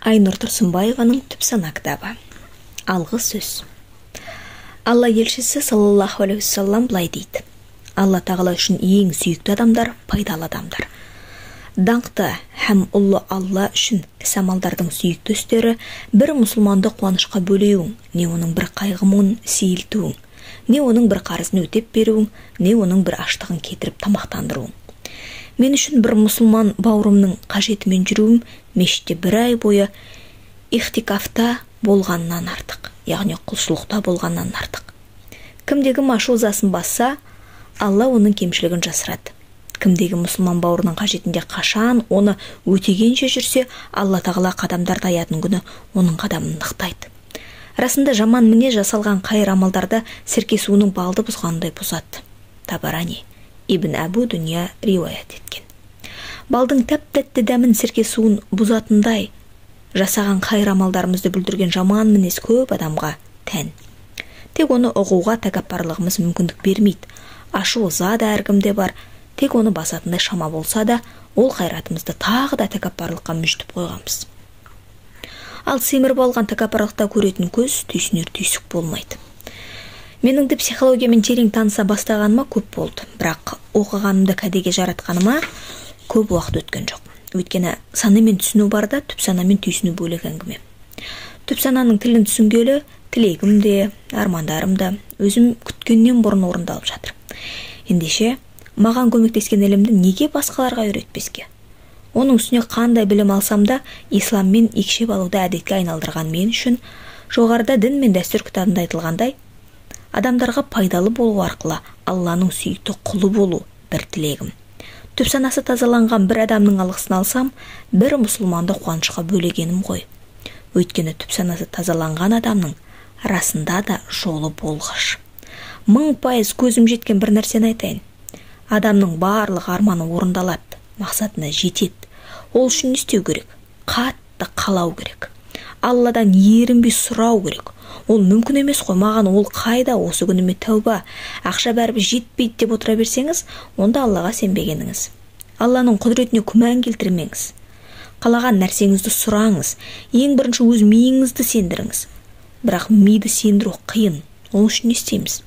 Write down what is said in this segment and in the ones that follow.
айнұр тұрсынбаеваның түп сана кітабы. Алғы сөз. Алла елшісі саллаллаху алейхи уассалам былай дейді. Алла тағала үшін ең сүйікті адамдар пайдалы адамдар. Даңқты һәм ұлы алла үшін іс амалдардың сүйікті істері бір мұсылманды қуанышқа бөлеуің не оның бір қайғы мұңын сейілтуің не оның бір қарызын өтеп беруің не оның бір аштығын кетіріп тамақтандыруың. Мен үшін бір мұсылман бауырымның қажетімен жүруім мешітте бір ай бойы ихтикафта болғаннан артық яғни құлшылықта болғаннан артық. Кімде кім ашу ызасын басса алла оның кемшілігін жасырады. Кімдегі мұсылман бауырының қажетінде қашан оны өтегенше жүрсе алла тағала қадамдар аятын күні оның қадамын нықтайды. Расында жаман мінез жасалған қайыр амалдарды сірке суының балды бұзғандай бұзады табарани ибн әбу дүния риуаят еткен. Балдың тәп тәтті дәмін сірке суын бұзатындай жасаған қайыр амалдарымызды бүлдірген жаман мінез көп адамға тән. Тек оны ұғуға тәкаппарлығымыз мүмкіндік бермейді. Ашу ыза да әркімде бар тек оны басатындай шама болса да ол қайратымызды тағы да тәкаппарлыққа мүжітіп қойғанбыз. Ал семіріп алған тәкаппарлықта көретін көз түйсінер түйсік болмайды. Менің де психологиямен терең таныса бастағаныма көп болды. Бірақ оқығанымды кәдеге жаратқаныма көп уақыт өткен жоқ. Өйткені санамен түсіну бар да түп санамен түйсіну бөлек әңгіме. Түп сананың тілін түсінгелі тілегім де армандарым да өзім күткеннен бұрын орындалып жатыр. Ендеше маған көмектескен ілімді неге басқаларға үйретпеске? Оның үстіне қандай білім алсам да ислам мен екшеп алуды әдетке айналдырған мен үшін жоғарыда дін мен дәстүр кітабында айтылғандай адамдарға пайдалы болу арқылы алланың сүйікті құлы болу бір тілегім. Түп санасы тазаланған бір адамның алғысын алсам бір мұсылманды қуанышқа бөлегенім ғой. Өйткені түп санасы тазаланған адамның расында да жолы болғыш. Мың пайыз көзім жеткен бір нәрсені айтайын. Адамның барлық арманы орындалады мақсатына жетеді. Ол үшін не істеу керек? Қатты қалау керек. Алладан ерінбей сұрау керек. Ол мүмкін емес қой маған ол қайда осы күніме тәуба ақша бәрібір жетпейді деп отыра берсеңіз онда аллаға сенбегеніңіз. Алланың құдіретіне күмән келтірмеңіз. Қалаған нәрсеңізді сұраңыз ең бірінші өз миыңызды сендіріңіз. Бірақ миды сендіру қиын ол үшін не істейміз?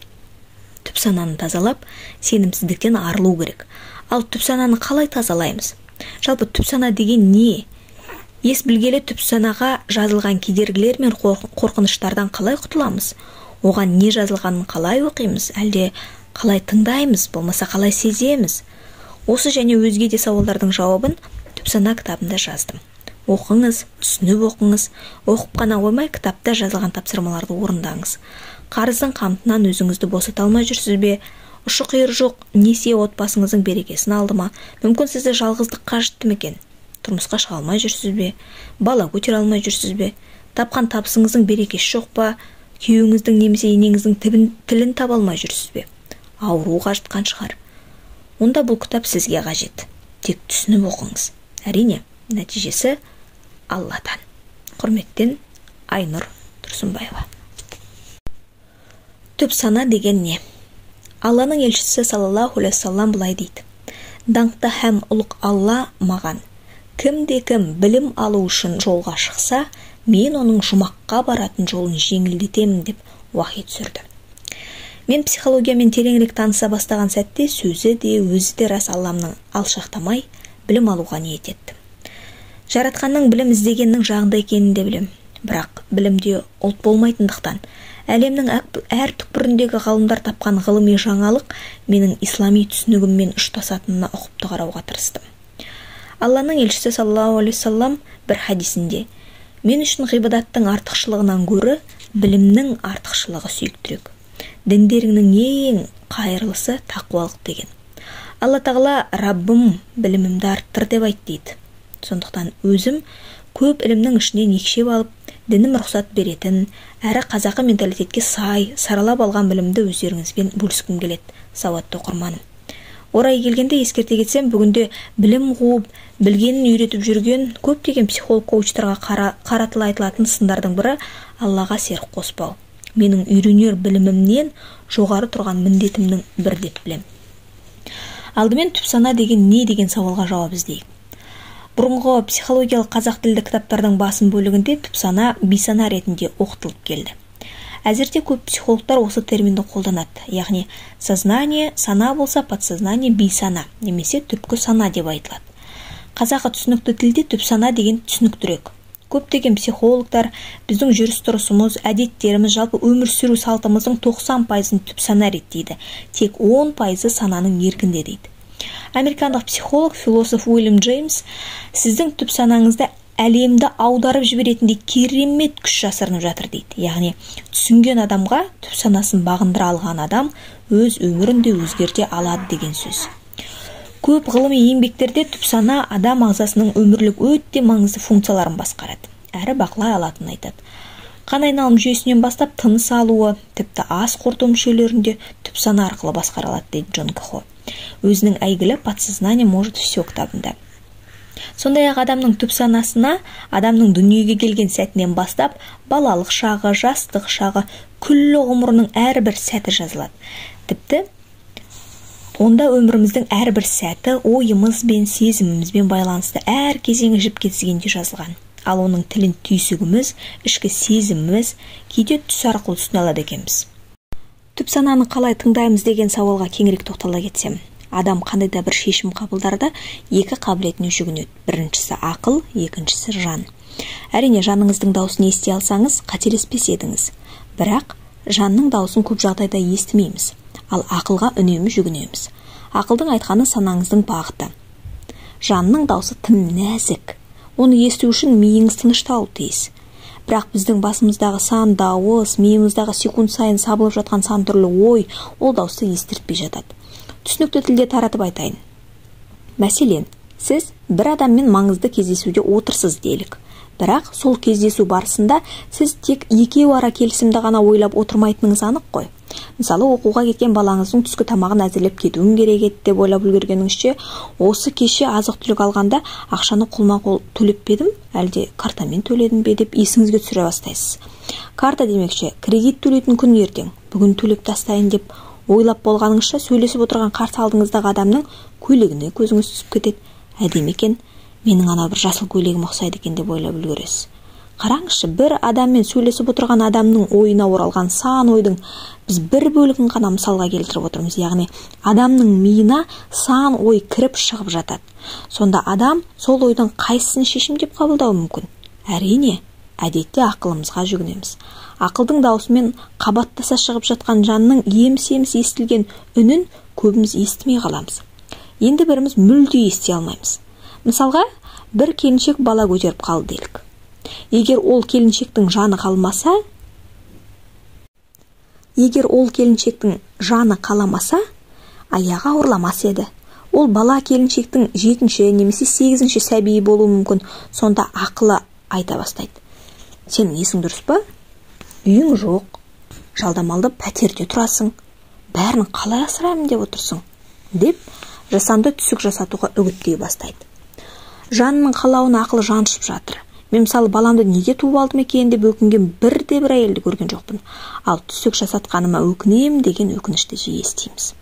Түп сананы тазалап сенімсіздіктен арылу керек. Ал түп сананы қалай тазалаймыз? Жалпы түп сана деген не? Ес білгелі түп санаға жазылған кедергілер мен қорқыныштардан қалай құтыламыз? Оған не жазылғанын қалай оқимыз? Әлде қалай тыңдаймыз? Болмаса қалай сеземіз? Осы және өзге де сауалдардың жауабын түп сана кітабында жаздым. Оқыңыз түсініп оқыңыз оқып қана қоймай кітапта жазылған тапсырмаларды орындаңыз. Қарыздың қамтынан өзіңізді босата алмай жүрсіз бе? Ұшы қиыры жоқ несие отбасыңыздың берекесін алды ма? Мүмкін сізді жалғыздыққа жітті ме екен. Тұрмысқа шыға алмай жүрсіз бе? Бала көтере алмай жүрсіз бе? Тапқан табысыңыздың берекесі жоқ па? Күйеуіңіздің немесе енеңіздің тібін, тілін таба алмай жүрсіз бе? Ауруға жатқан шығар. Онда бұл кітап сізге қажет тек түсініп оқыңыз. Әрине нәтижесі алладан. Құрметтен айнұр тұрсынбаева. Түп сана деген не? Алланың елшісі саллаллаху алейхи былай дейді. Даңқты һәм ұлық алла маған кімде кім білім алу үшін жолға шықса мен оның жұмаққа баратын жолын жеңілдетемін деп уахи түсірді. Мен психологиямен тереңірек таныса бастаған сәтте сөзі де өзі де рас алламның алшақтамай білім алуға ниет еттім жаратқанның білім іздегеннің жағында екенін де білем. Бірақ білімде ұлт болмайтындықтан әлемнің әр түкпіріндегі ғалымдар тапқан ғылыми жаңалық менің ислами түсінігіммен ұштасатынына ұқыпты қарауға тырыстым. Алланың елшісі саллаллаху алейхи вассалам бір хадисінде мен үшін ғибадаттың артықшылығынан гөрі білімнің артықшылығы сүйіктірек. Діндеріңнің ең қайырлысы тақуалық деген. Алла тағала раббым білімімді арттыр деп айт дейді. Сондықтан өзім көп ілімнің ішінен екшеп алып дінім рұқсат беретін әрі қазақы менталитетке сай саралап алған білімді өздеріңізбен бөліскім келеді. Сауатты оқырманым. Орайы келгенде ескерте кетсем бүгінде білім қуып білгенін үйретіп жүрген көптеген психолог коучтарға қара, қаратыла айтылатын сындардың бірі аллаға серік қоспау. Менің үйренер білімімнен жоғары тұрған міндетімнің бірі деп білем. Алдымен түп сана деген не деген сауалға жауап іздейік бұрынғы психологиялық қазақ тілді кітаптардың басым бөлігінде түпсана бейсана ретінде оқытылып келді. Әзірде көп психологтар осы терминді қолданады. Яғни сознание сана болса подсознание бейсана немесе түпкі сана деп айтылады. Қазақы түсінікті тілде түпсана деген түсініктірек. Көптеген психологтар біздің жүріс тұрысымыз әдеттеріміз жалпы өмір сүру салтымыздың 90 пайызын түп сана реттейді. Тек 10 пайызы сананың еркінде дейді. Американдық психолог философ уильям джеймс сіздің түп санаңызда әлемді аударып жіберетіндей керемет күш жасырынып жатыр дейді. Яғни түсінген адамға түп санасын бағындыра алған адам өз өмірін де өзгерте алады деген сөз. Көп ғылыми еңбектерде түпсана адам ағзасының өмірлік өте маңызды функцияларын басқарады. Әрі бақылай алатынын айтады. Қан айналым жүйесінен бастап тыныс алуы тіпті ас қорыту мүшелерінде түпсана арқылы басқарылады дейді джон кхо өзінің әйгілі подсознание может все кітабында. Сондай ақ адамның түп санасына адамның дүниеге келген сәтінен бастап балалық шағы жастық шағы күллі ғұмырының әрбір сәті жазылады. Тіпті онда өміріміздің әрбір сәті ойымыз бен сезімімізбен байланысты әр кезеңі жіпке тізгенде жазылған. Ал оның тілін түйсігіміз ішкі сезіміміз кейде түс арқылы түсіне алады екенбіз. Түп сананы қалай тыңдаймыз деген сауалға кеңірек тоқтала кетсем. Адам қандай да бір шешім қабылдарда екі қабілетіне жүгінеді. Біріншісі ақыл екіншісі жан. Әрине жаныңыздың дауысын ести алсаңыз қателеспес едіңіз. Бірақ жанның дауысын көп жағдайда естімейміз. Ал ақылға үнемі жүгінеміз. Ақылдың айтқаны санаңыздың бағыты. Жанның даусы тым нәзік. Оны есту үшін миыңыз тынышталуы тиіс. Бірақ біздің басымыздағы сан дауыс миымыздағы секунд сайын сабылып жатқан сан түрлі ой ол дауысты естіртпей жатады. Түсінікті тілде таратып айтайын. Мәселен сіз бір адаммен маңызды кездесуде отырсыз делік. Бірақ сол кездесу барысында сіз тек екеу ара келісімді ғана ойлап отырмайтыныңыз анық қой. Мысалы оқуға кеткен балаңыздың түскі тамағын әзірлеп кетуім керек еді деп ойлап үлгергеніңізше осы кеше азық түлік алғанда ақшаны қолма қол төлеп пе едім? Әлде картамен төледім бе деп есіңізге түсіре бастайсыз. Карта демекші кредит төлейтін күн ертең. Бүгін төлеп тастайын деп ойлап болғаныңызша сөйлесіп отырған қарсы алдыңыздағы адамның көйлегіне көзіңіз түсіп кетеді. Әдемі екен менің анау бір жасыл көйлегім ұқсайды екен деп ойлап үлгересіз. Қараңызшы бір адаммен сөйлесіп отырған адамның ойына оралған сан ойдың біз бір бөлігін ғана мысалға келтіріп отырмыз. Яғни адамның миына сан ой кіріп шығып жатады. Сонда адам сол ойдың қайсысын шешім деп қабылдауы мүмкін? Әрине. Әдетте ақылымызға жүгінеміз. Ақылдың даусымен қабаттаса шығып жатқан жанның еміс еміс естілген үнін көбіміз естімей қаламыз. Енді біріміз мүлде ести алмаймыз. Мысалға бір келіншек бала көтеріп қалды делік. Егер ол келіншектің жаны қалмаса егер ол келіншектің жаны қаламаса аяғы ауырламас еді. Ол бала келіншектің жетінші немесе сегізінші сәбиі болуы мүмкін. Сонда ақылы айта бастайды. Сенің есің дұрыс па? Үйің жоқ. Жалдамалды пәтерде тұрасың. Бәрін қалай асырамын деп отырсың деп жасанды түсік жасатуға үгіттей бастайды. Жанының қалауына ақылы жаншып жатыр. Мен мысалы баламды неге туып алдым екен деп өкінген бірде бір әйелді көрген жоқпын. Ал түсік жасатқаныма өкінем деген өкінішті жиі естиміз.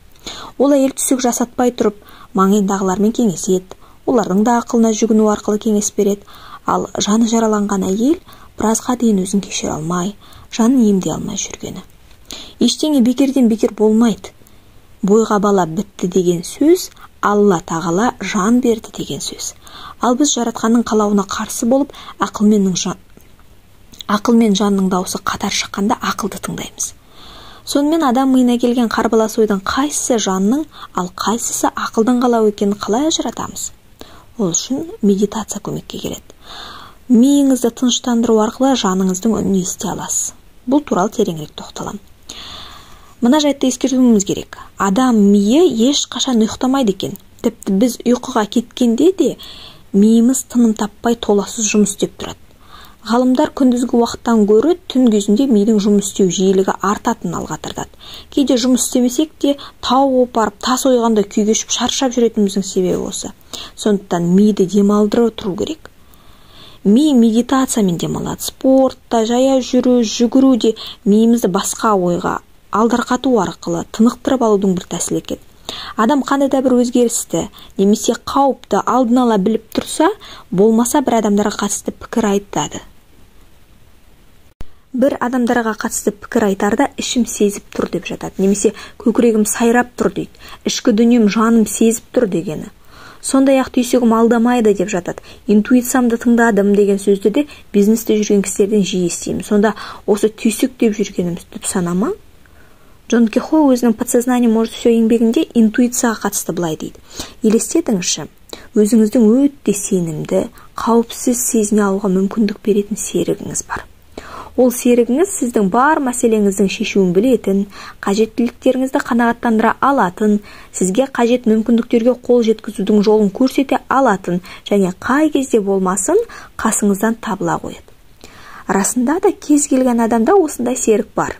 Ол әйел түсік жасатпай тұрып маңайындағылармен кеңеседі олардың да ақылына жүгіну арқылы кеңес береді. Ал жаны жараланған әйел біразға дейін өзін кешіре алмай жанын емдей алмай жүргені. Ештеңе бекерден бекер болмайды. Бойға бала бітті деген сөз алла тағала жан берді деген сөз. Ал біз жаратқанның қалауына қарсы болып ақыл жанның дауысы қатар шыққанда ақылды тыңдаймыз. Сонымен адам миына келген қарбалас ойдың қайсысы жанның ал қайсысы ақылдың қалауы екенін қалай ажыратамыз? Ол үшін медитация көмекке келеді. Миыңызды тыныштандыру арқылы жаныңыздың үнін ести аласыз. Бұл туралы тереңірек тоқталамын мына жайтты ескертуіміз керек. Адам миы ешқашан ұйықтамайды екен. Тіпті біз ұйқыға кеткенде де миымыз тыным таппай толассыз жұмыс істеп тұрады. Ғалымдар күндізгі уақыттан гөрі түн кезінде мидың жұмыс істеу жиілігі артатынын алға тартады. Кейде жұмыс істемесек те тау опарып тас ойғандай күй кешіп шаршап жүретініміздің себебі осы. Сондықтан миды демалдыра тұру керек. Ми медитациямен демалады спортта жаяу жүру жүгіру де миымызды басқа ойға алдарқату арқылы тынықтырып алудың бір тәсілі екен. Адам қандай да бір өзгерісті немесе қауіпті алдын ала біліп тұрса болмаса бір адамдарға қатысты пікір айтады. Бір адамдарға қатысты пікір айтарда ішім сезіп тұр деп жатады немесе көкірегім сайрап тұр дейді ішкі дүнием жаным сезіп тұр дегені. Сондай ақ түйсігім алдамайды деп жатады. Интуициямды тыңдадым деген сөзді де бизнесте жүрген кісілерден жиі естимін. Сонда осы түйсік деп жүргеніміз түп сана ма? Джон кехо өзінің подсознание может все еңбегінде интуицияға қатысты былай дейді. Елестетіңізші өзіңіздің өте сенімді қауіпсіз сезіне алуға мүмкіндік беретін серігіңіз бар. Ол серігіңіз сіздің бар мәселеңіздің шешуін білетін қажеттіліктеріңізді қанағаттандыра алатын сізге қажет мүмкіндіктерге қол жеткізудің жолын көрсете алатын және қай кезде болмасын қасыңыздан табыла қояды. Расында да кез келген адамда осындай серік бар.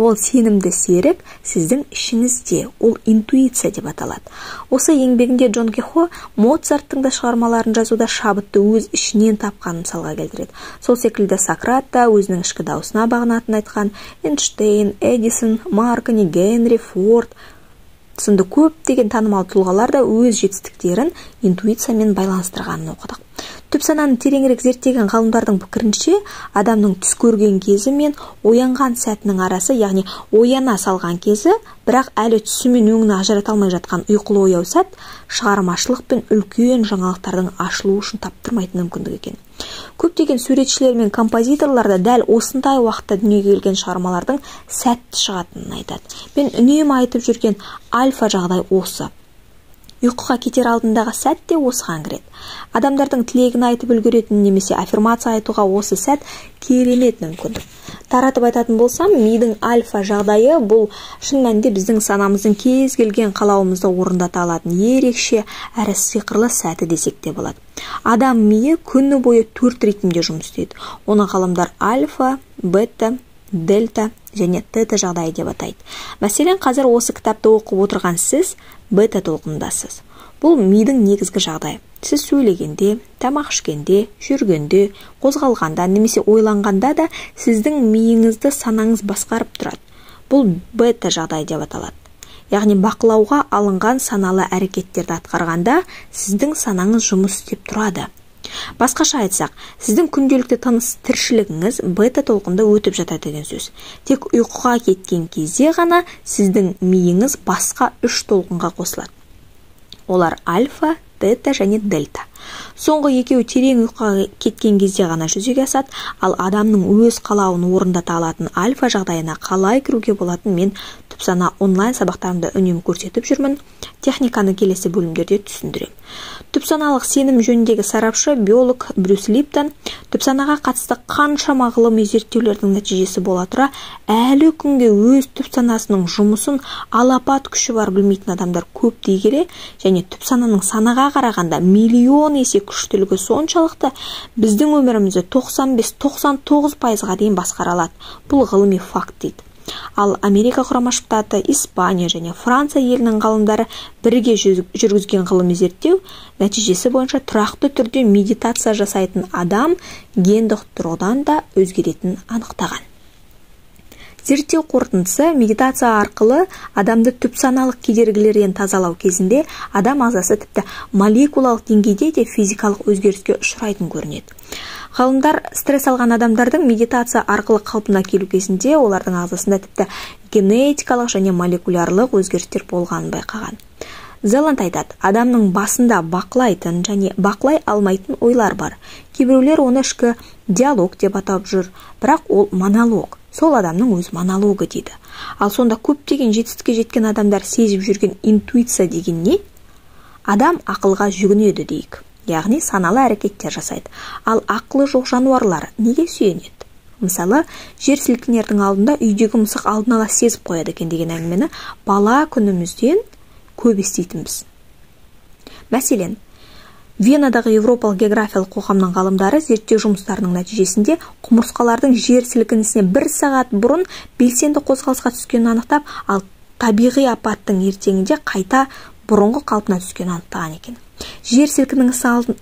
Ол сенімді серік сіздің ішіңізде ол интуиция деп аталады. Осы еңбегінде джон кехо моцарттың да шығармаларын жазуда шабытты өз ішінен тапқанын мысалға келтіреді. Сол секілді сократ та өзінің ішкі даусына бағынатынын айтқан эйнштейн эдисон маркони генри форд сынды көптеген танымал тұлғалар да өз жетістіктерін интуициямен байланыстырғанын оқыдық. Түп сананы тереңірек зерттеген ғалымдардың пікірінше адамның түс көрген кезі мен оянған сәтінің арасы яғни ояна салған кезі бірақ әлі түсі мен өңін ажырата алмай жатқан ұйқылы ояу сәт шығармашылық пен үлкен жаңалықтардың ашылуы үшін таптырмайтын мүмкіндік екен. Көптеген суретшілер мен композиторлар да дәл осындай уақытта дүниеге келген шығармалардың сәтті шығатынын айтады. Мен үнемі айтып жүрген альфа жағдай осы. Ұйқыға кетер алдындағы сәт те осыған кіреді. Адамдардың тілегін айтып үлгеретін немесе аффирмация айтуға осы сәт керемет мүмкіндік. Таратып айтатын болсам мидың альфа жағдайы бұл шын мәнінде біздің санамыздың кез келген қалауымызды орындата алатын ерекше әрі сиқырлы сәті десек те болады. Адам миы күні бойы төрт ритмде жұмыс істейді. Оны ғалымдар альфа бета дельта және тета жағдайы деп атайды. Мәселен қазір осы кітапты оқып отырған сіз бета толқындасыз. Бұл мидың негізгі жағдайы. Сіз сөйлегенде тамақ ішкенде жүргенде қозғалғанда немесе ойланғанда да сіздің миыңызды санаңыз басқарып тұрады. Бұл бета жағдай деп аталады. Яғни бақылауға алынған саналы әрекеттерді атқарғанда сіздің санаңыз жұмыс істеп тұрады. Басқаша айтсақ сіздің күнделікті тыныс тіршілігіңіз бета толқында өтіп жатады деген сөз. Тек ұйқыға кеткен кезде ғана сіздің миыңыз басқа үш толқынға қосылады. Олар альфа тета және дельта. Соңғы екеуі терең ұйқыға кеткен кезде ғана жүзеге асады. Ал адамның өз қалауын орындата алатын альфа жағдайына қалай кіруге болатынын мен түпсана онлайн сабақтарымда үнемі көрсетіп жүрмін. Техниканы келесі бөлімдерде түсіндіремін түпсаналық сенім жөніндегі сарапшы биолог брюс липтон түпсанаға қатысты қаншама ғылыми зерттеулердің нәтижесі бола тұра әлі күнге өз түпсанасының жұмысын алапат күші бар білмейтін адамдар көп дей келе және түпсананың санаға қарағанда миллион есе күштілігі соншалықты біздің өмірімізді 95-99 пайызға дейін басқара алады бұл ғылыми факт дейді. Ал америка құрама штаты испания және франция елінің ғалымдары бірге жүргізген ғылыми зерттеу нәтижесі бойынша тұрақты түрде медитация жасайтын адам гендік тұрғыдан да өзгеретінін анықтаған. Зерттеу қорытындысы медитация арқылы адамды түпсаналық кедергілерден тазалау кезінде адам ағзасы тіпті молекулалық деңгейде де физикалық өзгеріске ұшырайтын көрінеді. Ғалымдар стресс алған адамдардың медитация арқылы қалпына келу кезінде олардың ағзасында тіпті генетикалық және молекулярлық өзгерістер болғанын байқаған. Зеланд айтады адамның басында бақылайтын және бақылай алмайтын ойлар бар. Кейбіреулер оны ішкі диалог деп атап жүр бірақ ол монолог. Сол адамның өз монологы дейді. Ал сонда көптеген жетістікке жеткен адамдар сезіп жүрген интуиция деген не? Адам ақылға жүгінеді дейік. Яғни саналы әрекеттер жасайды. Ал ақылы жоқ жануарлар неге сүйенеді? Мысалы жер сілкінердің алдында үйдегі мысық алдын ала сезіп қояды екен деген әңгімені бала күнімізден көп еститінбіз. Мәселен венадағы еуропалық географиялық қоғамның ғалымдары зерттеу жұмыстарының нәтижесінде құмырсқалардың жер сілкінісіне бір сағат бұрын белсенді қозғалысқа түскенін анықтап ал табиғи апаттың ертеңінде қайта бұрынғы қалпына түскенін анықтаған екен. Жер сілкінісі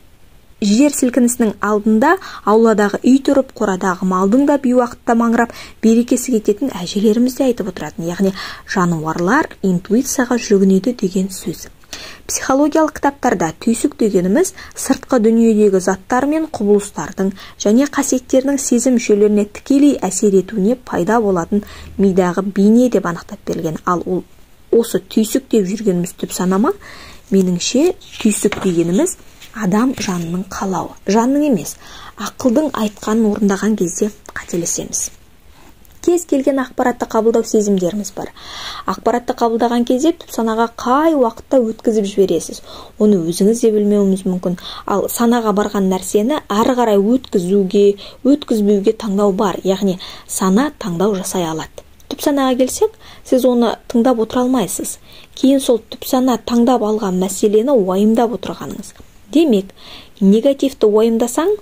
жер сілкінісінің алдында ауладағы үй тұрып қорадағы малдың да бейуақытта маңырап берекесі кететін әжелеріміз де айтып отыратын. Яғни жануарлар интуицияға жүгінеді деген сөз. Психологиялық кітаптарда түйсік дегеніміз сыртқы дүниедегі заттар мен құбылыстардың және қасиеттердің сезім мүшелеріне тікелей әсер етуіне пайда болатын мидағы бейне деп анықтап берілген. Ал ол осы түйсік деп жүргеніміз түп санама меніңше түйсік дегеніміз адам жанының қалауы жанның емес ақылдың айтқанын орындаған кезде қателесеміз. Кез келген ақпаратты қабылдау сезімдеріміз бар. Ақпаратты қабылдаған кезде түп санаға қай уақытта өткізіп жібересіз оны өзіңіз де білмеуіңіз мүмкін. Ал санаға барған нәрсені ары қарай өткізуге өткізбеуге таңдау бар. Яғни сана таңдау жасай алады. Түп санаға келсек сіз оны тыңдап отыра алмайсыз. Кейін сол түп сана таңдап алған мәселені уайымдап отырғаныңыз. Демек негативті уайымдасаң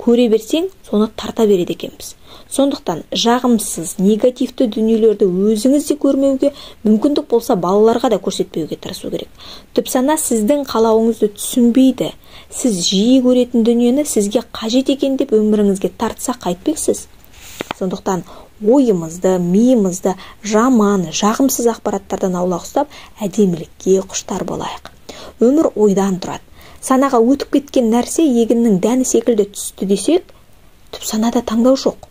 көре берсең соны тарта береді екенбіз. Сондықтан жағымсыз негативті дүниелерді өзіңіз де көрмеуге мүмкіндік болса балаларға да көрсетпеуге тырысу керек. Түпсана сіздің қалауыңызды түсінбейді. Сіз жиі көретін дүниені сізге қажет екен деп өміріңізге тартса қайтпексіз. Сондықтан ойымызды миымызды жаман жағымсыз ақпараттардан аулақ ұстап әдемілікке құштар болайық. Өмір ойдан тұрады. Санаға өтіп кеткен нәрсе егіннің дәні секілді түсті десек түпсанада таңдау жоқ.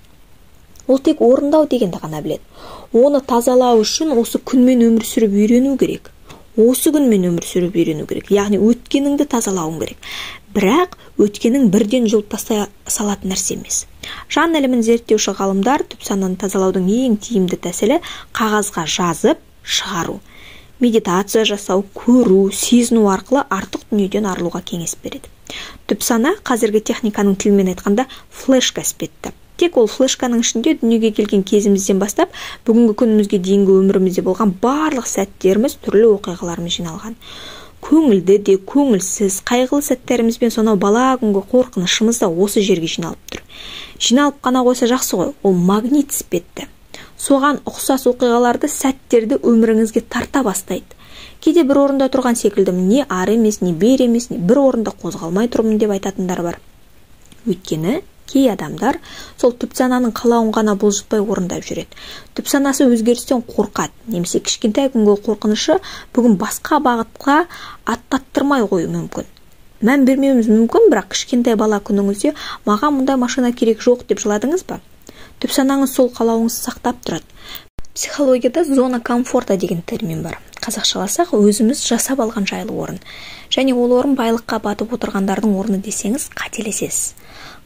Ол тек орындау дегенді ғана біледі. Оны тазалау үшін осы күнмен өмір сүріп үйрену керек. Осы күнмен өмір сүріп үйрену керек. Яғни өткеніңді тазалауың керек. Бірақ өткенің бірден жұлып тастай салатын нәрсе емес. Жан ілімін зерттеуші ғалымдар түпсананы тазалаудың ең тиімді тәсілі қағазға жазып шығару. Медитация жасау көру сезіну арқылы артық дүниеден арылуға кеңес береді. Түпсана қазіргі техниканың тілімен айтқанда флешка іспетті. Тек ол флешканың ішінде дүниеге келген кезімізден бастап бүгінгі күнімізге дейінгі өмірімізде болған барлық сәттеріміз түрлі оқиғаларымыз жиналған. Көңілді де көңілсіз қайғылы сәттеріміз сонау бала күнгі қорқынышымыз да осы жерге жиналып тұр. Жиналып қана қойса жақсы ғой ол магнит іспетті. Соған ұқсас оқиғаларды сәттерді өміріңізге тарта бастайды. Кейде бір орында тұрған секілдімін не ары емес не бері емес не бір орында қозғалмай тұрмын деп айтатындар бар. Өйткені кей адамдар сол түпсананың қалауын ғана бұлжытпай орындап жүреді. Түпсанасы өзгерістен қорқады. Немесе кішкентай күнгі қорқынышы бүгін басқа бағытқа аттаттырмай қоюы мүмкін. Мән бермеуіміз мүмкін бірақ кішкентай бала күніңізде маған мұндай машина керек жоқ деп жыладыңыз ба? Түпсанаңыз сол қалауыңызды сақтап тұрады. Психологияда зона комфорта деген термин бар. Қазақшаласақ өзіміз жасап алған жайлы орын. Және ол орын байлыққа батып отырғандардың орны десеңіз қателесесіз.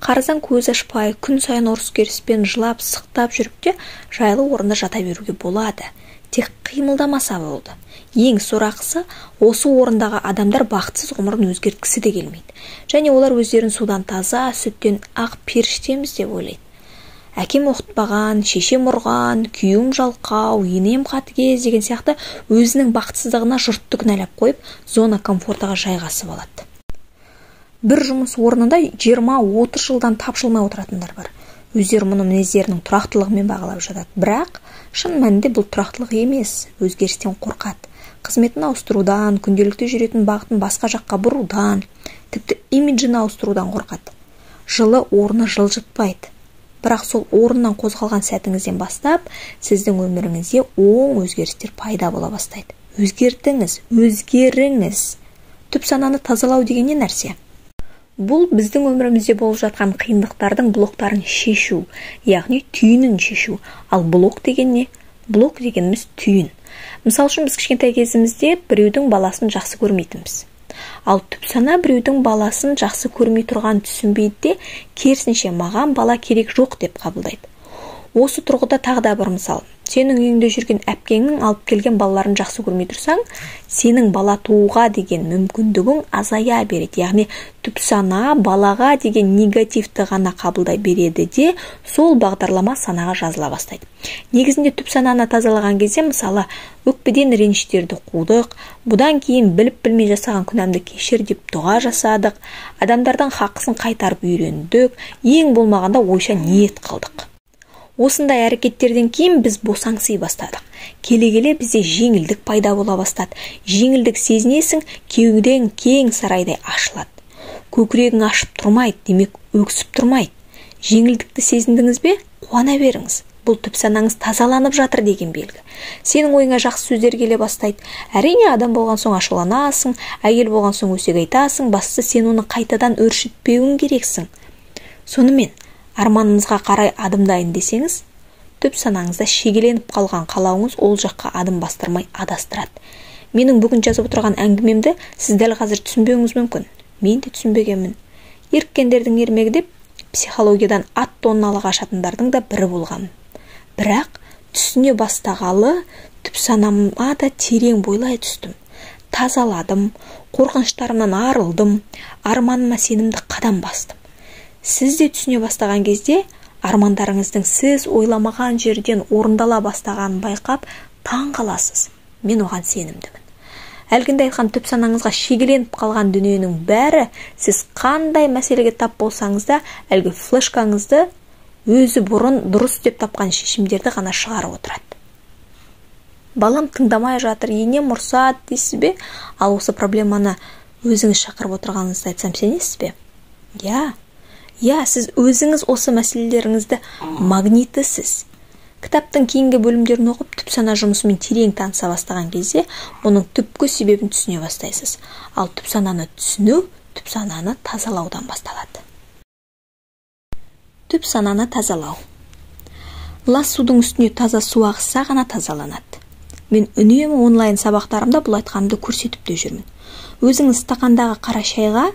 Қарыздан көз ашпай күн сайын ұрыс керіспен жылап сықтап жүріп те жайлы орында жата беруге болады. Тек қимылдамаса болды. Ең сорақысы осы орындағы адамдар бақытсыз ғұмырын өзгерткісі де келмейді. Және олар өздерін судан таза сүттен ақ періштеміз деп ойлайды. Әкем оқытпаған шешем ұрған күйеуім жалқау енем қатыгез деген сияқты өзінің бақытсыздығына жұртты кінәлап қойып зона комфортаға жайғасып алады. Бір жұмыс орнында 20-30 жылдан тапшылмай отыратындар бар. Өздері мұны мінездерінің тұрақтылығымен бағалап жатады. Бірақ шын мәнінде бұл тұрақтылық емес өзгерістен қорқады. Қызметін ауыстырудан күнделікті жүретін бағытын басқа жаққа бұрудан тіпті имиджін ауыстырудан қорқады. Жылы орны жылжытпайды. Бірақ сол орнынан қозғалған сәтіңізден бастап сіздің өміріңізде оң өзгерістер пайда бола бастайды. Өзгертіңіз өзгеріңіз. Түп сананы тазалау деген не нәрсе? Бұл біздің өмірімізде болып жатқан қиындықтардың блоктарын шешу яғни түйінін шешу. Ал блок деген не? Блок дегеніміз түйін. Мысалы үшін біз кішкентай кезімізде біреудің баласын жақсы көрмейтінбіз. Ал түп сана біреудің баласын жақсы көрмей тұрғанын түсінбейді де керісінше маған бала керек жоқ деп қабылдайды. Осы тұрғыда тағы да бір мысал. Сенің үйіңде жүрген әпкеңнің алып келген балаларын жақсы көрмей тұрсаң сенің бала тууға деген мүмкіндігің азая береді. Яғни түпсана балаға деген негативті ғана қабылдай береді де сол бағдарлама санаға жазыла бастайды. Негізінде түпсананы тазалаған кезде мысалы өкпеден реніштерді қудық бұдан кейін біліп білмей жасаған күнәмді кешір деп дұға жасадық адамдардың хақысын қайтарып үйрендік ең болмағанда ойша ниет қылдық. Осындай әрекеттерден кейін біз босаңси бастадық. Келе келе бізде жеңілдік пайда бола бастады. Жеңілдік сезінесің кеудең кең сарайдай ашылады. Көкірегің ашып тұрмайды демек өксіп тұрмайды. Жеңілдікті сезіндіңіз бе? Қуана беріңіз. Бұл түп санаңыз тазаланып жатыр деген белгі. Сенің ойыңа жақсы сөздер келе бастайды. Әрине адам болған соң ашуланасың әйел болған соң өсек айтасың бастысы сен оны қайтадан өршітпеуің керексің. Сонымен арманымызға қарай адымдайын десеңіз түп санаңызда шегеленіп қалған қалауыңыз ол жаққа адым бастырмай адастырады. Менің бүгін жазып отырған әңгімемді сіз дәл қазір түсінбеуіңіз мүмкін. Мен де түсінбегенмін. Еріккендердің ермегі деп психологиядан ат тонналы қашатындардың да бірі болғанмын бірақ түсіне бастағалы түп санама да терең бойлай түстім. Тазаладым қорқыныштарымнан арылдым арманыма сенімді қадам бастым. Сіз де түсіне бастаған кезде армандарыңыздың сіз ойламаған жерден орындала бастағанын байқап таң қаласыз. Мен оған сенімдімін. Әлгінде айтқан түп санаңызға шегеленіп қалған дүниенің бәрі сіз қандай мәселеге тап болсаңыз да әлгі флешкаңызды өзі бұрын дұрыс деп тапқан шешімдерді ғана шығарып отырады. Балам тыңдамай жатыр енем ұрсады дейсіз бе? Ал осы проблеманы өзіңіз шақырып отырғаныңызды айтсам сенесіз бе? Иә. Иә сіз өзіңіз осы мәселелеріңізді магнитісіз кітаптың кейінгі бөлімдерін оқып түп сана жұмысымен терең таныса бастаған кезде оның түпкі себебін түсіне бастайсыз. Ал түп сананы түсіну түп сананы тазалаудан басталады. Түп сананы тазалау. Лас судың үстіне таза су ағызса ғана тазаланады. Мен үнемі онлайн сабақтарымда бұл айтқанымды көрсетіп те жүрмін. Өзіңіз стақандағы қара шайға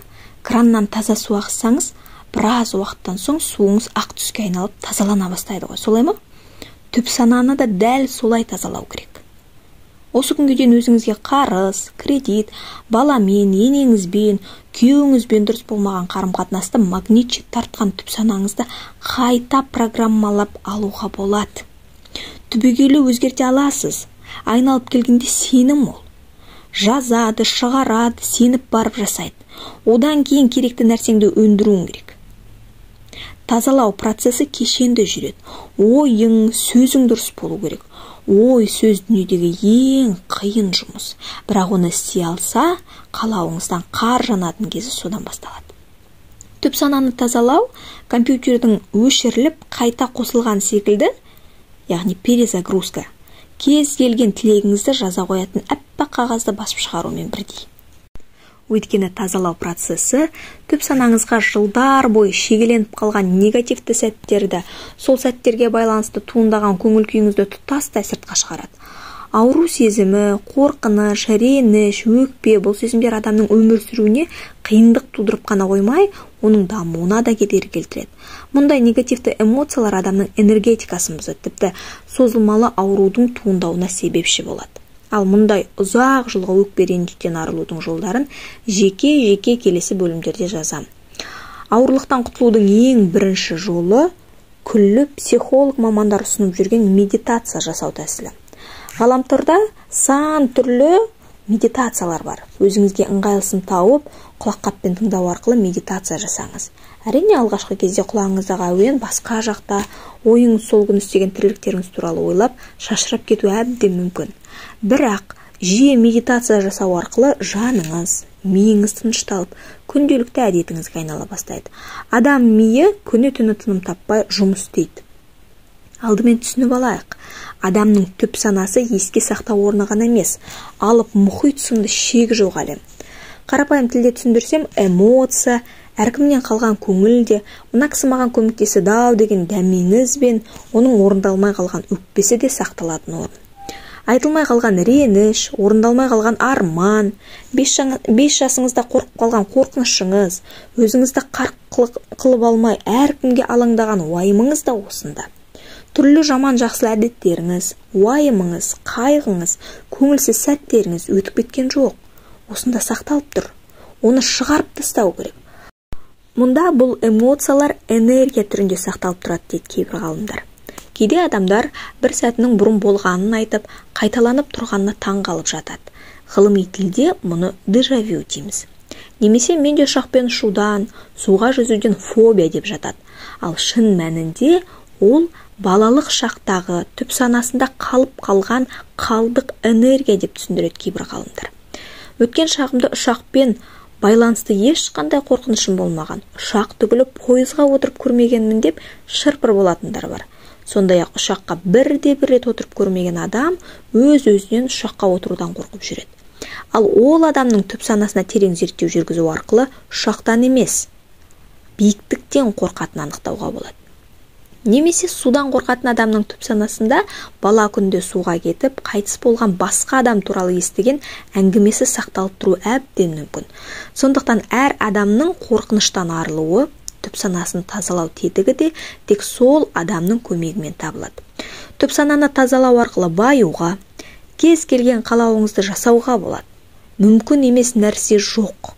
краннан таза су ағызсаңыз біраз уақыттан соң суыңыз ақ түске айналып тазалана бастайды ғой. Солай ма? Түп сананы да дәл солай тазалау керек. Осы күнге дейін өзіңізге қарыз кредит баламен енеңізбен күйеуіңізбен дұрыс болмаған қарым қатынасты магнитше тартқан түп санаңызды қайта программалап алуға болады. Түбегейлі өзгерте аласыз. Айналып келгенде сенім мол. Жазады шығарады сеніп барып жасайды. Одан кейін керекті нәрсеңді өндіруің керек. Тазалау процесі кешенді жүреді. Ойың сөзің дұрыс болу керек. Ой сөз дүниедегі ең қиын жұмыс. Бірақ оны істей алса қалауыңыздан қар жанатын кезі содан басталады. Түп сананы тазалау компьютердің өшіріліп қайта қосылған секілді яғни перезагрузка. Кез келген тілегіңізді жаза қоятын аппақ қағазды басып шығарумен бірдей. Өйткені тазалау процесі түп санаңызға жылдар бойы шегеленіп қалған негативті сәттерді сол сәттерге байланысты туындаған көңіл күйіңізді тұтастай сыртқа шығарады. Ауру сезімі қорқыныш реніш өкпе бұл сезімдер адамның өмір сүруіне қиындық тудырып қана қоймай оның дамуына да кедергі келтіреді. Мұндай негативті эмоциялар адамның энергетикасын бұзады тіпті созылмалы аурудың туындауына себепші болады. Ал мұндай ұзақ жылғы өкпе ренжіктен арылудың жолдарын жеке жеке келесі бөлімдерде жазам. ауырлықтан құтылудың ең бірінші жолы күллі психолог мамандар ұсынып жүрген медитация жасау тәсілі. Ғаламторда сан түрлі медитациялар бар. Өзіңізге ыңғайлысын тауып құлаққаппен тыңдау арқылы медитация жасаңыз. Әрине алғашқы кезде құлағыңыздағы әуен басқа жақта ойыңыз сол күні істеген тірліктеріңіз туралы ойлап шашырап кетуі әбден мүмкін. Бірақ жиі медитация жасау арқылы жаныңыз миыңыз тынышталып күнделікті әдетіңізге айнала бастайды. Адам миы күні түні тыным таппай жұмыс істейді. Алдымен түсініп алайық. Адамның түп санасы еске сақтау орны ғана емес алып мұхит сынды шегі жоқ әлем. Қарапайым тілде түсіндірсем эмоция әркімнен қалған көңіл де мына кісі маған көмектеседі ау деген дәмеңіз бен оның орындалмай қалған өкпесі де сақталатын орын. Айтылмай қалған реніш орындалмай қалған арман бес, жасыңызда қорқып қалған қорқынышыңыз өзіңізді қарқ қылып алмай әркімге алаңдаған уайымыңыз да осында. Түрлі жаман жақсы әдеттеріңіз уайымыңыз қайғыңыз көңілсіз сәттеріңіз өтіп кеткен жоқ. Осында сақталып тұр оны шығарып тастау керек. Мұнда бұл эмоциялар энергия түрінде сақталып тұрады дейді кейбір ғалымдар. Кейде адамдар бір сәтінің бұрын болғанын айтып қайталанып тұрғанына таң қалып жатады. Ғылыми тілде мұны дежавю дейміз. Немесе мен де ұшақпен ұшудан суға жүзуден фобия деп жатады. Ал шын мәнінде ол балалық шақтағы түп санасында қалып қалған қалдық энергия деп түсіндіреді кейбір ғалымдар. Өткен шағымда ұшақпен байланысты ешқандай қорқынышым болмаған. Ұшақ түгілі пойызға отырып көрмегенмін деп шырпыр болатындар бар. Сондай ақ ұшаққа бірде бір рет отырып көрмеген адам өз өзінен ұшаққа отырудан қорқып жүреді. Ал ол адамның түп санасына терең зерттеу жүргізу арқылы ұшақтан емес биіктіктен қорқатынын анықтауға болады. Немесе судан қорқатын адамның түп санасында бала күнде суға кетіп қайтыс болған басқа адам туралы естіген әңгімесі сақталып тұру әбден мүмкін. Сондықтан әр адамның қорқыныштан арылуы түп санасын тазалау тетігі де тек сол адамның көмегімен табылады. Түп сананы тазалау арқылы баюға кез келген қалауыңызды жасауға болады. Мүмкін емес нәрсе жоқ.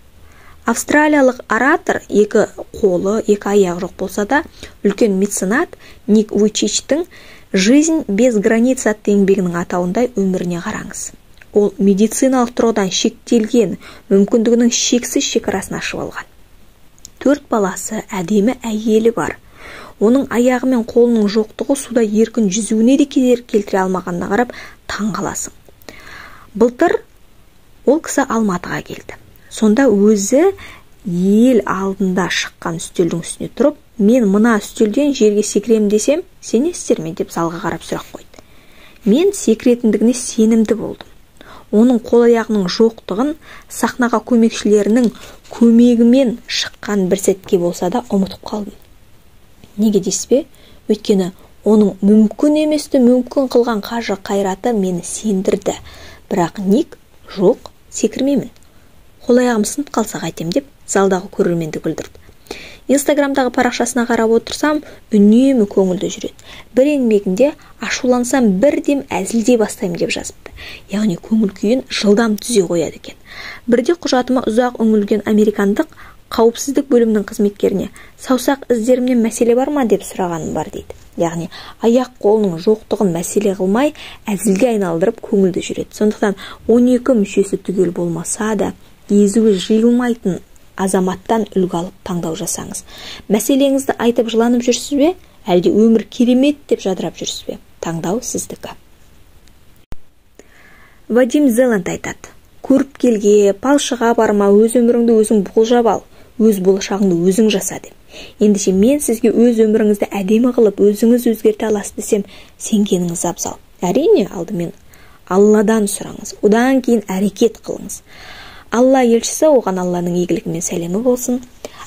Австралиялық оратор екі қолы екі аяғы жоқ болса да үлкен меценат ник вуйчичтің жизнь без границ атты еңбегінің атауындай өміріне қараңыз ол медициналық тұрғыдан шектелген мүмкіндігінің шексіз шекарасын ашып алған. Төрт баласы әдемі әйелі бар. Оның аяғы мен қолының жоқтығы суда еркін жүзуіне де кедергі келтіре алмағанына қарап таң қаласың. Былтыр ол кісі алматыға келді. Сонда өзі ел алдында шыққан үстелдің үстіне тұрып мен мына үстелден жерге секіремін десем сенесіздер ме деп залға қарап сұрақ қойды. Мен секіретіндігіне сенімді болдым оның қол аяғының жоқтығын сахнаға көмекшілерінің көмегімен шыққан бір сәтке болса да ұмытып қалдым. Неге дейсіз бе? Өйткені оның мүмкін еместі мүмкін қылған қажы қайраты мені сендірді. Бірақ ник жоқ секірмеймін. Қол аяғым сынып қалса қайтем деп залдағы көрерменді күлдірді. Инстаграмдағы парақшасына қарап отырсам үнемі көңілді жүреді. Бір еңбегінде ашулансам бірдем әзілдей бастаймын деп жазыпты. Яғни көңіл күйін жылдам түзе қояды екен. Бірде құжатыма ұзақ үңілген американдық қауіпсіздік бөлімінің қызметкеріне саусақ іздерімнен мәселе бар ма? деп сұрағаным бар дейді. Яғни аяқ қолының жоқтығын мәселе қылмай әзілге айналдырып көңілді жүреді. Сондықтан 12 мүшесі түгел болмаса да езуі жиылмайтын азаматтан үлгі алып таңдау жасаңыз. Мәселеңізді айтып жыланып жүрсіз бе? Әлде өмір керемет деп жадырап жүрсіз бе? Таңдау сіздікі. Вадим зеланд айтады. Көріпкелге палшыға барма өз өміріңді өзің болжап ал өз болашағыңды өзің жаса деп. Ендеше мен сізге өз өміріңізді әдемі қылып өзіңіз өзгерте аласыз десем сенгеніңіз абзал. Әрине алдымен алладан сұраңыз. Одан кейін әрекет қылыңыз. Алла елшісі оған алланың игілігі мен сәлемі болсын.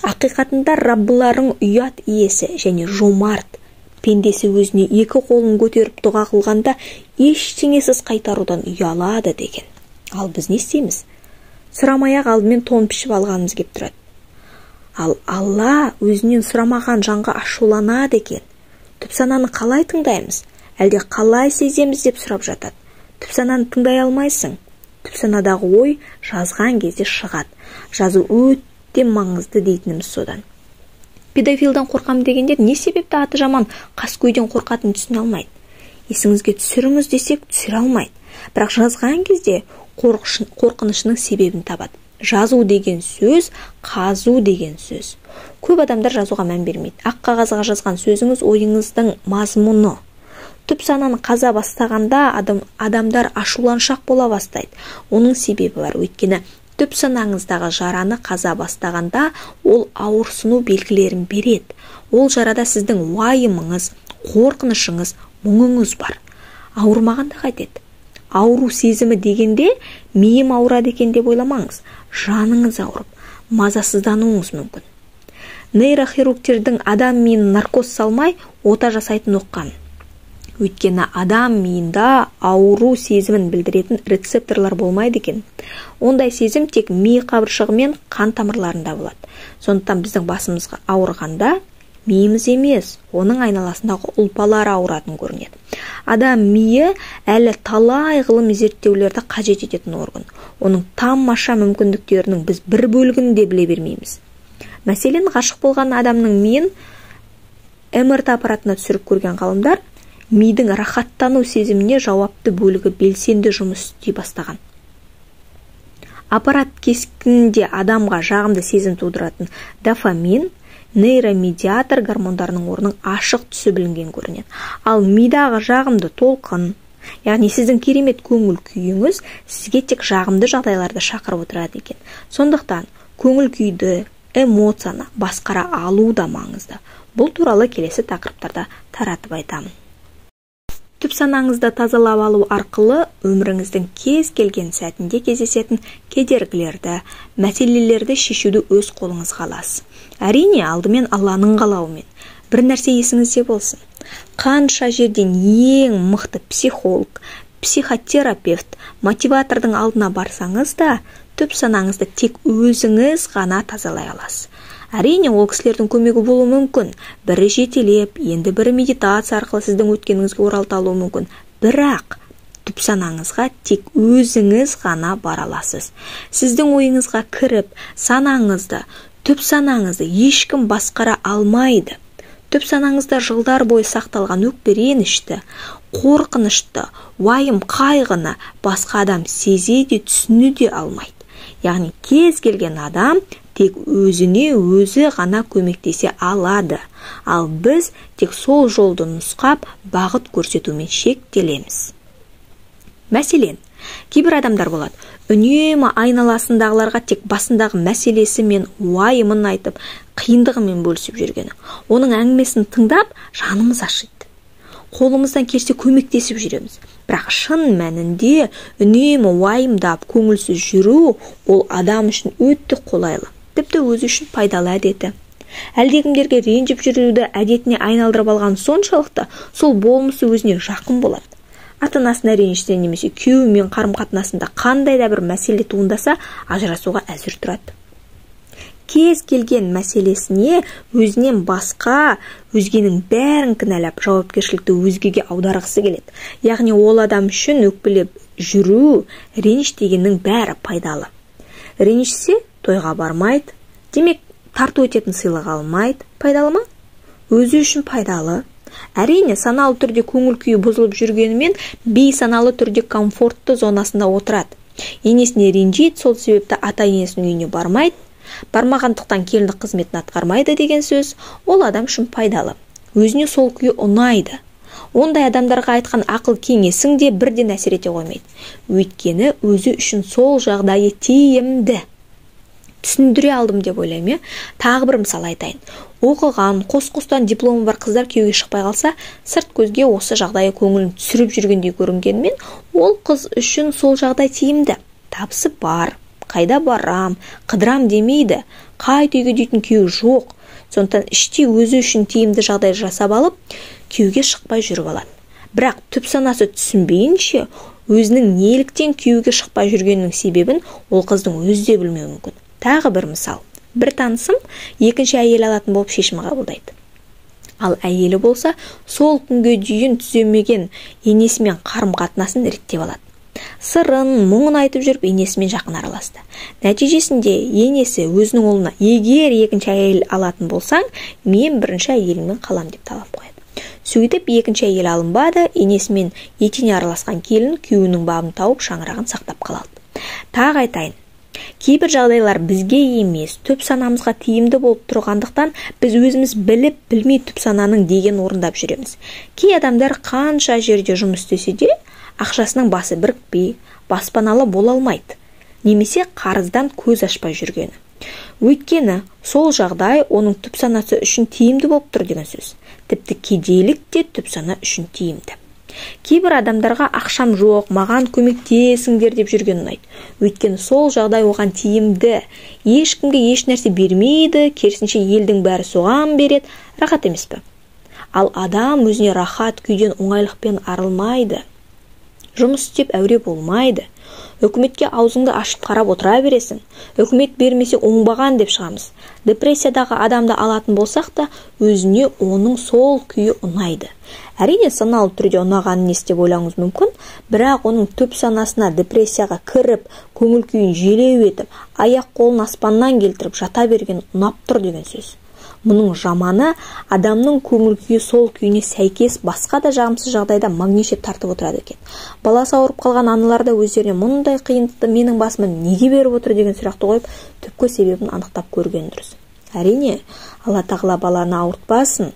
Ақиқатында раббыларың ұят иесі және жомарт. Пендесі өзіне екі қолын көтеріп дұға қылғанда ештеңесіз қайтарудан ұялады деген. Ал біз не істейміз? Сұрамай ақ алдымен тон пішіп алғанымыз кеп тұрады. Ал алла өзінен сұрамаған жанға ашуланады екен. Түп сананы қалай тыңдаймыз? Әлде қалай сеземіз деп сұрап жатады. Түп сананы тыңдай алмайсың. Санадағы ой жазған кезде шығады. Жазу өте маңызды дейтініміз содан. Педофилдан қорқамын дегендер не себепті аты жаман қаскөйден қорқатынын түсіне алмайды. Есіңізге түсіріңіз десек түсіре алмайды. Бірақ жазған кезде қорқынышының себебін табады. Жазу деген сөз қазу деген сөз. Көп адамдар жазуға мән бермейді. Ақ қағазға жазған сөзіңіз ойыңыздың мазмұны. Түп сананы қаза бастағанда адам, адамдар ашуланшақ бола бастайды. Оның себебі бар. Өйткені түп санаңыздағы жараны қаза бастағанда ол ауырсыну белгілерін береді. Ол жарада сіздің уайымыңыз қорқынышыңыз мұңыңыз бар. Ауырмағанда қайтеді. Ауру сезімі дегенде миым ауырады екен деп ойламаңыз. Жаныңыз ауырып мазасыздануыңыз мүмкін. Нейрохирургтердің адам миын наркоз салмай ота жасайтын оққан. Өйткені адам миында ауру сезімін білдіретін рецепторлар болмайды екен. Ондай сезім тек ми қабыршағы мен қан тамырларында болады. Сондықтан біздің басымызға ауырғанда миымыз емес оның айналасындағы ұлпалар ауыратын көрінеді. Адам миы әлі талай ғылыми зерттеулерді қажет ететін орган. Оның тамаша мүмкіндіктерінің біз бір бөлігін де біле бермейміз. Мәселен ғашық болған адамның миын мрт аппаратына түсіріп көрген ғалымдар мидың рахаттану сезіміне жауапты бөлігі белсенді жұмыс істей бастаған. Аппарат кескінінде адамға жағымды сезім тудыратын дофамин нейромедиатор гормондарының орнын ашық түсі білінген көрінеді. Ал мидағы жағымды толқын яғни сіздің керемет көңіл күйіңіз сізге тек жағымды жағдайларды шақырып отырады екен. Сондықтан көңіл күйді эмоцияны басқара алу да маңызды. Бұл туралы келесі тақырыптарда таратып айтамын. Түп санаңызды тазалап алу арқылы өміріңіздің кез келген сәтінде кездесетін кедергілерді мәселелерді шешуді өз қолыңызға аласыз. Әрине алдымен алланың қалауымен. Бір нәрсе есіңізде болсын. Қанша жерден ең мықты психолог психотерапевт мотиватордың алдына барсаңыз да түп санаңызды тек өзіңіз ғана тазалай аласыз. Әрине ол кісілердің көмегі болуы мүмкін. Бірі жетелеп енді бірі медитация арқылы сіздің өткеніңізге оралта алуы мүмкін. Бірақ түп санаңызға тек өзіңіз ғана бара аласыз. Сіздің ойыңызға кіріп санаңызды түп санаңызды ешкім басқара алмайды. Түп санаңызда жылдар бойы сақталған өкпе қорқынышты уайым қайғыны басқа адам сезе де түсіне де алмайды. Яғни кез келген адам тек өзіне өзі ғана көмектесе алады. Ал біз тек сол жолды нұсқап бағыт көрсетумен шектелеміз. Мәселен кейбір адамдар болады. Үнемі айналасындағыларға тек басындағы мәселесі мен уайымын айтып қиындығымен бөлісіп жүргені. Оның әңгімесін тыңдап жанымыз ашиды. Қолымыздан келсе көмектесіп жүреміз. Бірақ шын мәнінде үнемі уайымдап көңілсіз жүру ол адам үшін өте қолайлы. Тіпті өзі үшін пайдалы әдеті. Әлдекімдерге ренжіп жүруді әдетіне айналдырып алған соншалықты сол болмысы өзіне жақын болады. Ата анасына ренжісе немесе күйеуімен қарым қатынасында қандай да бір мәселе туындаса ажырасуға әзір тұрады. Кез келген мәселесіне өзінен басқа өзгенің бәрін кінәлап жауапкершілікті өзгеге аударғысы келеді. Яғни ол адам үшін өкпелеп жүру реніш дегеннің бәрі пайдалы. Ренжісе тойға бармайды. Демек тарту ететін сыйлық алмайды. Пайдалы ма? Өзі үшін пайдалы. Әрине саналы түрде көңіл күйі бұзылып жүргенімен бейсаналы түрде комфортты зонасында отырады. Енесіне ренжиді сол себепті ата енесінің үйіне бармайды. Бармағандықтан келіндік қызметін атқармайды деген сөз ол адам үшін пайдалы. Өзіне сол күйі ұнайды. Ондай адамдарға айтқан ақыл кеңесің де бірден әсер ете қоймайды. Өйткені өзі үшін сол жағдайы тиімді. Түсіндіре алдым деп ойлаймын иә. Тағы бір мысал айтайын. Оқыған қос қостан дипломы бар қыздар күйеуге шықпай қалса сырт көзге осы жағдайы көңілін түсіріп жүргендей көрінгенімен ол қыз үшін сол жағдай тиімді. Табысы бар қайда барам қыдырам демейді қайт үйге дейтін күйеуі жоқ. Сондықтан іштей өзі үшін тиімді жағдай жасап алып күйеуге шықпай жүріп алады. Бірақ түп санасы түсінбейінше өзінің неліктен күйеуге шықпай жүргенінің себебін ол қыздың өзі де білмеуі мүмкін. Тағы бір мысал. Бір танысым екінші әйел алатын болып шешім қабылдайды. Ал әйелі болса сол күнге дейін түземеген енесімен қарым қатынасын реттеп алады. Сырын мұңын айтып жүріп енесімен жақын араласты. Нәтижесінде енесі өзінің ұлына егер екінші әйел алатын болсаң мен бірінші әйеліңмен қалам деп талап қояды. Сөйтіп екінші әйел алынбады енесімен етене араласқан келін күйеуінің бабын тауып шаңырағын сақтап қалады тағы айтайын кейбір жағдайлар бізге емес түп санамызға тиімді болып тұрғандықтан біз өзіміз біліп білмей түп сананың деген орындап жүреміз. Кей адамдар қанша жерде жұмыс істесе де ақшасының басы бірікпей баспаналы бола алмайды немесе қарыздан көз ашпай жүргені. Өйткені сол жағдай оның түп санасы үшін тиімді болып тұр деген сөз. Тіпті кедейлік те түп сана үшін тиімді. Кейбір адамдарға ақшам жоқ маған көмектесіңдер деп жүрген ұнайды. Өйткені сол жағдай оған тиімді. Ешкімге еш нәрсе бермейді керісінше елдің бәрі соған береді. Рахат емес пе? Ал адам өзіне рахат күйден оңайлықпен арылмайды. Жұмыс істеп әуре болмайды. Үкіметке аузыңды ашып қарап отыра бересің. Үкімет бермесе оңбаған деп шығамыз. Депрессиядағы адамды алатын болсақ та өзіне оның сол күйі ұнайды. Әрине саналы түрде ұнағанын несі деп ойлауыңыз мүмкін. Бірақ оның түп санасына депрессияға кіріп көңіл күйін желеу етіп аяқ қолын аспаннан келтіріп жата берген ұнап тұр деген сөз. Мұның жаманы адамның көңіл күйі сол күйіне сәйкес басқа да жағымсыз жағдайда магнитше тартып отырады екен. Баласы ауырып қалған аналар да өздеріне мұндай қиындықты менің басыма неге беріп отыр деген сұрақты қойып түпкі себебін анықтап көрген дұрыс. Әрине алла тағала баланы ауыртпасын.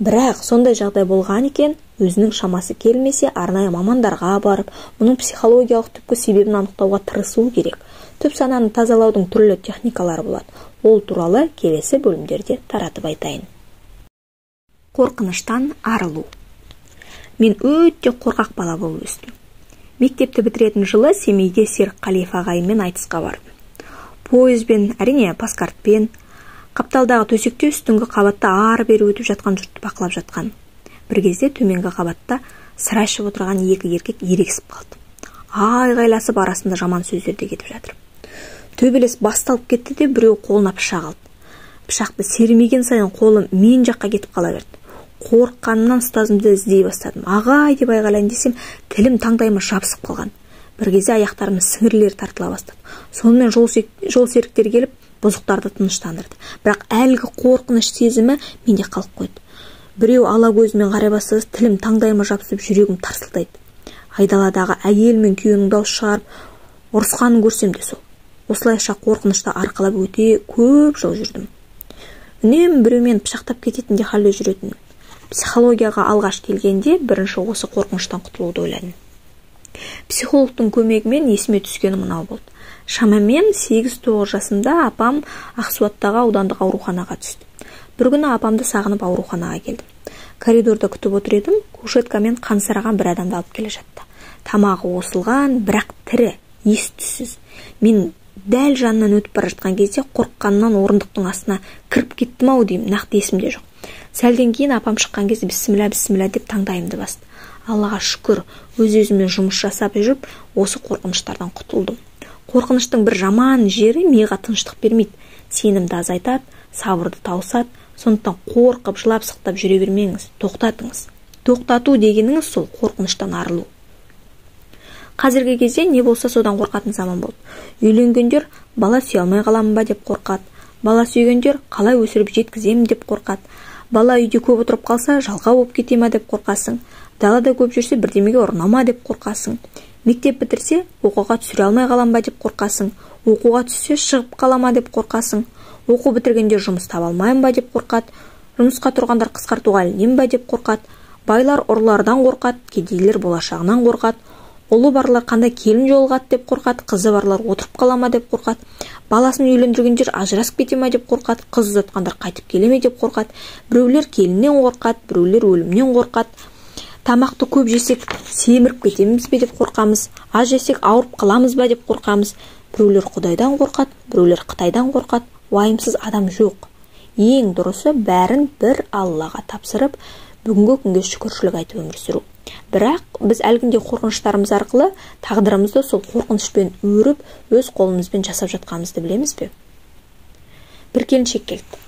Бірақ сондай жағдай болған екен өзінің шамасы келмесе арнайы мамандарға барып мұның психологиялық түпкі себебін анықтауға тырысу керек. Түп сананы тазалаудың түрлі техникалары болады. Ол туралы келесі бөлімдерде таратып айтайын. Қорқыныштан арылу. Мен өте қорқақ бала болып өстім. Мектепті бітіретін жылы семейге серікқалиев ағайыммен айтысқа бардым. Пойызбен әрине паскартпен қапталдағы төсекте үстіңгі қабатта ары бері өтіп жатқан жұртты бақылап жатқан. Бір кезде төменгі қабатта сыра ішіп отырған екі еркек ерегісіп қалды. Айғайласып арасында жаман сөздер де кетіп жатыр. Төбелес басталып кетті де біреу қолына пышақ алды. Пышақты сермеген сайын қолы мен жаққа кетіп қала берді. Қорыққанымнан ұстазымды іздей бастадым. Ағай! деп айғайлайын десем тілім таңдайыма жабысып қалған. Бір кезде аяқтарымның сіңірлері тартыла бастады. Сонымен жол, жол серіктер келіп бұзықтарды тыныштандырды. Бірақ әлгі қорқыныш сезімі менде қалып қойды. Біреу ала көзімен қарай бастаса тілім таңдайыма жабысып жүрегім тарсылдайды. Айдаладағы әйел мен күйеуінің дауыс шығарып ұрысқанын көрсем де сол. Осылайша қорқынышты арқалап өте көп жыл жүрдім. Үнемі біреумен пышақтап кететіндей халде жүретінмін. Психологияға алғаш келгенде бірінші осы қорқыныштан құтылуды ойладым. Психологтың көмегімен есіме түскені мынау болды. Шамамен сегіз тоғыз жасымда апам ақсуаттағы аудандық ауруханаға түсті. Бір күні апамды сағынып ауруханаға келдім. Коридорда күтіп отыр едім кушеткамен қансыраған бір адамды алып келе жатты. Тамағы осылған бірақ тірі ес түссіз мен дәл жанынан өтіп бара жатқан кезде қорыққанымнан орындықтың астына кіріп кеттім ау деймін нақты есімде жоқ. Сәлден кейін апам шыққан кезде бісміллә бісміллә деп таңдайымды басты. Аллаға шүкір өз өзіме жұмыс жасап жүріп осы қорқыныштардан құтылдым. Қорқыныштың бір жаман жері миға тыныштық бермейді. Сенімді азайтады сабырды тауысады сондықтан қорқып жылап сықтап жүре бермеңіз тоқтатыңыз. Тоқтату дегеніңіз сол қорқыныштан арылу. Қазіргі кезде не болса содан қорқатын заман болды. Үйленгендер бала сүйе алмай қаламын ба? деп қорқады. Бала сүйгендер қалай өсіріп жеткіземін? деп қорқады. Бала үйде көп отырып қалса жалқау болып кете ма? деп қорқасың. Далада көп жүрсе бірдемеге ұрына ма? деп қорқасың. Мектеп бітірсе оқуға түсіре алмай қалам ба деп қорқасың. Оқуға түссе шығып қала ма деп қорқасың. Оқу бітіргенде жұмыс таба алмаймын ба деп қорқады жұмысқа тұрғандар қысқартуға ілінем ба деп қорқады байлар ұрылардан қорқады кедейлер болашағынан қорқады ұлы барлар қандай келін жолығады деп қорқады қызы барлар отырып қала ма деп қорқады баласын үйлендіргендер ажырасып кете ма деп қорқады қыз ұзатқандар қайтып келе ме деп қорқады біреулер келіннен қорқады біреулер өлімнен қорқады тамақты көп жесек семіріп кетеміз бе деп қорқамыз аз жесек ауырып қаламыз ба деп қорқамыз. Біреулер құдайдан қорқады біреулер қытайдан қорқады. Уайымсыз адам жоқ. Ең дұрысы бәрін бір аллаға тапсырып бүгінгі күнге шүкіршілік айтып өмір сүру. Бірақ біз әлгінде қорқыныштарымыз арқылы тағдырымызды сол қорқынышпен өріп өз қолымызбен жасап жатқанымызды білеміз бе? Бір келіншек келді.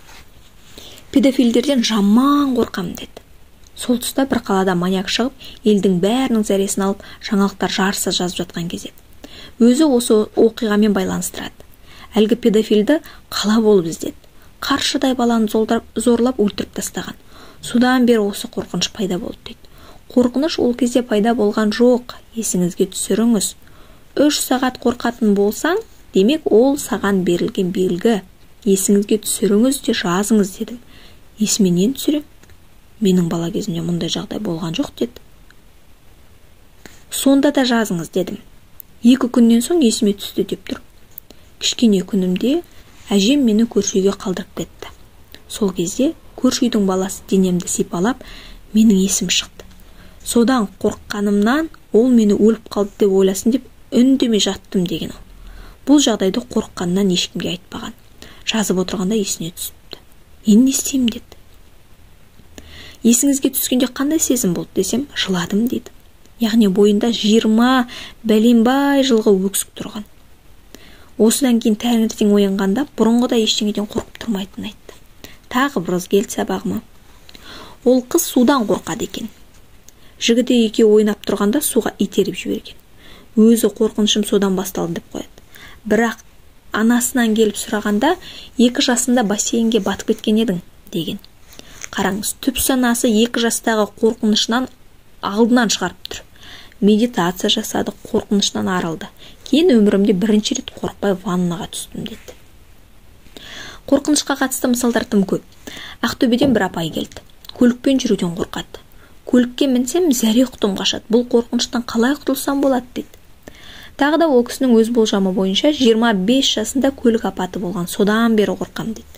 Педофилдерден жаман қорқамын деді. Сол тұста бір қалада маньяк шығып елдің бәрінің зәресін алып жаңалықтар жарыса жазып жатқан кез еді. Өзі осы оқиғамен байланыстырады. Әлгі педофилді қала болып іздеді. Қаршыдай баланы зорлап өлтіріп тастаған. Содан бері осы қорқыныш пайда болды дейді. Қорқыныш ол кезде пайда болған жоқ. Есіңізге түсіріңіз. Үш сағат қорқатын болсаң демек ол саған берілген белгі. Есіңізге түсіріңіз де жазыңыз дедім. Есіме нені түсірем? Менің бала кезімде мұндай жағдай болған жоқ деді. Сонда да жазыңыз дедім. Екі күннен соң есіме түсті деп тұр кішкене күнімде әжем мені көрші үйге қалдырып кетті. Сол кезде көрші үйдің баласы денемді сипалап менің есім шықты. Содан қорыққанымнан ол мені өліп қалды деп ойласын деп үндемей жаттым деген ол. Бұл жағдайды қорыққанынан ешкімге айтпаған. Жазып отырғанда есіне түсіпті. Енді не істеймін деді. Есіңізге түскенде қандай сезім болды десем жыладым дейді. Яғни бойында жиырма бәленбай жылғы өксік тұрған. Осыдан кейін таңертең оянғанда бұрынғыдай ештеңеден қорқып тұрмайтынын айтты. Тағы бір қыз келді сабағыма. Ол қыз судан қорқады екен. Жігіті екеуі ойнап тұрғанда суға итеріп жіберген. Өзі қорқынышым содан басталды деп қояды. Бірақ анасынан келіп сұрағанда екі жасында бассейнге батып кеткен едің деген. Қараңыз түп санасы екі жастағы қорқынышынан алдынан шығарып тұр. Медитация жасады қорқынышынан арылды. Кейін өмірімде бірінші рет қорықпай ваннаға түстім деді. Қорқынышқа қатысты мысалдар тым көп. Ақтөбеден бір апай келді. Көлікпен жүруден қорқады. Көлікке мінсем зәре құтым қашады. Бұл қорқыныштан қалай құтылсам болады дейді тағы да ол кісінің өз болжамы бойынша 25 жасында көлік апаты болған. Содан бері қорқам дейді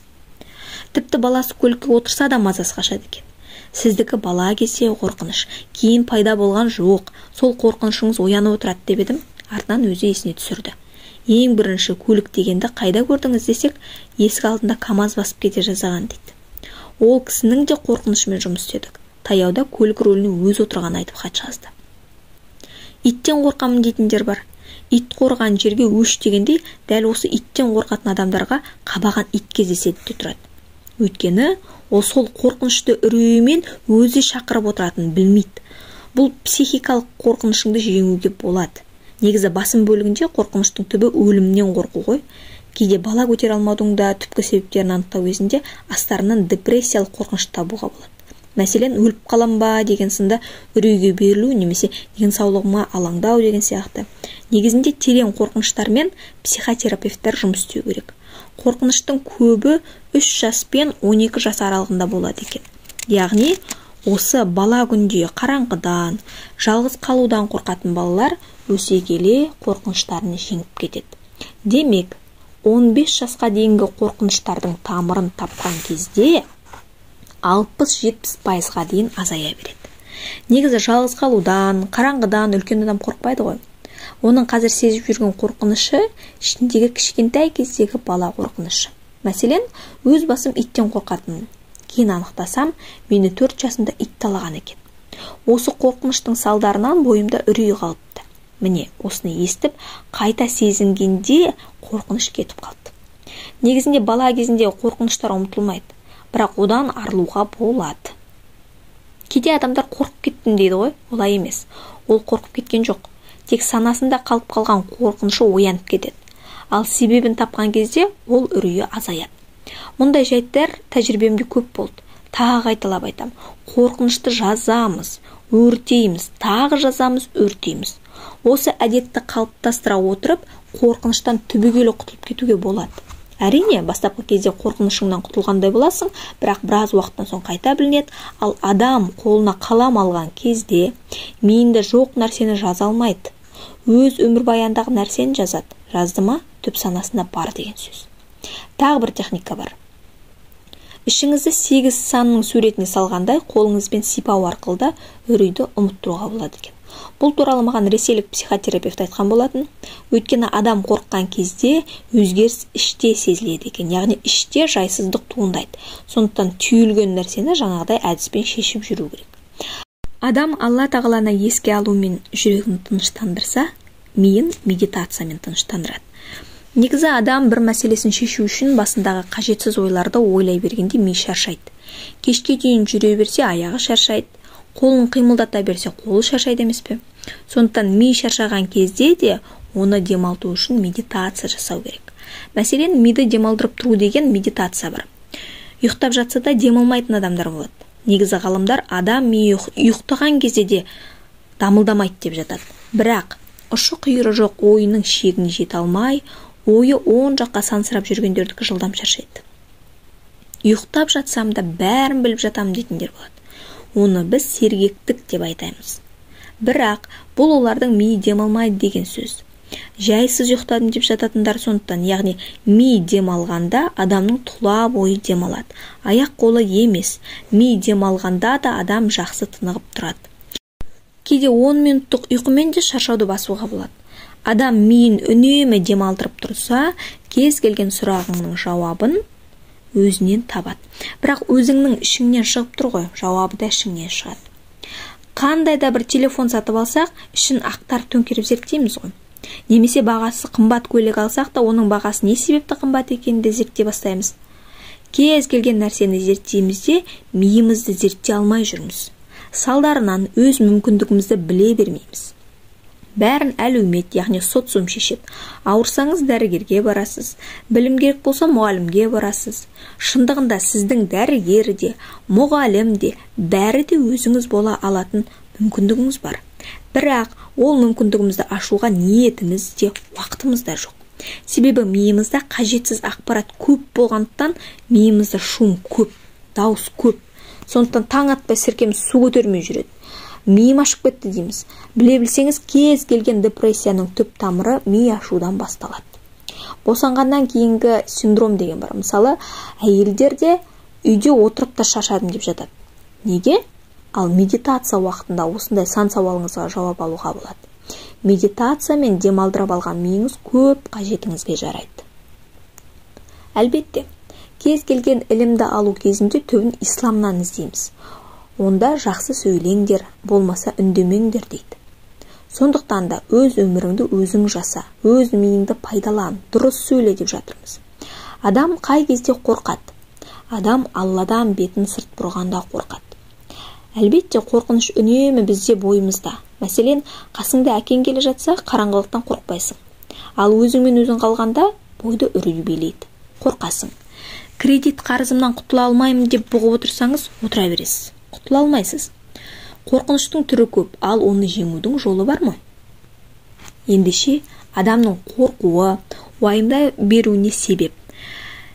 тіпті баласы көлікке отырса да мазасы қашады екен. Сіздікі бала кезде қорқыныш кейін пайда болған жоқ сол қорқынышыңыз оянып отырады деп едім артынан өзі есіне түсірді. Ең бірінші көлік дегенді қайда көрдіңіз десек есік алдында камаз басып кете жаздаған дейді. Ол кісінің де қорқынышымен жұмыс істедік. Таяуда көлік рөліне өзі отырғанын айтып хат жазды. Иттен қорқамын дейтіндер бар. Ит қорған жерге өш дегендей дәл осы иттен қорқатын адамдарға қабаған ит кездеседі де тұрады. Өйткені ол сол қорқынышты үреймен өзі шақырып отыратынын білмейді. Бұл психикалық қорқынышыңды жеңуге болады. Негізі басым бөлігінде қорқыныштың түбі өлімнен қорқу ғой. Кейде бала көтере алмаудың да түпкі себептерін анықтау кезінде астарынан депрессиялық қорқыныш табуға болады. Мәселен өліп қалам ба деген сынды үрейге берілу немесе денсаулығыма алаңдау деген сияқты. Негізінде терең қорқыныштармен психотерапевттер жұмыс істеу керек. Қорқыныштың көбі 3 жас пен 12 жас аралығында болады екен. Яғни осы бала күнде қараңғыдан жалғыз қалудан қорқатын балалар өсе келе қорқыныштарын жеңіп кетеді. Демек 15 жасқа дейінгі қорқыныштардың тамырын тапқан кезде 60-70 пайызға дейін азая береді. Негізі жалғыз қалудан қараңғыдан үлкен адам қорықпайды ғой. Оның қазір сезіп жүрген қорқынышы ішіндегі кішкентай кездегі бала қорқынышы. Мәселен өз басым иттен қорқатынмын. Кейін анықтасам мені төрт жасымда ит талаған екен. Осы қорқыныштың салдарынан бойымда үрей қалыпты. Міне осыны естіп қайта сезінгенде қорқыныш кетіп қалды. Негізінде бала кезінде қорқыныштар ұмытылмайды бірақ одан арылуға болады. Кейде адамдар қорқып кеттім дейді ғой олай емес. Ол қорқып кеткен жоқ. Тек санасында қалып қалған қорқынышы оянып кетеді. Ал себебін тапқан кезде ол үрейі азаяды. Мұндай жайттар тәжірибемде көп болды. Тағы қайталап айтам. Қорқынышты жазамыз өртейміз тағы жазамыз өртейміз. Осы әдетті қалыптастыра отырып қорқыныштан түбегейлі құтылып кетуге болады. Әрине бастапқы кезде қорқынышыңнан құтылғандай боласың бірақ біраз уақыттан соң қайта білінеді. Ал адам қолына қалам алған кезде миында жоқ нәрсені жаза алмайды. Өз өмірбаяндағы нәрсені жазады. Жазды ма? Түп санасында бар деген сөз. Тағы бір техника бар. Ішіңізді сегіз санның суретіне салғандай қолыңызбен сипау арқылы да үрейді ұмыттыруға болады екен. Бұл туралы маған ресейлік психотерапевт айтқан болатын. Өйткені адам қорыққан кезде өзгеріс іште сезіледі екен. Яғни іште жайсыздық туындайды. Сондықтан түйілген нәрсені жаңағыдай әдіспен шешіп жүру керек. Адам алла тағаланы еске алумен жүрегін тыныштандырса миын медитациямен тыныштандырады. Негізі адам бір мәселесін шешу үшін басындағы қажетсіз ойларды ойлай бергенде ми шаршайды. Кешке дейін жүре берсе аяғы шаршайды қолын қимылдата берсе қолы шаршайды емес пе? Сондықтан ми шаршаған кезде де оны демалту үшін медитация жасау керек. Мәселен миды демалдырып тұру деген медитация бар. Ұйықтап жатса да демалмайтын адамдар болады. Негізі ғалымдар адам миы ұйықтаған кезде де дамылдамайды деп жатады. Бірақ ұшы қиыры жоқ ойының шегіне жете алмай ойы оң жаққа сансырап жүргендердікі жылдам шаршайды. Ұйықтап жатсам да бәрін біліп жатамын дейтіндер болады. Оны біз сергектік деп айтаймыз бірақ бұл олардың миы демалмайды деген сөз. Жайсыз ұйықтадым деп жататындар сондықтан яғни ми демалғанда адамның тұла бойы демалады. Аяқ қолы емес ми демалғанда да адам жақсы тынығып тұрады. Кейде 10 минуттық ұйқымен де шаршауды басуға болады. Адам миын үнемі демалдырып тұрса кез келген сұрағыңның жауабын өзінен табады. Бірақ өзіңнің ішіңнен шығып тұр ғой жауабы да ішіңнен шығады. Қандай да бір телефон сатып алсақ ішін ақтарып төңкеріп зерттейміз ғой. Немесе бағасы қымбат көйлек алсақ та оның бағасы не себепті қымбат екенін де зерттей бастаймыз. Кез келген нәрсені зерттейміз де миымызды зерттей алмай жүрміз. Салдарынан өз мүмкіндігімізді біле бермейміз. Бәрін әлеумет яғни социум шешеді ауырсаңыз дәрігерге барасыз білім керек болса мұғалімге барасыз. Шындығында сіздің дәрігер де мұғалім де бәрі де өзіңіз бола алатын мүмкіндігіңіз бар. Бірақ ол мүмкіндігімізді ашуға ниетіміз де уақытымыз да жоқ. Себебі миымызда қажетсіз ақпарат көп болғандықтан миымызда шум көп дауыс көп. Сондықтан таң атпай сіркеміз су көтермей жүреді. Миым ашып кетті дейміз. Біле білсеңіз кез келген депрессияның түп тамыры ми ашудан басталады. Босанғаннан кейінгі синдром деген бар. Мысалы әйелдерде үйде отырып та шаршадым деп жатады. Неге? Ал медитация уақытында осындай сан сауалыңызға жауап алуға болады. Медитация мен демалдырып алған миыңыз көп қажетіңізге жарайды. Әлбетте кез келген ілімді алу кезінде түбін исламнан іздейміз. Онда жақсы сөйлеңдер болмаса үндемеңдер дейді. Сондықтан да өз өміріңді өзің жаса өз миыңды пайдалан дұрыс сөйле деп жатырмыз. Адам қай кезде қорқады? Адам алладан бетін сырт бұрғанда қорқады. Әлбетте қорқыныш үнемі бізде бойымызда. Мәселен қасыңда әкең келе жатса қараңғылықтан қорықпайсың. Ал өзіңмен өзің қалғанда бойды үрей билейді. Қорқасың. Кредит қарызымнан құтыла алмаймын деп бұғып отырсаңыз отыра бересіз. Құтыла алмайсыз. Қорқыныштың түрі көп ал оны жеңудің жолы бар ма? Ендеше адамның қорқуы уайымдай беруіне себеп.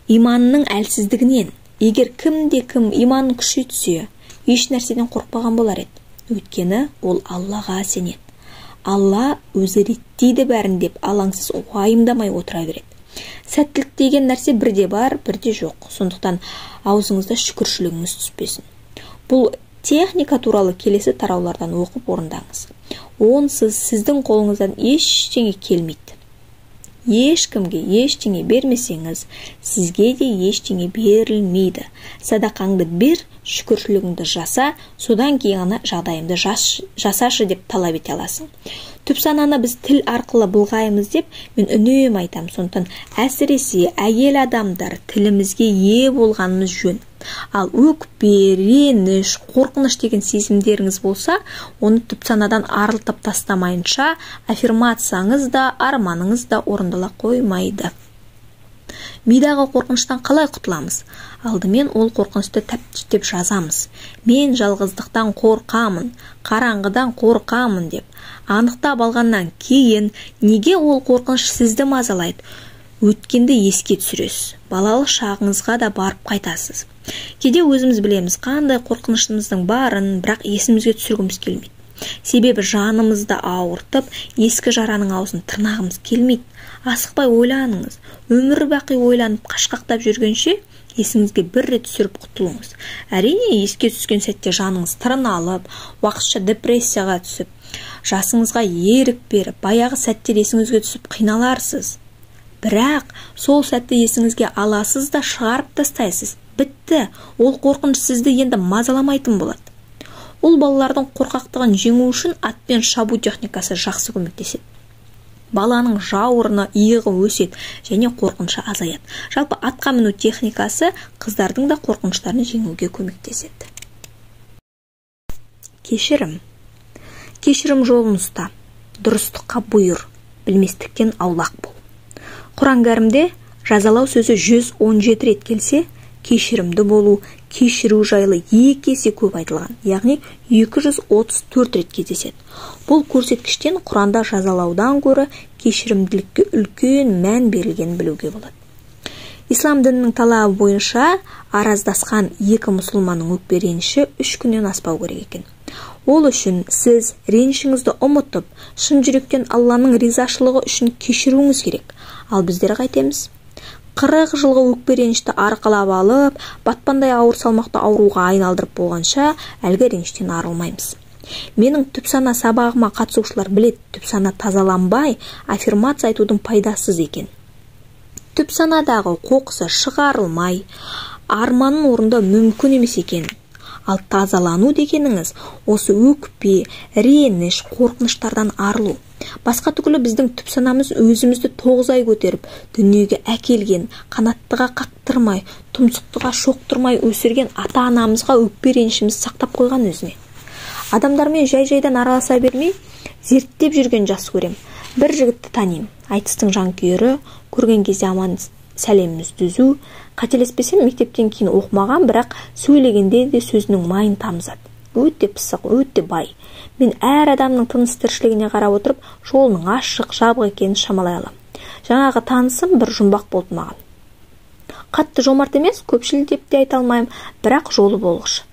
Иманының әлсіздігінен егер кімде кім иманын күшейтсе еш нәрседен қорықпаған болар еді. Өйткені ол аллаға сенеді. Алла өзі реттейді бәрін деп алаңсыз уайымдамай отыра береді. Сәттілік деген нәрсе бірде бар бірде жоқ. Сондықтан аузыңызда шүкіршілігіңіз түспесін. Бұл техника туралы келесі тараулардан оқып орындаңыз. Онсыз сіздің қолыңыздан ештеңе келмейді. Ешкімге ештеңе бермесеңіз сізге де ештеңе берілмейді. Садақаңды бер шүкіршілігіңді жаса содан кейін ғана жағдайымды жасашы деп талап ете аласың. Түп сананы біз тіл арқылы былғаймыз деп мен үнемі айтамын сондықтан әсіресе әйел адамдар тілімізге ие болғанымыз жөн. Ал өкпе реніш қорқыныш деген сезімдеріңіз болса оны түп санадан арылтып тастамайынша аффирмацияңыз да арманыңыз да орындала қоймайды. Мидағы қорқыныштан қалай құтыламыз? Алдымен ол қорқынышты тәптіштеп жазамыз. Мен жалғыздықтан қорқамын қараңғыдан қорқамын деп. Анықтап алғаннан кейін неге ол қорқыныш сізді мазалайды? Өткенді еске түсіресіз. Балалық шағыңызға да барып қайтасыз. Кейде өзіміз білеміз қандай қорқынышымыздың барын бірақ есімізге түсіргіміз келмейді. Себебі жанымызды ауыртып ескі жараның аузын тырнағымыз келмейді. Асықпай ойланыңыз. Өмір бақи ойланып қашқақтап жүргенше есіңізге бір рет түсіріп құтылыңыз. Әрине еске түскен сәтте жаныңыз тырналып уақытша депрессияға түсіп жасыңызға ерік беріп баяғы сәттер есіңізге түсіп қиналарсыз. Бірақ сол сәтті есіңізге аласыз да шығарып тастайсыз. Бітті ол қорқыныш сізді енді мазаламайтын болады. Ұл балалардың қорқақтығын жеңу үшін атпен шабу техникасы жақсы көмектеседі. Баланың жауырыны иығы өседі және қорқынышы азаяды. Жалпы атқа міну техникасы қыздардың да қорқыныштарын жеңуге көмектеседі. Кешірім. Кешірім жолын ұста. Дұрыстыққа бұйыр. Білместіктен аулақ бол. Құран кәрімде жазалау сөзі 117 рет келсе кешірімді болу кешіру жайлы екі есе көп айтылған. Яғни 234 рет кездеседі. Бұл көрсеткіштен құранда жазалаудан гөрі кешірімділікке үлкен мән берілгенін білуге болады. Ислам дінінің талабы бойынша араздасқан екі мұсылманның өкпе реніші үш күннен аспау керек екен. Ол үшін сіз ренішіңізді ұмытып шын жүректен алланың ризашылығы үшін кешіруіңіз керек. Ал біздер қайтеміз. Қырық жылғы өкпе ренішті арқалап алып батпандай ауыр салмақты ауруға айналдырып болғанша әлгі реніштен арылмаймыз менің түп сана сабағыма қатысушылар білет түп сана тазаланбай аффирмация айтудың пайдасыз екен. Түп санадағы қоқысы шығарылмай арманын орындау мүмкін емес екен. Ал тазалану дегеніңіз осы өкпе реніш қорқыныштардан арылу. Басқа түгілі біздің түп санамыз өзімізді тоғыз ай көтеріп дүниеге әкелген қанаттыға қақтырмай тұмсықтыға шоқтырмай өсірген ата анамызға өкпе ренішімізді сақтап қойған өзіне. Адамдармен жай жайдан араласа бермей зерттеп жүрген жас көрем. Бір жігітті танимын. Айтыстың жанкүйері көрген кезде аман сәлемімізді үзу қателеспесем мектептен кейін оқымаған бірақ сөйлегенде де сөзінің майын тамызады. Өте пысық өте бай. Мен әр адамның тыныс тіршілігіне қарап отырып жолының ашық жабық екенін шамалай аламын жаңағы танысым бір жұмбақ болды маған. Қатты жомарт емес көпшіл деп те айта алмаймын бірақ жолы болғыш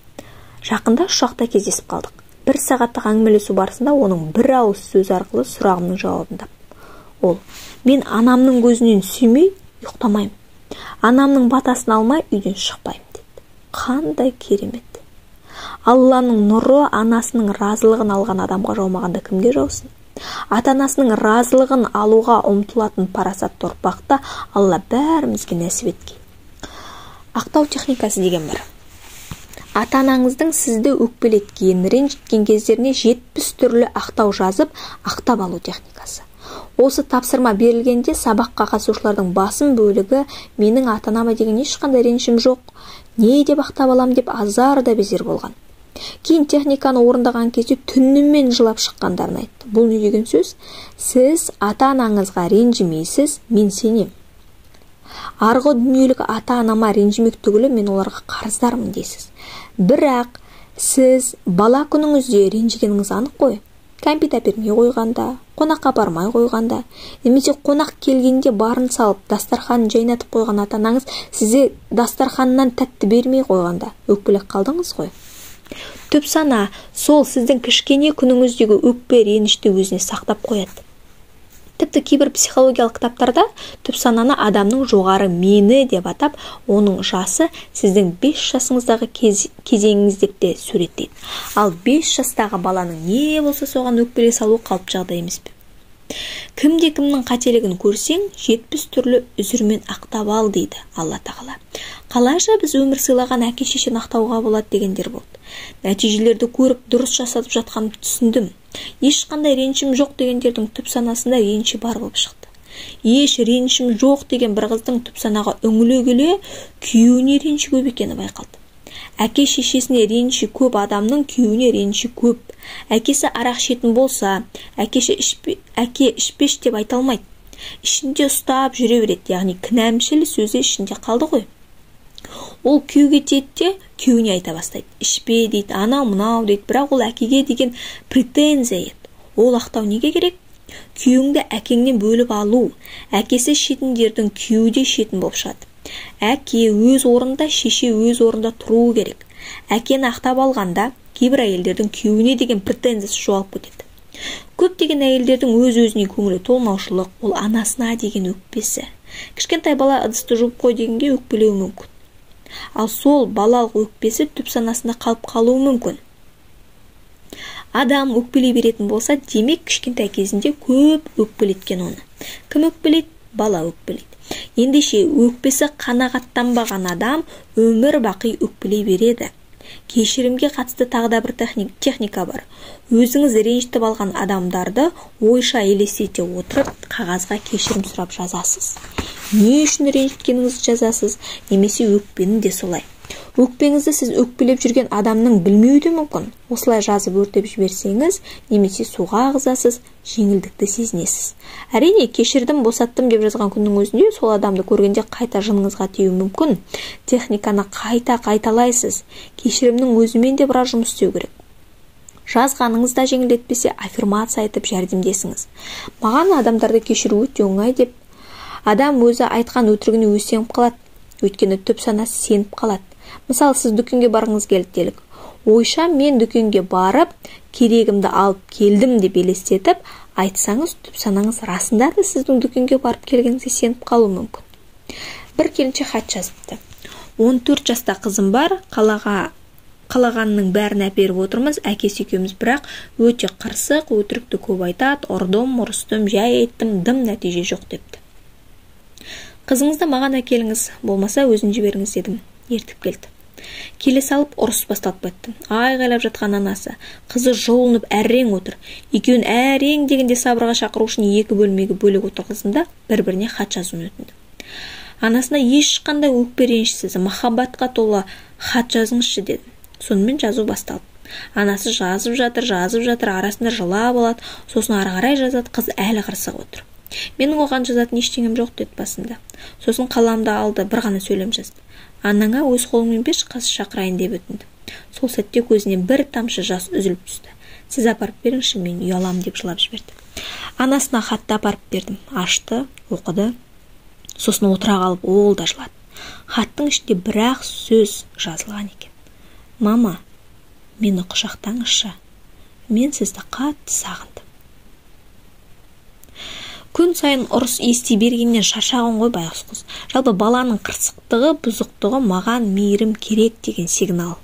жақында ұшақта кездесіп қалдық. Бір сағаттық әңгімелесу барысында оның бір ауыз сөз арқылы сұрағымның жауабын ол мен анамның көзінен сүймей ұйықтамаймын. Анамның батасын алмай үйден шықпаймын деді. Қандай керемет. Алланың нұры анасының разылығын алған адамға жаумағанда кімге жаусын? Ата анасының разылығын алуға ұмтылатын парасатты ұрпақты алла бәрімізге нәсіп еткен. Ақтау техникасы деген бар ата анаңыздың сізді өкпелеткен ренжіткен кездеріне жетпіс түрлі ақтау жазып ақтап алу техникасы. Осы тапсырма берілгенде сабаққа қатысушылардың басым бөлігі менің ата анама деген ешқандай ренішім жоқ. Не деп ақтап алам деп азар да безер болған. Кейін техниканы орындаған кезде түнімен жылап шыққандарын айтты. Бұл не деген сөз? Сіз ата анаңызға ренжімейсіз мен сенем арғы дүниелік ата анама ренжімек түгілі мен оларға қарыздармын дейсіз. Бірақ сіз бала күніңізде ренжігеніңіз анық қой. Кәмпит әпермей қойғанда қонаққа бармай қойғанда немесе қонақ келгенде барын салып дастарханын жайнатып қойған ата анаңыз сізге дастарханынан тәтті бермей қойғанда өкпелеп қалдыңыз ғой. Түп сана сол сіздің кішкене күніңіздегі өкпе ренішті өзіне сақтап қояды. Тіпті кейбір психологиялық кітаптарда түп сананы адамның жоғары мені деп атап оның жасы сіздің 5 жасыңыздағы кез, кезеңіңіз деп те суреттейді. Ал 5 жастағы баланың не болса соған өкпелей салу қалыпты жағдай емес пе? Кімде кімнің қателігін көрсең жетпіс түрлі үзірмен ақтап ал дейді алла тағала. Қалайша біз өмір сыйлаған әке шешені ақтауға болады дегендер болды. Нәтижелерді көріп дұрыс жасатып жатқанымды түсіндім. Ешқандай ренішім жоқ дегендердің түп санасында реніші бар болып шықты. Еш ренішім жоқ деген бір қыздың түп санаға үңіле келе күйеуіне реніші көп екені байқалды. Әке шешесіне реніші көп адамның күйеуіне реніші көп. Әкесі арақ ішетін болса әкеші ішпе, әке ішпеш деп айта алмайды. Ішінде ұстап жүре береді яғни кінәмшіл сөзі ішінде қалды ғой. Ол күйеуге тиеді де күйеуіне айта бастайды. Ішпе дейді. Анау мынау дейді. Бірақ ол әкеге деген претензия еді. Ол ақтау неге керек? Күйеуіңді әкеңнен бөліп алу. Әкесі ішетіндердің күйеуі де ішетін болып шығады. Әке өз орнында шеше өз орнында тұруы керек. Әкені ақтап алғанда кейбір әйелдердің күйеуіне деген претензиясы жоғалып кетеді. Көптеген әйелдердің өз өзіне көңілі толмаушылық ол анасына деген өкпесі. Кішкентай бала ыдысты жуып қой дегенге өкпелеуі мүмкін. Ал сол балалық өкпесі түп санасында қалып қалуы мүмкін. Адам өкпелей беретін болса демек кішкентай кезінде көп өкпелеткен оны. Кім өкпелейді? Бала өкпелейді. Ендеше өкпесі қанағаттанбаған адам өмір бақи өкпелей береді. Кешірімге қатысты тағы да бір техника бар. Өзіңіз ренжітіп алған адамдарды ойша елестете отырып қағазға кешірім сұрап жазасыз. Не үшін ренжіткеніңізді жазасыз? Немесе өкпені де солай. Өкпеңізді сіз өкпелеп жүрген адамның білмеуі де мүмкін. Осылай жазып өртеп жіберсеңіз немесе суға ағызасыз жеңілдікті сезінесіз. Әрине кешірдім босаттым деп жазған күннің өзінде сол адамды көргенде қайта жыныңызға тиюі мүмкін. Техниканы қайта қайталайсыз. Кешірімнің өзімен де біраз жұмыс істеу керек. Жазғаныңыз да жеңілдетпесе аффирмация айтып жәрдемдесіңіз. Маған адамдарды кешіру өте оңай деп. Адам өзі айтқан өтірігіне өзі сеніп қалады. Өйткені түп санасы сеніп қалады. Мысалы сіз дүкенге барғыңыз келді делік. Ойша мен дүкенге барып керегімді алып келдім деп елестетіп айтсаңыз түп санаңыз расында да сіздің дүкенге барып келгеніңізге сеніп қалуы мүмкін. Бір келіншек хат жазыпты. 14 жаста қызым бар қалаға қалағанның бәрін әперіп отырмыз әкесі екеуміз бірақ өте қырсық өтірікті көп айтады ұрдым ұрыстым жай айттым дым нәтиже жоқ депті. Қызыңызды маған әкеліңіз болмаса өзін жіберіңіз дедім. Ертіп келді. Келе салып ұрыс басталып кетті. Айғайлап жатқан анасы. Қызы жұлынып әрең отыр. Екеуін әрең дегенде сабырға шақыру үшін екі бөлмеге бөлек отырғызды да бір біріне хат жазуын өтінді. Анасына ешқандай өкпе ренішсіз махаббатқа толы хат жазыңызшы деді. Сонымен жазу басталды. Анасы жазып жатыр жазып жатыр арасында жылап алады. Сосын ары қарай жазады қыз әлі қырсығып отыр. Менің оған жазатын ештеңем жоқ деді басында. Сосын қаламды алды бір ғана сөйлем жазды. Анаңа өз қолыңмен берші қазір шақырайын деп өтінді. Сол сәтте көзінен бір тамшы жас үзіліп түсті. Сіз апарып беріңізші мен ұяламын деп жылап жіберді. Анасына хатты апарып бердім. Ашты оқыды. Сосын отыра қалып ол да жылады. Хаттың ішінде бір ақ сөз жазылған екен. Мама мені құшақтаңызшы. Мен сізді қатты сағындым күн сайын ұрыс ести бергеннен шаршаған ғой байғұс қыз. Жалпы баланың қырсықтығы бұзықтығы маған мейірім керек деген сигнал.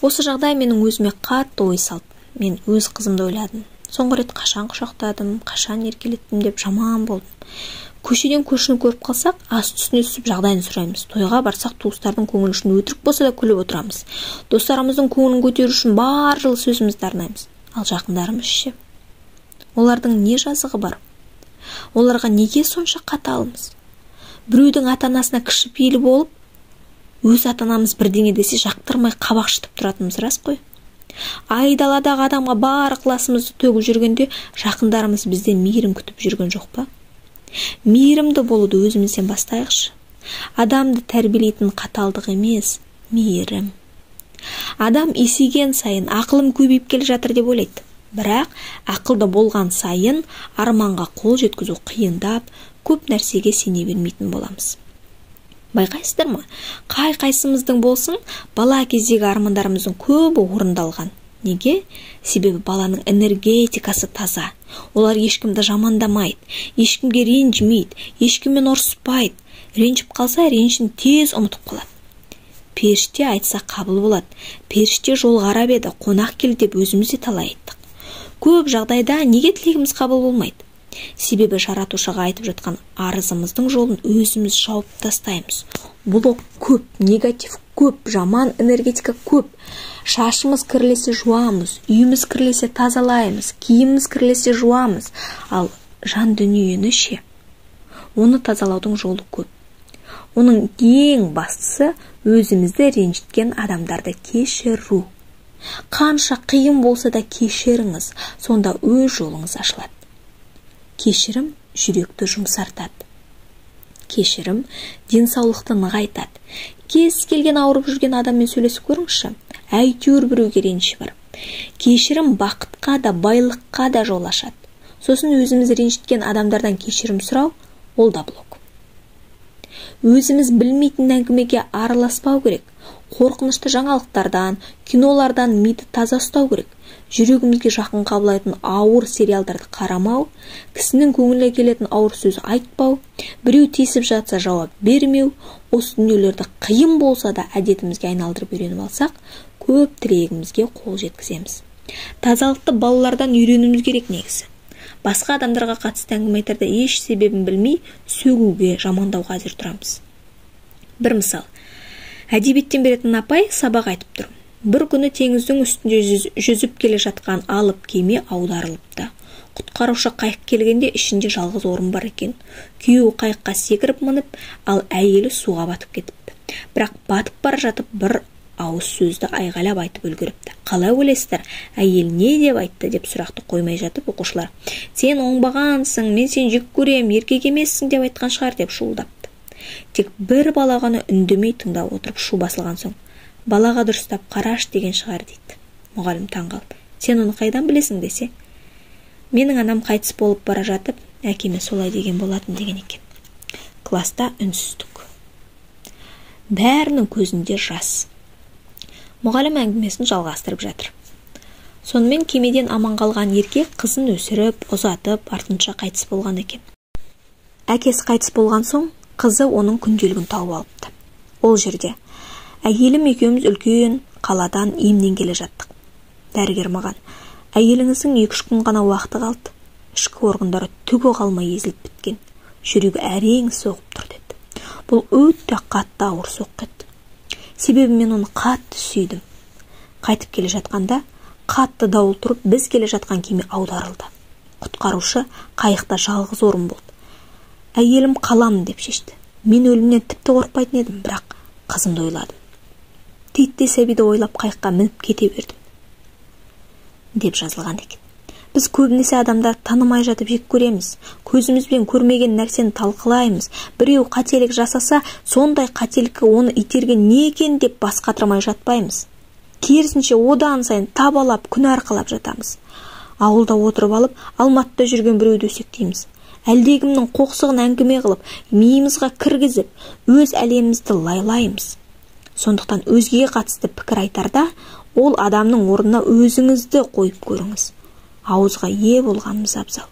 Осы жағдай менің өзіме қатты ой салды. Мен өз қызымды ойладым. Соңғы рет қашан құшақтадым қашан еркелеттім деп жаман болдым. Көшеден көршіні көріп қалсақ асты үстіне түсіп жағдайын сұраймыз. Тойға барсақ туыстардың көңілі үшін өтірік болса да күліп отырамыз. Достарымыздың көңілін көтеру үшін бар жылы сөзімізді арнаймыз. Ал жақындарымыз ше? Олардың не жазығы бар? Оларға неге сонша қаталмыз біреудің ата анасына кішіпейіл болып өз ата анамыз бірдеңе десе жақтырмай қабақ шытып тұратынымыз рас қой. Айдаладағы адамға бар ықыласымызды төгіп жүргенде жақындарымыз бізден мейірім күтіп жүрген жоқ па? Мейірімді болуды өзімізден бастайықшы. Адамды тәрбиелейтін қаталдық емес мейірім. Адам есейген сайын ақылым көбейіп келе жатыр деп ойлайды. Бірақ ақылды болған сайын арманға қол жеткізу қиындап көп нәрсеге сене бермейтін боламыз. Байқайсыздар ма? Қай қайсымыздың болсын бала кездегі армандарымыздың көбі орындалған. Неге? Себебі баланың энергетикасы таза. Олар ешкімді жамандамайды ешкімге ренжімейді ешкіммен ұрыспайды. Ренжіп қалса ренішін тез ұмытып қалады. Періште айтса қабыл болады періште жол қарап еді қонақ кел деп өзіміз де талай айттық. Көп жағдайда неге тілегіміз қабыл болмайды? Себебі жаратушыға айтып жатқан арызымыздың жолын өзіміз жауып тастаймыз. Блок көп негатив көп жаман энергетика көп. Шашымыз кірлесе жуамыз үйіміз кірлесе тазалаймыз киіміміз кірлесе жуамыз. Ал жан дүниені ше? Оны тазалаудың жолы көп. Оның ең бастысы өзімізді ренжіткен адамдарды кешіру. Қанша қиын болса да кешіріңіз сонда өз жолыңыз ашылады. Кешірім жүректі жұмсартады. Кешірім денсаулықты нығайтады. Кез келген ауырып жүрген адаммен сөйлесіп көріңізші әйтеуір біреуге реніші бар. Кешірім бақытқа да байлыққа да жол ашады. Сосын өзіміз ренжіткен адамдардан кешірім сұрау ол да блок өзіміз білмейтін әңгімеге араласпау керек. Қорқынышты жаңалықтардан кинолардан миды таза ұстау керек. Жүрегімізге жақын қабылайтын ауыр сериалдарды қарамау кісінің көңіліне келетін ауыр сөз айтпау біреу тиісіп жатса жауап бермеу осы дүниелерді қиын болса да әдетімізге айналдырып үйреніп алсақ көп тілегімізге қол жеткіземіз. Тазалықты балалардан үйренуіміз керек негізі. Басқа адамдарға қатысты әңгіме айтарда еш себебін білмей сөгуге жамандауға әзір тұрамыз. Бір мысал әдебиеттен беретін апай сабақ айтып тұр. Бір күні теңіздің үстінде жүзіп келе жатқан алып кеме аударылыпты. Құтқарушы қайық келгенде ішінде жалғыз орын бар екен. Күйеуі қайыққа секіріп мініп ал әйелі суға батып кетіпті. Бірақ батып бара жатып бір ауыз сөзді айғайлап айтып үлгеріпті. Қалай ойлайсыздар әйел не деп айтты? деп сұрақты қоймай жатып оқушылар. Сен оңбағансың мен сені жек көремін еркек емессің деп айтқан шығар деп шуылдап. Тек бір бала ғана үндемей тыңдап отырып шу басылған соң балаға дұрыстап қараш деген шығар дейді. Мұғалім таңғалып сен оны қайдан білесің? десе менің анам қайтыс болып бара жатып әкеме солай деген болатын деген екен. Класста үнсіздік. Бәрінің көзінде жас. Мұғалім әңгімесін жалғастырып жатыр. Сонымен кемеден аман қалған еркек қызын өсіріп ұзатып артынша қайтыс болған екен. Әкесі қайтыс болған соң қызы оның күнделігін тауып алыпты. Ол жерде әйелім екеуміз үлкен қаладан емнен келе жаттық дәрігер маған әйеліңіздің екі үш күн ғана уақыты қалды. Ішкі органдары түгі қалмай езіліп біткен. Жүрегі әрең соғып тұр деді. Бұл өте қатты ауыр соққы еді себебі мен оны қатты сүйдім. Қайтып келе жатқанда қатты дауыл тұрып біз келе жатқан кеме аударылды. Құтқарушы қайықта жалғыз орын болды. Әйелім қаламын деп шешті. Мен өлімнен тіпті қорықпайтын едім бірақ қызымды ойладым. Титтей сәбиді ойлап қайыққа мініп кете бердім. Деп жазылған екен. Біз көбінесе адамдарды танымай жатып жек көреміз. Көзімізбен көрмеген нәрсені талқылаймыз. Біреу қателік жасаса сондай қателікке оны итерген не екен деп бас қатырмай жатпаймыз. Керісінше одан сайын табалап күнә арқалап жатамыз. Ауылда отырып алып алматыда жүрген біреуді өсектейміз. Әлдекімнің қоқсығын әңгіме қылып миымызға кіргізіп өз әлемімізді лайлаймыз. Сондықтан өзгеге қатысты пікір айтарда ол адамның орнына өзіңізді қойып көріңіз. Ауызға ие болғанымыз абзал.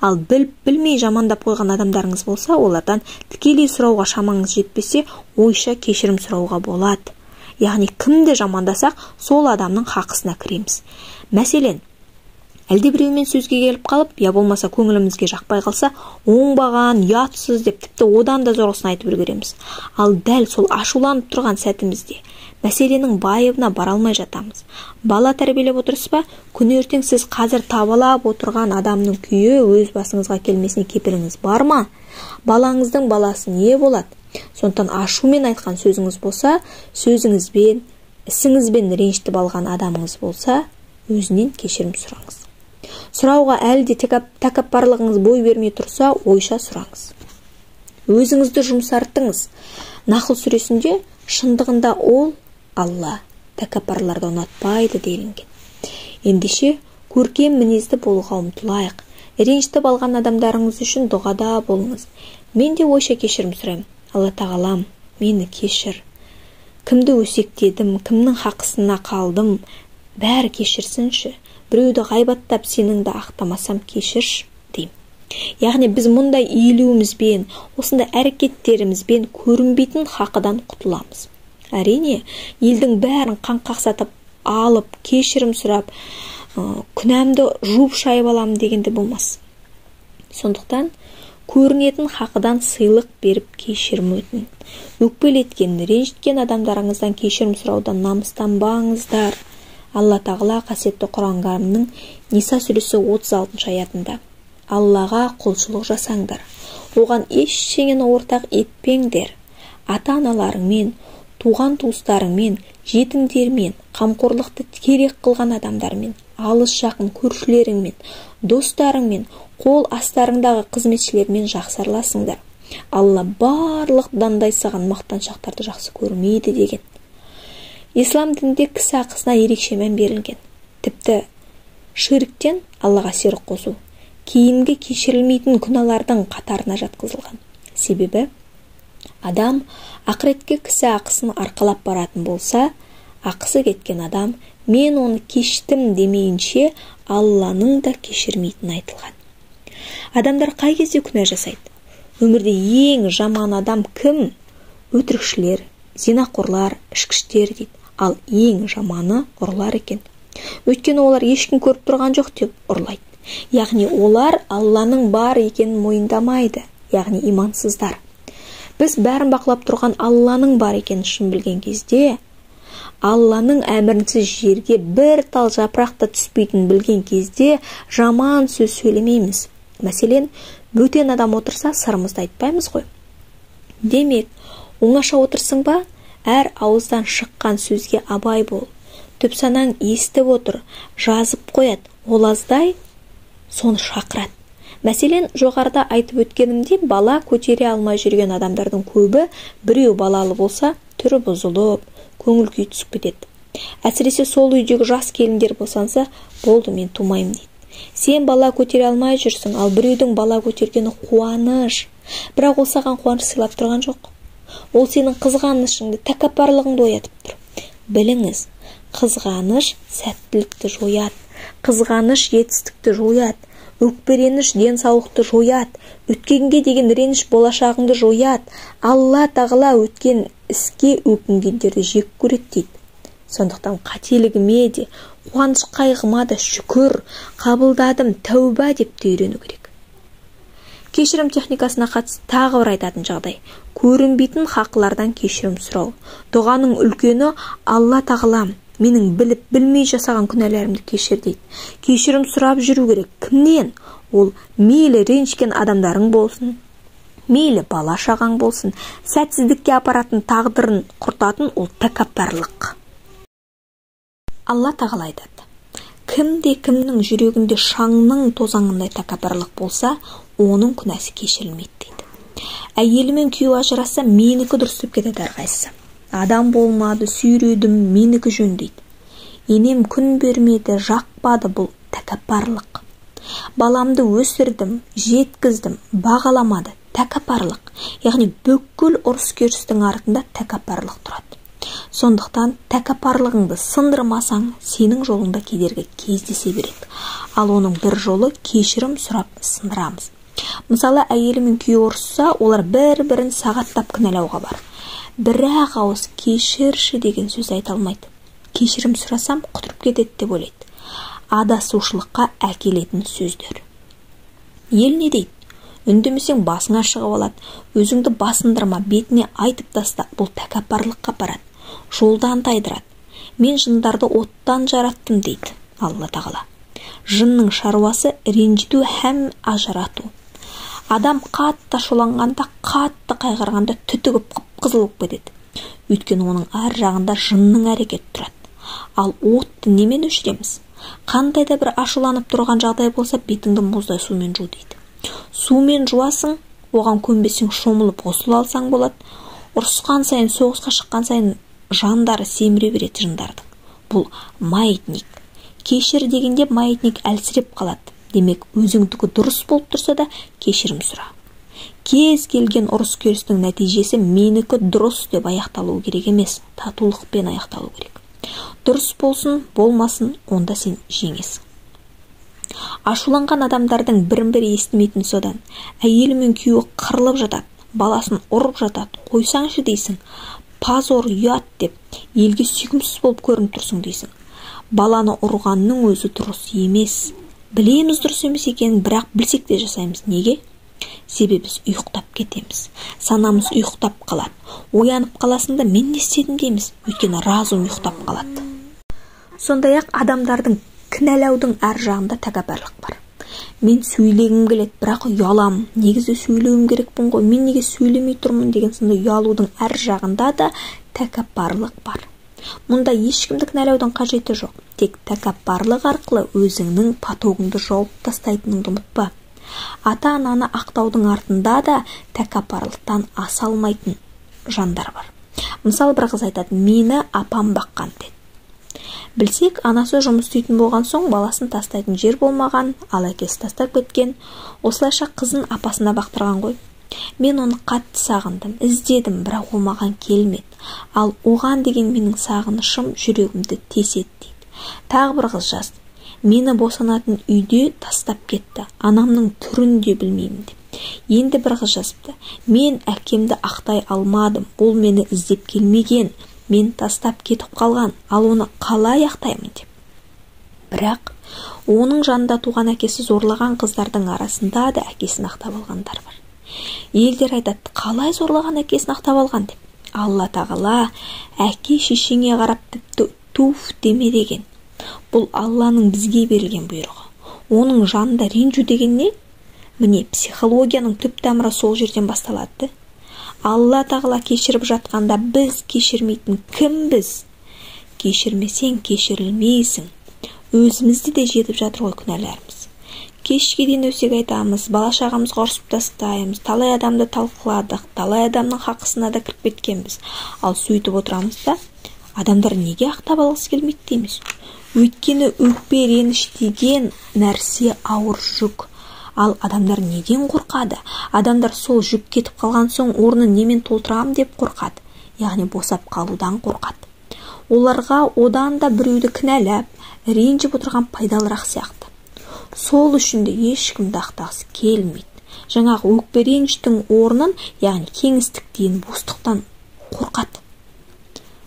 Ал біліп білмей жамандап қойған адамдарыңыз болса олардан тікелей сұрауға шамаңыз жетпесе ойша кешірім сұрауға болады. Яғни кімді жамандасақ сол адамның хақысына кіреміз. Мәселен әлдебіреумен сөзге келіп қалып я болмаса көңілімізге жақпай қалса оңбаған ұятсыз деп тіпті одан да зорғысын айтып үлгереміз. Ал дәл сол ашуланып тұрған сәтімізде мәселенің байыбына бара алмай жатамыз. Бала тәрбиелеп отырсыз ба? Күні ертең сіз қазір табалап отырған адамның күйі өз басыңызға келмесіне кепіліңіз бар ма? Балаңыздың баласы не болады? Сондықтан ашумен айтқан сөзіңіз болса сөзіңізбен ісіңізбен ренжітіп алған адамыңыз болса өзінен кешірім сұраңыз. Сұрауға әлі де тәкаппарлығыңыз бой бермей тұрса ойша сұраңыз өзіңізді жұмсартыңыз нақыл сүресінде шындығында ол алла тәкаппарларды ұнатпайды делінген. Ендеше көркем мінезді болуға ұмтылайық. Ренжітіп алған адамдарыңыз үшін дұғада болыңыз. Мен де ойша кешірім сұраймын. Алла тағалам мені кешір. Кімді өсектедім кімнің хақысына қалдым бәрі кешірсінші. Біреуді ғайбаттап сеніңді ақтамасам кешірші деймін яғни біз мұндай иілуімізбен осындай әрекеттерімізбен көрінбейтін хақыдан құтыламыз. Әрине елдің бәрін қақсатып алып кешірім сұрап күнәмді жуып шайып аламын дегенде болмас. Сондықтан көрінетін хақыдан сыйлық беріп кешірім өтін өкпелеткен ренжіткен адамдарыңыздан кешірім сұраудан намыстанбаңыздар. Алла тағала қасиетті құран кәрімнің ниса сүресі 36 аятында. Аллаға құлшылық жасаңдар оған ештеңені ортақ етпеңдер. Ата аналарыңмен туған туыстарыңмен жетімдермен қамқорлықты керек қылған адамдармен алыс жақын көршілеріңмен достарыңмен қол астарыңдағы қызметшілермен жақсы араласыңдар алла барлық дандайсаған мақтаншақтарды жақсы көрмейді деген. Ислам дінінде кісі ақысына ерекше мән берілген. Тіпті ширктен аллаға серік қосу кейінгі кешірілмейтін күнәлардың қатарына жатқызылған. Себебі адам ақыретке кісі ақысын арқалап баратын болса ақысы кеткен адам мен оны кештім демейінше алланың да кешірмейтіні айтылған. Адамдар қай кезде күнә жасайды? Өмірде ең жаман адам кім? Өтірікшілер зинақорлар ішкіштер дейді. Ал ең жаманы ұрылар екен. Өйткені олар ешкім көріп тұрған жоқ деп ұрлайды. Яғни олар алланың бар екенін мойындамайды яғни имансыздар. Біз бәрін бақылап тұрған алланың бар екенін шын білген кезде алланың әмірінсіз жерге бір тал жапырақ та түспейтінін білген кезде жаман сөз сөйлемейміз. Мәселен бөтен адам отырса сырымызды айтпаймыз ғой. Демек оңаша отырсың ба? Әр ауыздан шыққан сөзге абай бол. Түп санаң естіп отыр жазып қояды ол аздай соны шақырады мәселен жоғарыда айтып өткенімдей бала көтере алмай жүрген адамдардың көбі біреу балалы болса түрі бұзылып көңіл күй түсіп кетеді. Әсіресе сол үйдегі жас келіндер босанса болды мен тумаймын дейді. Сен бала көтере алмай жүрсің ал біреудің бала көтергені қуаныш. Бірақ ол саған қуаныш сыйлап тұрған жоқ. Ол сенің қызғанышыңды тәкаппарлығыңды оятып тұр. Біліңіз қызғаныш сәттілікті жояды қызғаныш жетістікті жояды өкпереніш денсаулықты жояды өткенге деген реніш болашағыңды жояды. Алла тағала өткен іске өкінгендерді жек көреді дейді. Сондықтан қателігіме де қуаныш қайғыма да шүкір қабылдадым тәуба деп үйрену керек. Кешірім техникасына қатысты тағы бір айтатын жағдай. Көрінбейтін хақлардан кешірім сұрау. Дұғаның үлкені алла тағалам менің біліп білмей жасаған күнәларымды кешір дейді. Кешірім сұрап жүру керек. Кімнен? Ол мейлі ренжіген адамдарың болсын мейлі бала шағаң болсын сәтсіздікке апаратын тағдырын құртатын ол тәкаппарлық. Алла тағала айтады. Кімде кімнің жүрегінде шаңның тозаңындай тәкаппарлық болса оның күнәсі кешірілмейді дейді. Әйелімен күйеуі ажырасса менікі дұрыс деп кетеді әрқайсысы. Адам болмады сүйредім менікі жөн дейді. Енем күн бермеді жақпады бұл тәкаппарлық. Баламды өсірдім жеткіздім бағаламады тәкаппарлық. Яғни бүкіл ұрыс керістің артында тәкаппарлық тұрады. Сондықтан тәкаппарлығыңды сындырмасаң сенің жолыңда кедергі кездесе береді. Ал оның бір жолы кешірім сұрап сындырамыз. Мысалы әйелі мен күйеуі ұрысса олар бір бірін сағаттап кінәлауға бар. Бірақ ауыз кешірші деген сөз айта алмайды. Кешірім сұрасам құтырып кетеді деп ойлайды. Адасушылыққа әкелетін сөздер. Ел не дейді? Үндемесең басыңа шығып алады. Өзіңді басындырма бетіне айтып таста бұл тәкаппарлыққа апарады жолдан тайдырады. Мен жындарды оттан жараттым дейді алла тағала. Жынның шаруасы ренжіту һәм ажырату. Адам қатты ашуланғанда қатты қайғырғанда түтігіп қып қызыл болып кетеді. Өйткені оның ар жағында жынның әрекеті тұрады. Ал отты немен өшіреміз? Қандай да бір ашуланып тұрған жағдай болса бетіңді мұздай сумен жу дейді. Сумен жуасың оған көнбесең шомылып ғұсыл алсаң болады. Ұрысқан сайын соғысқа шыққан сайын жандары семіре береді жындардың. Бұл маятник. Кешір дегенде маятник әлсіреп қалады. Демек өзіңдікі дұрыс болып тұрса да кешірім сұра. Кез келген ұрыс керістің нәтижесі менікі дұрыс деп аяқталуы керек емес татулықпен аяқталу керек. Дұрыс болсын болмасын онда сен жеңесің. Ашуланған адамдардың бірін бірі естімейтін содан әйелі мен күйеуі қырылып жатады баласын ұрып жатады қойсаңшы дейсің позор ұят деп елге сүйкімсіз болып көрініп тұрсың дейсің. Баланы ұрғанның өзі дұрыс емес. Білеміз дұрыс емес екенін бірақ білсек те жасаймыз. Неге? Себебі біз ұйықтап кетеміз. Санамыз ұйықтап қалады. Оянып қаласың да мен не істедім дейміз. Өйткені разум ұйықтап қалады. Сондай ақ адамдардың кінәлаудың ар жағында тәкаппарлық бар. Мен сөйлегім келеді бірақ ұялам негізі сөйлеуім керекпін ғой. Мен неге сөйлемей тұрмын деген сынды ұялудың әр жағында да тәкаппарлық бар. Мұнда ешкімді кінәлаудың қажеті жоқ. Тек тәкаппарлық арқылы өзіңнің потогыңды жауып тастайтыныңды ұмытпа. Ата ананы ақтаудың артында да тәкаппарлықтан аса алмайтын жандар бар. Мысалы бір қыз айтады мені апам баққан деді. Білсек анасы жұмыс істейтін болған соң баласын тастайтын жер болмаған ал әкесі тастап кеткен. Осылайша қызын апасына бақтырған ғой. Мен оны қатты сағындым іздедім бірақ ол маған келмеді. Ал оған деген менің сағынышым жүрегімді теседі дейді. Тағы бір қыз жазды. Мені босанатын үйде тастап кетті анамның түрін де білмеймін деп. Енді бір қыз жазыпты. Мен әкемді ақтай алмадым ол мені іздеп келмеген мен тастап кетіп қалған ал оны қалай ақтаймын деп. Бірақ оның жанында туған әкесі зорлаған қыздардың арасында да әкесін ақтап алғандар бар. Елдер айтады қалай зорлаған әкесін ақтап алған? деп. Алла тағала әке шешеңе қарап тіпті туф деме деген. Бұл алланың бізге берілген бұйрығы. Оның жанында ренжу деген не? Міне психологияның түп тамыры сол жерден басталады алла тағала кешіріп жатқанда біз кешірмейтін кімбіз? Кешірмесең кешірілмейсің. Өзімізді де жетіп жатыр ғой күнәларымыз. Кешке дейін өсек айтамыз бала шағамызға ұрсып тастаймыз талай адамды талқыладық талай адамның хақысына да кіріп кеткенбіз. Ал сөйтіп отырамыз да адамдар неге ақтап алғысы келмейді дейміз? Өйткені өкпе реніш деген нәрсе ауыр жүк. Ал адамдар неден қорқады? Адамдар сол жүк кетіп қалған соң орнын немен толтырам деп қорқады. Яғни босап қалудан қорқады. Оларға одан да біреуді кінәлап ренжіп отырған пайдалырақ сияқты. Сол үшін де ешкімді ақтағысы келмейді. Жаңағы өкпе реніштің орнын яғни кеңістіктен бостықтан қорқады.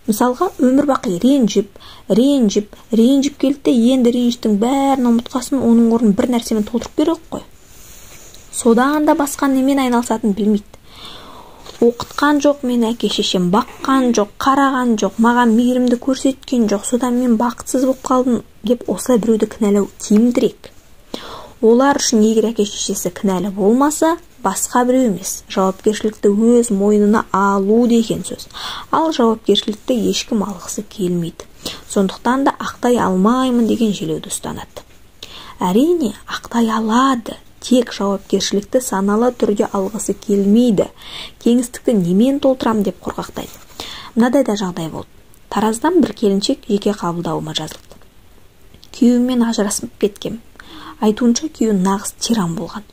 Мысалға өмір бақи ренжіп ренжіп ренжіп келді де енді ренжіштің бәрін ұмытқасын оның орнын бір нәрсемен толтырып керек қой. Содан да басқа немен айналысатынын білмейді. Оқытқан жоқ мен әке шешем баққан жоқ қараған жоқ маған мейірімді көрсеткен жоқ содан мен бақытсыз болып қалдым деп осылай біреуді кінәлау тиімдірек. Олар үшін егер әке шешесі кінәлі болмаса басқа біреу емес. Жауапкершілікті өз мойнына алу деген сөз. Ал жауапкершілікті ешкім алғысы келмейді. Сондықтан да ақтай алмаймын деген желеуді ұстанады. Әрине ақтай алады тек жауапкершілікті саналы түрде алғысы келмейді. Кеңістікті немен толтырам деп қорқақтайды мынадай да жағдай болды. Тараздан бір келіншек жеке қабылдауыма жазылды. Күйеуіммен ажырасып кеткем. Айтуынша күйеуі нағыз тиран болған.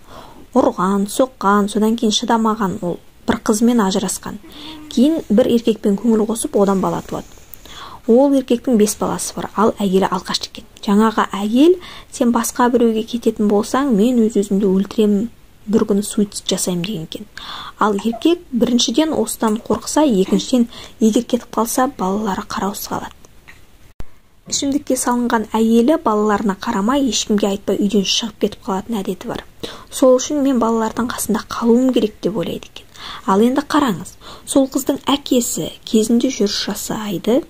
Ұрған соққан содан кейін шыдамаған ол. Бір қызмен ажырасқан. Кейін бір еркекпен көңіл қосып одан бала туады. Ол еркектің бес баласы бар. Ал әйелі алқаш екен жаңағы әйел сен басқа біреуге кететін болсаң мен өз өзімді өлтіремін бір күні суицид жасаймын деген екен. Ал еркек біріншіден осыдан қорықса екіншіден егер кетіп қалса балалары қараусыз қалады. Ішімдікке салынған әйелі балаларына қарамай ешкімге айтпай үйден шығып кетіп қалатын әдеті бар. Сол үшін мен балалардың қасында қалуым керек деп ойлайды екен. Ал енді қараңыз сол қыздың әкесі кезінде жүріс жасайды.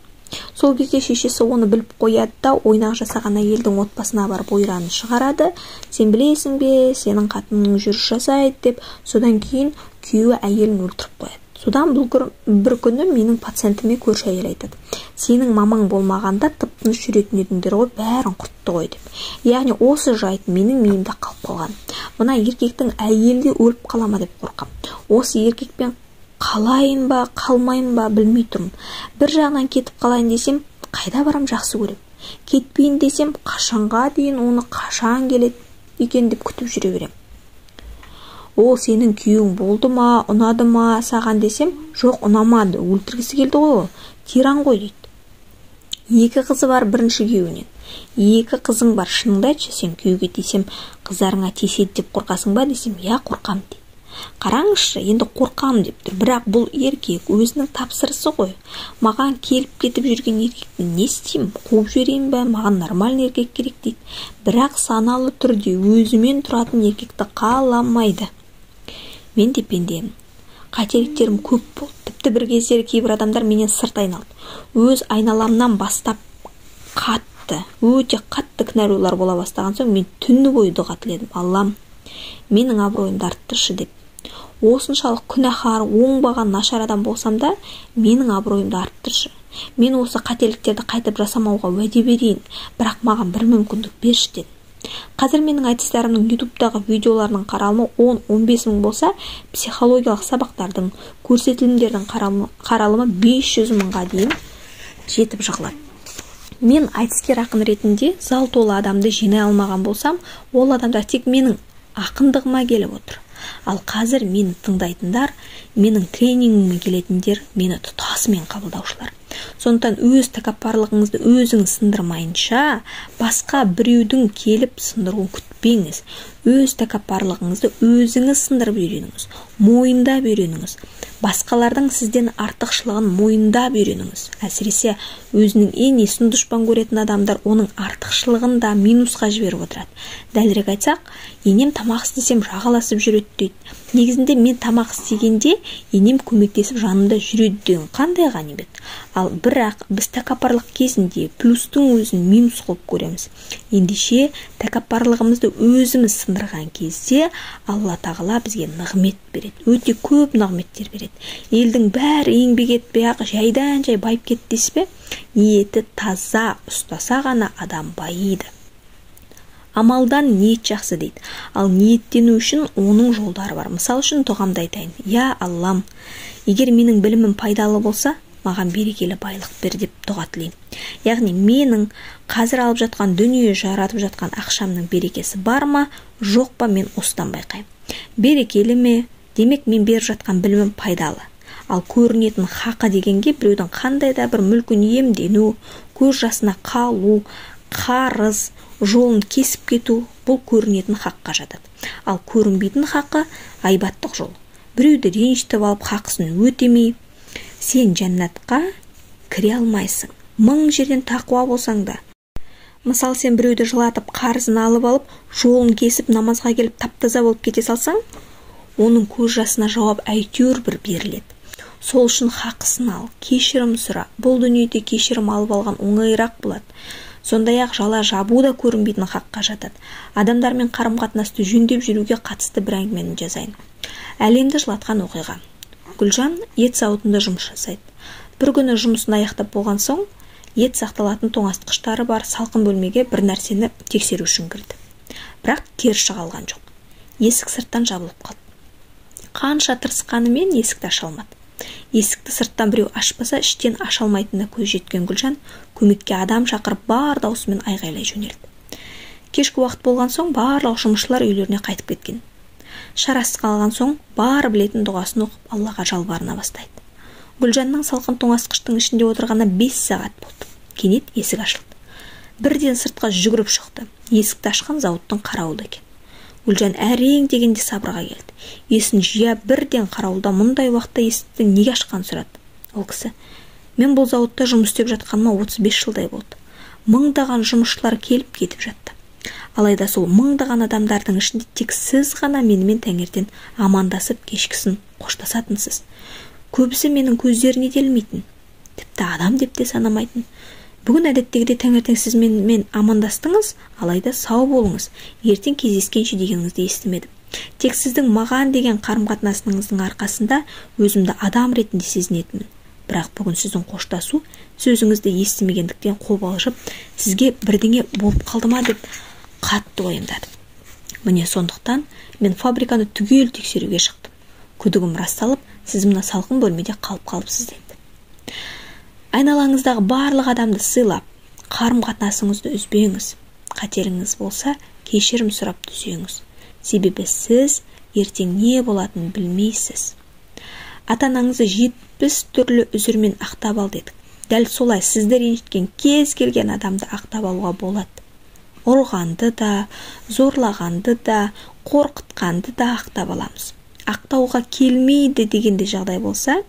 Сол кезде шешесі оны біліп қояды да ойнақ жасаған әйелдің отбасына барып ойранын шығарады. Сен білесің бе сенің қатының жүріс жасайды деп содан кейін күйеуі әйелін өлтіріп қояды. Содан бұл бір күні менің пациентіме көрші әйел айтады. Сенің мамаң болмағанда тып тыныш жүретін едіңдер ғой бәрін құртты ғой деп. Яғни осы жайт менің миымда қалып қалған. Мына еркектің әйелі де өліп қала ма? деп қорқам. Осы еркекпен қалайын ба қалмайын ба білмей тұрмын. бір жағынан кетіп қалайын десем қайда барам жақсы көрем? Кетпейін десем қашанға дейін оны қашан келеді екен деп күтіп жүре берем. Ол сенің күйеуің болды ма ұнады ма саған десем жоқ ұнамады. Өлтіргісі келді ғой ол. Тиран ғой дейді. Екі қызы бар бірінші күйеуінен. Екі қызың бар шыныңды айтшы сен күйеуге тисем қыздарыңа тиеседі деп қорқасың ба десем иә қорқам дейді. Қараңызшы енді қорқам деп тұр. Бірақ бұл еркек өзінің тапсырысы ғой. Маған келіп кетіп жүрген еркекті не істеймін? Қуып жіберейін ба маған нормальный еркек керек дейді. Бірақ саналы түрде өзімен тұратын еркекті қаламайды. Мен де пендемін. Қателіктерім көп болды. Тіпті бір кездері кейбір адамдар менен сырт айналды. Өз айналамнан бастап қатты өте қатты кінәлаулар бола бастаған соң мен түні бойы дұға тіледім. Аллам менің абыройымды арттыршы деп. Осыншалық күнәһар оңбаған нашар адам болсам да менің абыройымды арттыршы. Мен осы қателіктерді қайтып жасамауға уәде берейін. Бірақ маған бір мүмкіндік берші дедім қазір менің айтыстарымның ютубтағы видеоларының қаралымы 10-15 мың болса психологиялық сабақтардың көрсетілімдердің қаралымы 500 мыңға дейін жетіп жығылады. Мен айтыскер ақын ретінде зал толы адамды жинай алмаған болсам ол адамдар тек менің ақындығыма келіп отыр. Ал қазір мені тыңдайтындар менің тренингіме келетіндер мені тұтасымен қабылдаушылар. Сондықтан өз тәкаппарлығыңызды өзіңіз сындырмайынша басқа біреудің келіп сындыруын күтпеңіз. Өз тәкаппарлығыңызды өзіңіз сындырып үйреніңіз мойындап үйреніңіз. Басқалардың сізден артықшылығын мойындап үйреніңіз. Әсіресе өзінің ең есін дұшпан көретін адамдар оның артықшылығын да минусқа жіберіп отырады. Дәлірек айтсақ енем тамақ істесем жағаласып жүреді дейді. Негізінде мен тамақ істегенде енем көмектесіп жанымда жүреді деген қандай ғанибет? Ал бірақ біз тәкаппарлық кезінде плюстың өзін минус қылып көреміз. Ендеше тәкаппарлығымызды өзіміз сындырған кезде алла тағала бізге нығмет береді өте көп нығметтер береді. Елдің бәрі еңбек етпей ақ жайдан жай байып кетті дейсіз бе ниеті таза ұстаса ғана адам байиды. Амалдан ниет жақсы дейді. Ал ниеттену үшін оның жолдары бар. Мысалы үшін дұғамды айтайын. Я аллам егер менің білімім пайдалы болса маған берекелі байлық бер деп дұға тілеймін. Яғни менің қазір алып жатқан дүние жаратып жатқан ақшамның берекесі бар ма жоқ па мен осыдан байқаймын. Берекелі ме? Демек мен беріп жатқан білімім пайдалы. Ал көрінетін хақы дегенге біреудің қандай да бір мүлкін иемдену көз жасына қалу қарыз жолын кесіп кету бұл көрінетін хаққа жатады. Ал көрінбейтін хақы ғайбаттық жол. Біреуді ренжітіп алып хақысын өтемей сен жәннатқа кіре алмайсың. Мың жерден тақуа болсаң да. Мысалы сен біреуді жылатып қарызын алып алып жолын кесіп намазға келіп тап таза болып кете салсаң оның көз жасына жауап әйтеуір бір беріледі. Сол үшін хақысын ал кешірім сұра. Бұл дүниеде кешірім алып алған оңайырақ болады. Сондай ақ жала жабу да көрінбейтін хаққа жатады. Адамдармен қарым қатынасты жөндеп жүруге қатысты бір әңгімені жазайын. Әлемді жылатқан оқиға. Гүлжан ет зауытында жұмыс жасайды. Бір күні жұмысын аяқтап болған соң ет сақталатын тоңазытқыштары бар салқын бөлмеге бір нәрсені тексеру үшін кірді. Бірақ кері шыға алған жоқ. Есік сырттан жабылып қалды. Қанша тырысқанымен есікті аша алмады. Есікті сырттан біреу ашпаса іштен аша алмайтынына көз жеткен гүлжан көмекке адам шақырып бар даусымен айғайлай жөнелді. Кешкі уақыт болған соң барлық жұмысшылар үйлеріне қайтып кеткен. Шарасыз қалған соң бар білетін дұғасын оқып аллаға жалбарына бастайды. Гүлжанның салқын тоңазытқыштың ішінде отырғанына бес сағат болды. Кенет есік ашылды. Бірден сыртқа жүгіріп шықты. Есікті ашқан зауыттың қарауылы екен. Гүлжан әрең дегенде сабырға келді. Есін жия бірден қарауылда мұндай уақытта есікті неге ашқанын сұрады. Ол кісі мен бұл зауытта жұмыс істеп жатқаныма 35 жылдай болды. Мыңдаған жұмысшылар келіп кетіп жатты. Алайда сол мыңдаған адамдардың ішінде тек сіз ғана менімен таңертең амандасып кешкісін қоштасатынсыз. Көбісі менің көздеріне де ілмейтін тіпті адам деп те санамайтын. Бүгін әдеттегідей таңертең сіз менімен амандастыңыз алайда сау болыңыз ертең кездескенше дегеніңізді естімедім. Тек сіздің маған деген қарым қатынасыңыздың арқасында өзімді адам ретінде сезінетінмін. Бірақ бүгін сіздің қоштасу сөзіңізді естімегендіктен қобалжып сізге бірдеңе болып қалды ма деп қатты уайымдадым міне сондықтан мен фабриканы түгел тексеруге шықтым. Күдігім расталып сіз мына салқын бөлмеде қалып қалыпсыз деді айналаңыздағы барлық адамды сыйлап қарым қатынасыңызды үзбеңіз. Қателігіңіз болса кешірім сұрап түзеңіз. Себебі сіз ертең не болатынын білмейсіз. Ата анаңызды жетпіс түрлі үзірмен ақтап ал дедік. Дәл солай сізді ренжіткен кез келген адамды ақтап алуға болады. Ұрғанды да зорлағанды да қорқытқанды да ақтап аламыз. Ақтауға келмейді дегенде жағдай болса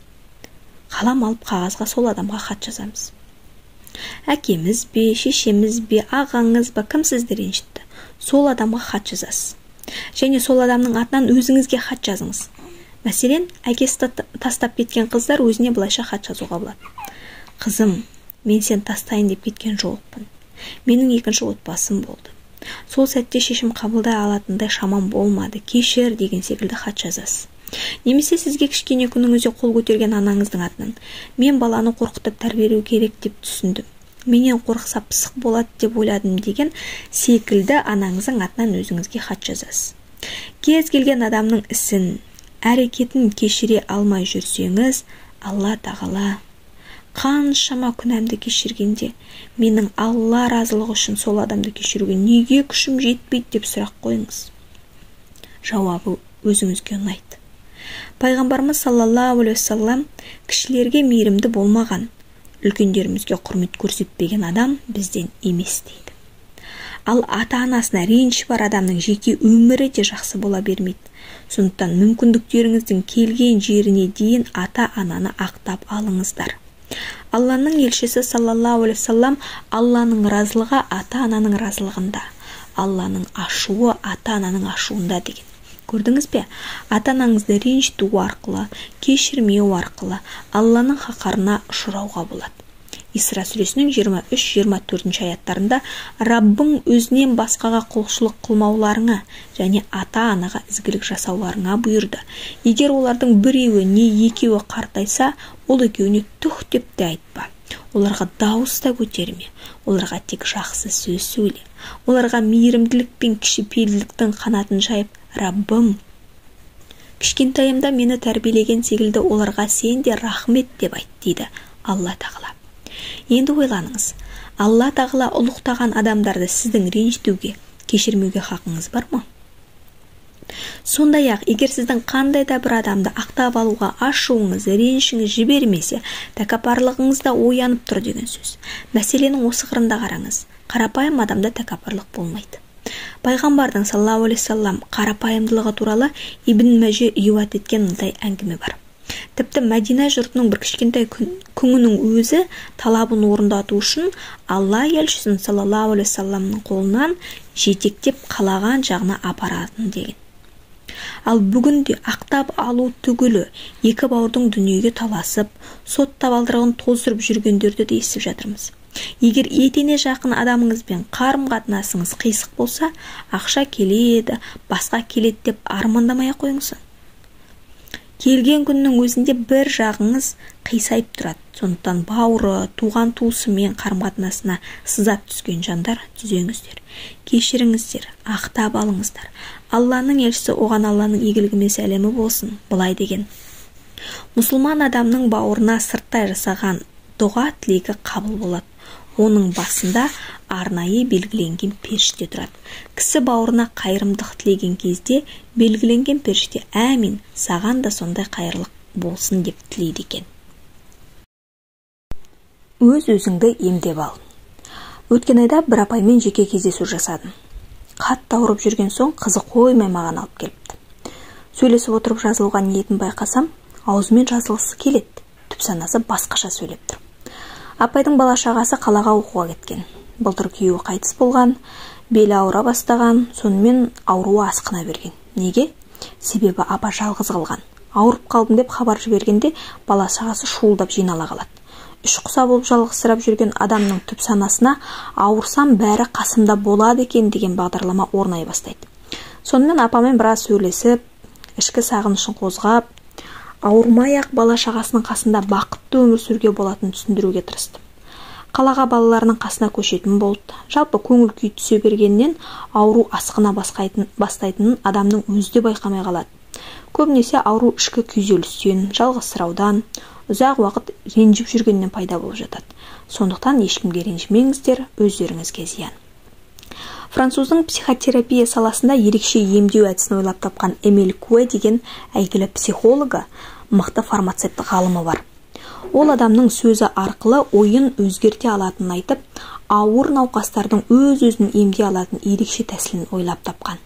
қалам алып қағазға сол адамға хат жазамыз. Әкеміз бе шешеміз бе ағаңыз ба кім сізді ренжітті сол адамға хат жазасыз. Және сол адамның атынан өзіңізге хат жазыңыз. Мәселен әкесі тастап кеткен қыздар өзіне былайша хат жазуға болады. Қызым мен сен тастайын деп кеткен жоқпын. Менің екінші отбасым болды. Сол сәтте шешім қабылдай алатындай шамам болмады. Кешір деген секілді хат жазасыз. Немесе сізге кішкене күніңізде қол көтерген анаңыздың атынан мен баланы қорқытып тәрбиелеу керек деп түсіндім. Менен қорықса пысық болады деп ойладым деген секілді анаңыздың атынан өзіңізге хат жазасыз. Кез келген адамның ісін әрекетін кешіре алмай жүрсеңіз алла тағала қаншама күнәмді кешіргенде менің алла разылығы үшін сол адамды кешіруге неге күшім жетпейді? деп сұрақ қойыңыз. Жауабы өзіңізге ұнайды. Пайғамбарымыз саллаллаху алейхи уассалам кішілерге мейірімді болмаған үлкендерімізге құрмет көрсетпеген адам бізден емес дейді. Ал ата анасына реніші бар адамның жеке өмірі де жақсы бола бермейді. Сондықтан мүмкіндіктеріңіздің келген жеріне дейін ата ананы ақтап алыңыздар. Алланың елшісі саллаллаху алейхи вассалам алланың разылығы ата ананың разылығында. Алланың ашуы ата ананың ашуында деген. Көрдіңіз бе? Ата анаңызды ренжіту арқылы кешірмеу арқылы алланың қаһарына ұшырауға болады. Исра сүресінің 23-24 аяттарында раббың өзінен басқаға құлшылық қылмауларыңа және ата анаға ізгілік жасауларыңа бұйырды. Егер олардың біреуі не екеуі қартайса ол екеуіне түх деп те айтпа. Оларға дауыс та көтерме. Оларға тек жақсы сөз сөйле. Оларға мейірімділік пен кішіпейілділіктің қанатын жайып раббым кішкентайымда мені тәрбиелеген секілді оларға сен де рахмет! деп айт дейді алла тағала. Енді ойланыңыз алла тағала ұлықтаған адамдарды сіздің ренжітуге кешірмеуге хақыңыз бар ма? Сондай ақ егер сіздің қандай да бір адамды ақтап алуға ашуыңыз ренішіңіз жібермесе тәкаппарлығыңыз да оянып тұр деген сөз. Мәселенің осы қырында қараңыз. Қарапайым адамда тәкаппарлық болмайды. Пайғамбардың саллаллаху алейхи қарапайымдылығы туралы ибн мәже риуат еткен мындай әңгіме бар. Тіпті мәдина жұртының бір кішкентай күңінің өзі талабын орындату үшін алла елшісін саллаллаху алейхи вассаламның қолынан жетектеп қалаған жағына апаратын деген. Ал бүгінде ақтап алу түгілі екі бауырдың дүниеге таласып сот табалдырығын тоздырып жүргендерді де естіп жатырмыз. Егер етене жақын адамыңызбен қарым қатынасыңыз қисық болса ақша келеді басқа келеді деп армандамай ақ қойыңыз келген күннің өзінде бір жағыңыз қисайып тұрады. Сондықтан бауыры туған туысымен қарым қатынасына сызат түскен жандар түзеңіздер кешіріңіздер ақтап алыңыздар. Алланың елшісі оған алланың игілігі сәлемі болсын былай деген. Мұсылман адамның бауырына сырттай жасаған дұға тілегі қабыл болады. Оның басында арнайы белгіленген періште тұрады. Кісі бауырына қайырымдық тілеген кезде белгіленген періште әмин саған да сондай қайырлық болсын деп тілейді екен. Өз өзіңді емдеп ал. Өткен айда бір апаймен жеке кездесу жасадым. Қатты ауырып жүрген соң қызы қоймай маған алып келіпті. Сөйлесіп отырып жазылуға ниетін байқасам аузымен жазылғысы келеді. Түп санасы басқаша сөйлеп тұр. Апайдың бала шағасы қалаға оқуға кеткен. Былтыр күйеуі қайтыс болған белі ауыра бастаған сонымен ауруы асқына берген. Неге? Себебі апа жалғыз қалған. Ауырып қалдым деп хабар жібергенде бала шағасы шуылдап жинала қалады. Ішқұса болып жалғызсырап жүрген адамның түп санасына ауырсам бәрі қасымда болады екен деген бағдарлама орнай бастайды. Сонымен апамен біраз сөйлесіп ішкі сағынышын қозғап ауырмай ақ бала шағасының қасында бақытты өмір сүруге болатынын түсіндіруге тырыстым. Қалаға балаларының қасына көшетін болды. Жалпы көңіл күй түсе бергеннен ауру асқына бастайтынын адамның өзі де байқамай қалады. Көбінесе ауру ішкі күйзелістен жалғызсыраудан ұзақ уақыт ренжіп жүргеннен пайда болып жатады. Сондықтан ешкімге ренжімеңіздер өздеріңізге зиян. Француздың психотерапия саласында ерекше емдеу әдісін ойлап тапқан эмиль куэ деген әйгілі психологы мықты фармацевт ғалымы бар. Ол адамның сөзі арқылы ойын өзгерте алатынын айтып ауыр науқастардың өз өзін емдей алатын ерекше тәсілін ойлап тапқан.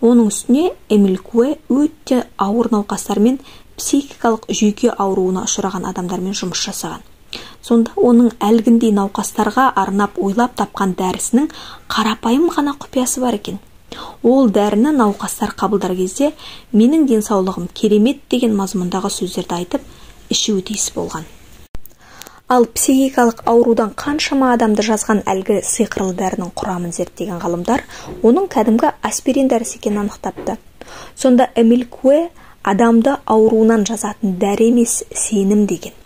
Оның үстіне эмиль куэ өте ауыр науқастармен психикалық жүйке ауруына ұшыраған адамдармен жұмыс жасаған. Сонда оның әлгіндей науқастарға арнап ойлап тапқан дәрісінің қарапайым ғана құпиясы бар екен. Ол дәріні науқастар қабылдар кезде менің денсаулығым керемет деген мазмұндағы сөздерді айтып ішуі тиіс болған. Ал психикалық аурудан қаншама адамды жазған әлгі сиқырлы дәрінің құрамын зерттеген ғалымдар оның кәдімгі аспирин дәрісі екенін анықтапты. Сонда эмиль куэ адамды ауруынан жазатын дәрі емес сенім деген.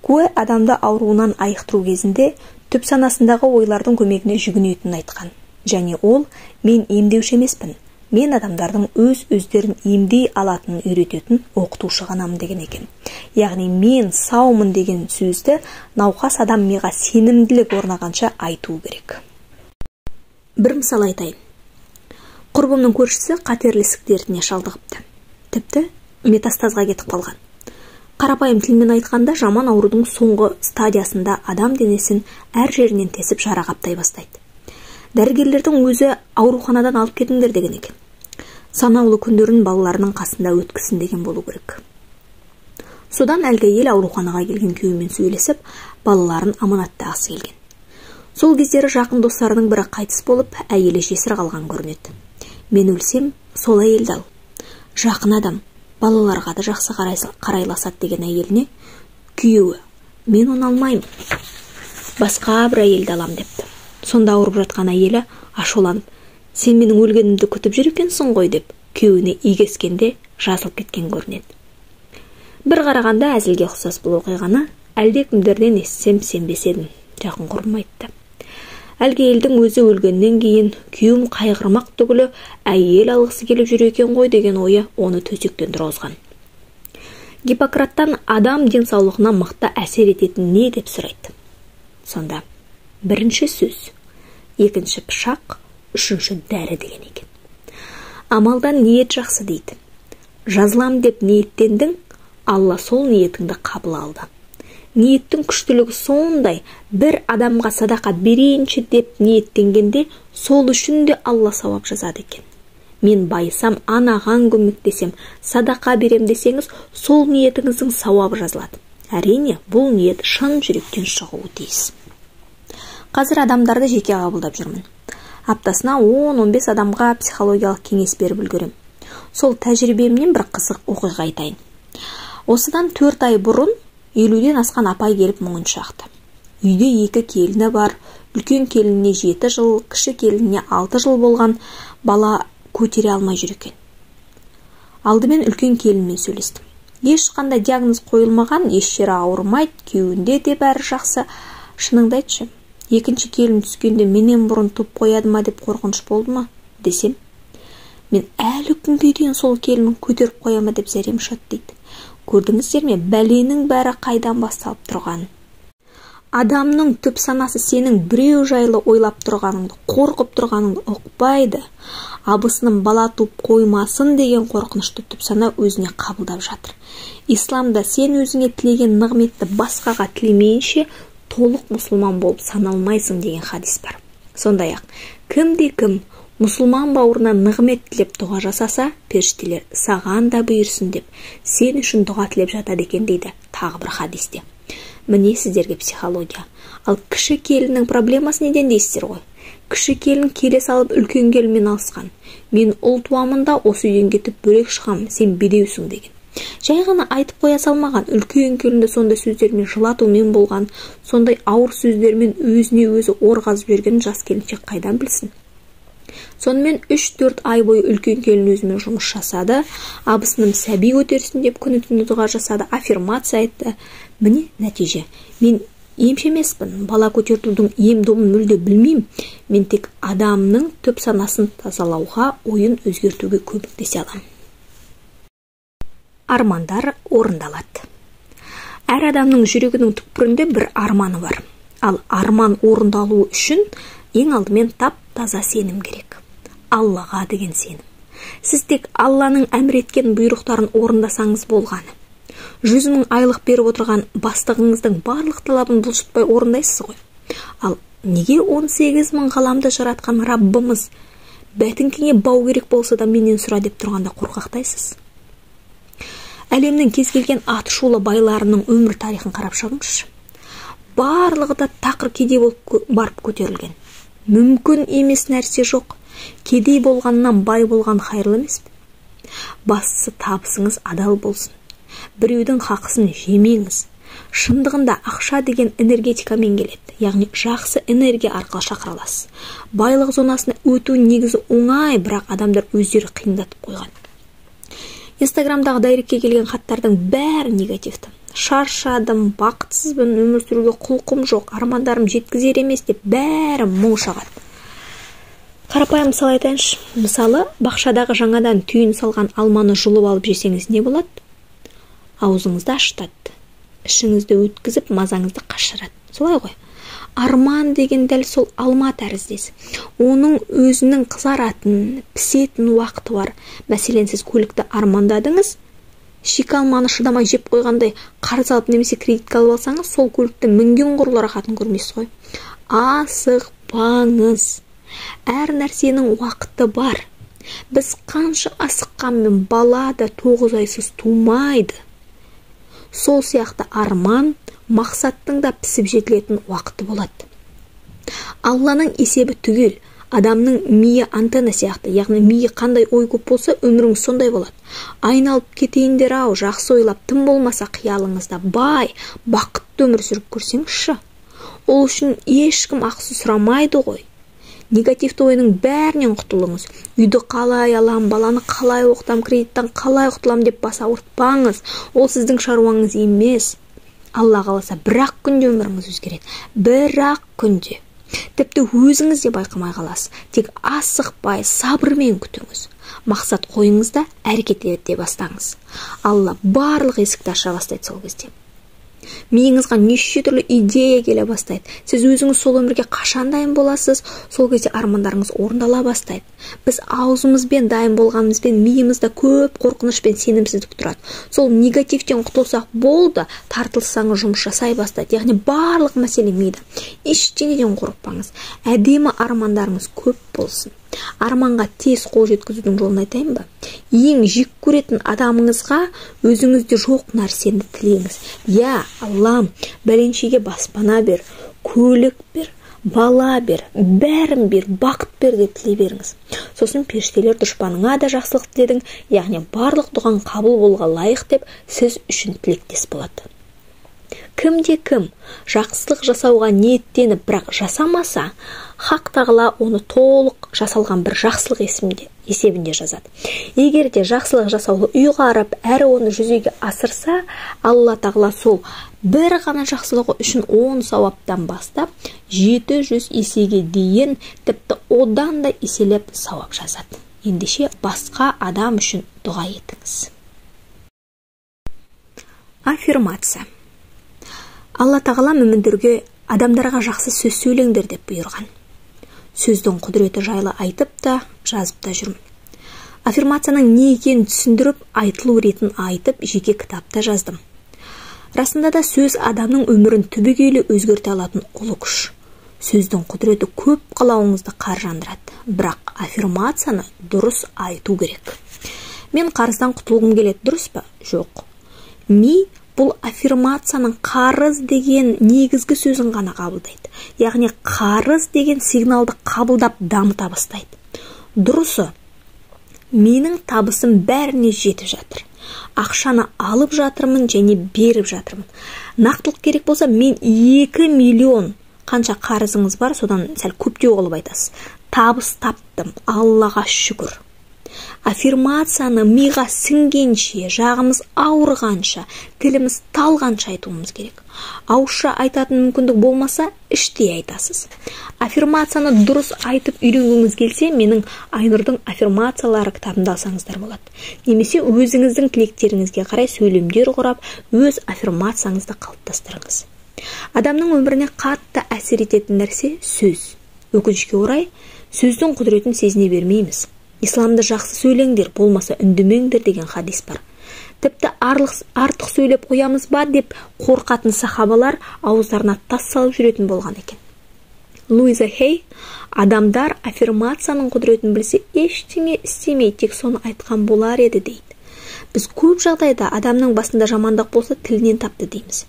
Куэ адамды ауруынан айықтыру кезінде түп санасындағы ойлардың көмегіне жүгінетінін айтқан. Және ол мен емдеуші емеспін мен адамдардың өз өздерін емдей алатынын үйрететін оқытушы ғанамын деген екен. Яғни мен саумын деген сөзді науқас адам миға сенімділік орнағанша айту керек. Бір мысал айтайын. Құрбымның көршісі қатерлі ісік дертіне шалдығыпты. Тіпті метастазға кетіп қалған. Қарапайым тілмен айтқанда жаман аурудың соңғы стадиясында адам денесін әр жерінен тесіп жара қаптай бастайды. Дәрігерлердің өзі ауруханадан алып кетіңдер деген екен. Санаулы күндерін балаларының қасында өткізсін деген болу керек. Содан әлгі әйел ауруханаға келген күйеуімен сөйлесіп балаларын аманаттағысы келген. Сол кездері жақын достарының бірі қайтыс болып әйелі жесір қалған көрінеді. Мен өлсем сол әйелді ал. Жақын адам балаларға да жақсы қарайласады деген әйеліне күйеуі мен оны алмаймын. Басқа бір әйелді алам депті. Сонда ауырып жатқан әйелі ашуланып сен менің өлгенімді күтіп жүр екенсің ғой деп күйеуіне игескенде жазылып кеткен көрінеді. Бір қарағанда әзілге ұқсас бұл оқиғаны әлдекімдерден естісем сенбес едім жақын құрбым айтты. Әлгі әйелдің өзі өлгеннен кейін күйеуім қайғырмақ түгілі әйел алғысы келіп жүр екен ғой деген ойы оны төсектен тұрғызған гиппократтан адам денсаулығына мықты әсер ететін не деп сұрайды? Сонда бірінші сөз. Екінші пышақ үшінші дәрі деген екен. Амалдан ниет жақсы дейді жазылам деп ниеттендің алла сол ниетіңді қабыл алды. Ниеттің күштілігі сондай бір адамға садақат берейінші деп ниеттенгенде сол үшін де алла сауап жазады екен. Мен байысам анаған көмектесем садақа берем десеңіз сол ниетіңіздің сауабы жазылады. Әрине бұл ниет шын жүректен шығуы тиіс. Қазір адамдарды жеке қабылдап жүрмін. Аптасына 10-15 адамға психологиялық кеңес беріп үлгерем. Сол тәжірибемнен бір қызық оқиға айтайын. Осыдан төрт ай бұрын елуден асқан апай келіп мұңын шақты. Үйде екі келіні бар үлкен келініне жеті жыл кіші келініне алты жыл болған бала көтере алмай жүр екен. Алдымен үлкен келінмен сөйлестім. Ешқандай диагноз қойылмаған еш жері ауырмайды күйеуінде де бәрі жақсы. Шыныңды айтшы екінші келін түскенде менен бұрын туып қояды ма деп қорқыныш болды ма? Десем мен әлі күнге дейін сол келінін көтеріп қоя ма? деп зәрем ұшады дейді. Көрдіңіздер ме бәленің бәрі қайдан басталып тұрғанын адамның түп санасы сенің біреу жайлы ойлап тұрғаныңды қорқып тұрғаныңды ұқпайды. Абысының бала туып қоймасын деген қорқынышты түп сана өзіне қабылдап жатыр. Исламда сен өзіңе тілеген нығметті басқаға тілемейінше толық мұсылман болып саналмайсың деген хадис бар. Сондай ақ кімде кім мұсылман бауырына нығмет тілеп дұға жасаса періштелер саған да бұйырсын деп сен үшін дұға тілеп жатады екен дейді тағы бір хадисте. Міне сіздерге психология. Ал кіші келіннің проблемасы неден дейсіздер ғой? Кіші келін келе салып үлкен келінмен алысқан. Мен ұл туамын да осы үйден кетіп бөлек шығамын сен бедеусің деген. Жай ғана айтып қоя салмаған үлкен келінді сондай сөздермен жылатумен болған сондай ауыр сөздермен өзіне өзі ор қазып жүрген жас келіншек қайдан білсін? Сонымен үш төрт ай бойы үлкен келін өзімен жұмыс жасады абысыным сәби көтерсін деп күні түні дұға жасады аффирмация айтты. Міне нәтиже мен емші емеспін бала көтертудің ем домын мүлде білмеймін. Мен тек адамның түп санасын тазалауға ойын өзгертуге көмектесе аламын. Армандар орындалады. Әр адамның жүрегінің түкпірінде бір арманы бар. Ал арман орындалуы үшін ең алдымен тап таза сенім керек. Аллаға деген сенім. Сіз тек алланың әмір еткен бұйрықтарын орындасаңыз болғаны жүз мың айлық беріп отырған бастығыңыздың барлық талабын бұлжытпай орындайсыз ғой. Ал неге 18 мың ғаламды жаратқан раббымыз бәтіңкеңе бау керек болса да менен сұра деп тұрғанда қорқақтайсыз? Әлемнің кез келген атышулы байларының өмір тарихын қарап шығыңызшы. Барлығы да тақыр кедей болып барып көтерілген. Мүмкін емес нәрсе жоқ. Кедей болғаннан бай болған хайырлы емес пе? Бастысы табысыңыз адал болсын. Біреудің хақысын жемеңіз. Шындығында ақша деген энергетикамен келеді. Яғни жақсы энергия арқылы шақыра аласыз байлық зонасына өту негізі оңай бірақ адамдар өздері қиындатып қойған. Инстаграмдағы дайрекке келген хаттардың бәрі негативті. Шаршадым бақытсызбын өмір сүруге құлқым жоқ армандарым жеткізер емес деп бәрі мұң шағады. Қарапайым мысал айтайыншы. Мысалы бақшадағы жаңадан түйін салған алманы жұлып алып жесеңіз не болады? Аузыңызды ашытады ішіңізді өткізіп мазаңызды қашырады. Солай ғой. Арман деген дәл сол алма тәріздес оның өзінің қызаратын пісетін уақыты бар. Мәселен сіз көлікті армандадыңыз шикі алманы шыдамай жеп қойғандай қарыз алып немесе кредитке алып алсаңыз сол көлікті мінген құрлы рахатын көрмейсіз ғой. Асықпаңыз. Әр нәрсенің уақыты бар. Біз қанша асыққанмен бала да тоғыз айсыз тумайды. Сол сияқты арман мақсаттың да пісіп жетілетін уақыты болады. Алланың есебі түгел адамның миы антенна сияқты яғни миы қандай ой көп болса өміріңіз сондай болады. Айналып кетейіндер ау жақсы ойлап тым болмаса қиялыңызда бай бақытты өмір сүріп көрсеңізші. Ол үшін ешкім ақысы сұрамайды ғой. Негативті ойының бәрінен құтылыңыз. Үйді қалай алам баланы қалай оқытам кредиттен қалай құтылам деп бас ауыртпаңыз. Ол сіздің шаруаңыз емес. Алла қаласа бір ақ күнде өміріңіз өзгереді. Бір ақ күнде. Тіпті өзіңіз де байқамай қаласыз. Тек асықпай сабырмен күтіңіз. Мақсат қойыңыз да әрекет ете бастаңыз. Алла барлық есікті аша бастайды сол кезде. Миыңызға неше түрлі идея келе бастайды. Сіз өзіңіз сол өмірге қашан дайын боласыз сол кезде армандарыңыз орындала бастайды. Біз аузымызбен дайын болғанымызбен миымызда көп қорқыныш пен сенімсіздік тұрады. Сол негативтен құтылсақ болды тартылсаңыз жұмыс жасай бастайды. Яғни барлық мәселе мида. Ештеңеден қорықпаңыз. Әдемі армандарыңыз көп болсын. Арманға тез қол жеткізудің жолын айтайын ба? Ең жек көретін адамыңызға өзіңізде жоқ нәрсені тілеңіз. Иә аллам бәленшеге баспана бер көлік бер бала бер бәрін бер бақыт бер деп тілей беріңіз. Сосын періштелер дұшпаныңа да жақсылық тіледің яғни барлық дұғаң қабыл болуға лайық деп сіз үшін тілектес болады. Кімде кім жақсылық жасауға ниеттеніп бірақ жасамаса хақ тағала оны толық жасалған бір жақсылық есімде, есебінде жазады. Егер де жақсылық жасауды ұйғарып әрі оны жүзеге асырса алла тағала сол бір ғана жақсылығы үшін он сауаптан бастап жеті жүз есеге дейін тіпті одан да еселеп сауап жазады. Ендеше басқа адам үшін дұға етіңіз. Аффирмация. Алла тағала мүміндерге адамдарға жақсы сөз сөйлеңдер деп бұйырған. Сөздің құдіреті жайлы айтып та жазып та жүрмін. Аффирмацияның не екенін түсіндіріп айтылу ретін айтып жеке кітапта жаздым. Расында да сөз адамның өмірін түбегейлі өзгерте алатын ұлы күш. Сөздің құдіреті көп қалауыңызды қаржандырады. Бірақ аффирмацияны дұрыс айту керек. Мен қарыздан құтылғым келеді дұрыс па? Жоқ. Ми бұл аффирмацияның қарыз деген негізгі сөзін ғана қабылдайды. Яғни қарыз деген сигналды қабылдап дамыта бастайды. Дұрысы менің табысым бәріне жетіп жатыр. Ақшаны алып жатырмын және беріп жатырмын. Нақтылық керек болса мен 2 миллион қанша қарызыңыз бар содан сәл көптеу қылып айтасыз. Табыс таптым аллаға шүкір. Аффирмацияны миға сіңгенше жағымыз ауырғанша тіліміз талғанша айтуымыз керек. Ауызша айтатын мүмкіндік болмаса іштей айтасыз. Аффирмацияны дұрыс айтып үйренгіңіз келсе менің айнұрдың аффирмациялары кітабымды алсаңыздар болады. Немесе өзіңіздің тілектеріңізге қарай сөйлемдер құрап өз аффирмацияңызды қалыптастырыңыз. Адамның өміріне қатты әсер ететін нәрсе сөз. Өкінішке орай сөздің құдіретін сезіне бермейміз. Исламды жақсы сөйлеңдер болмаса үндемеңдер деген хадис бар. Тіпті артық сөйлеп қоямыз ба? деп қорқатын сахабалар ауыздарына тас салып жүретін болған екен. Луиза хей адамдар аффирмацияның құдіретін білсе ештеңе істемей тек соны айтқан болар еді дейді. Біз көп жағдайда адамның басында жамандық болса тілінен тапты дейміз.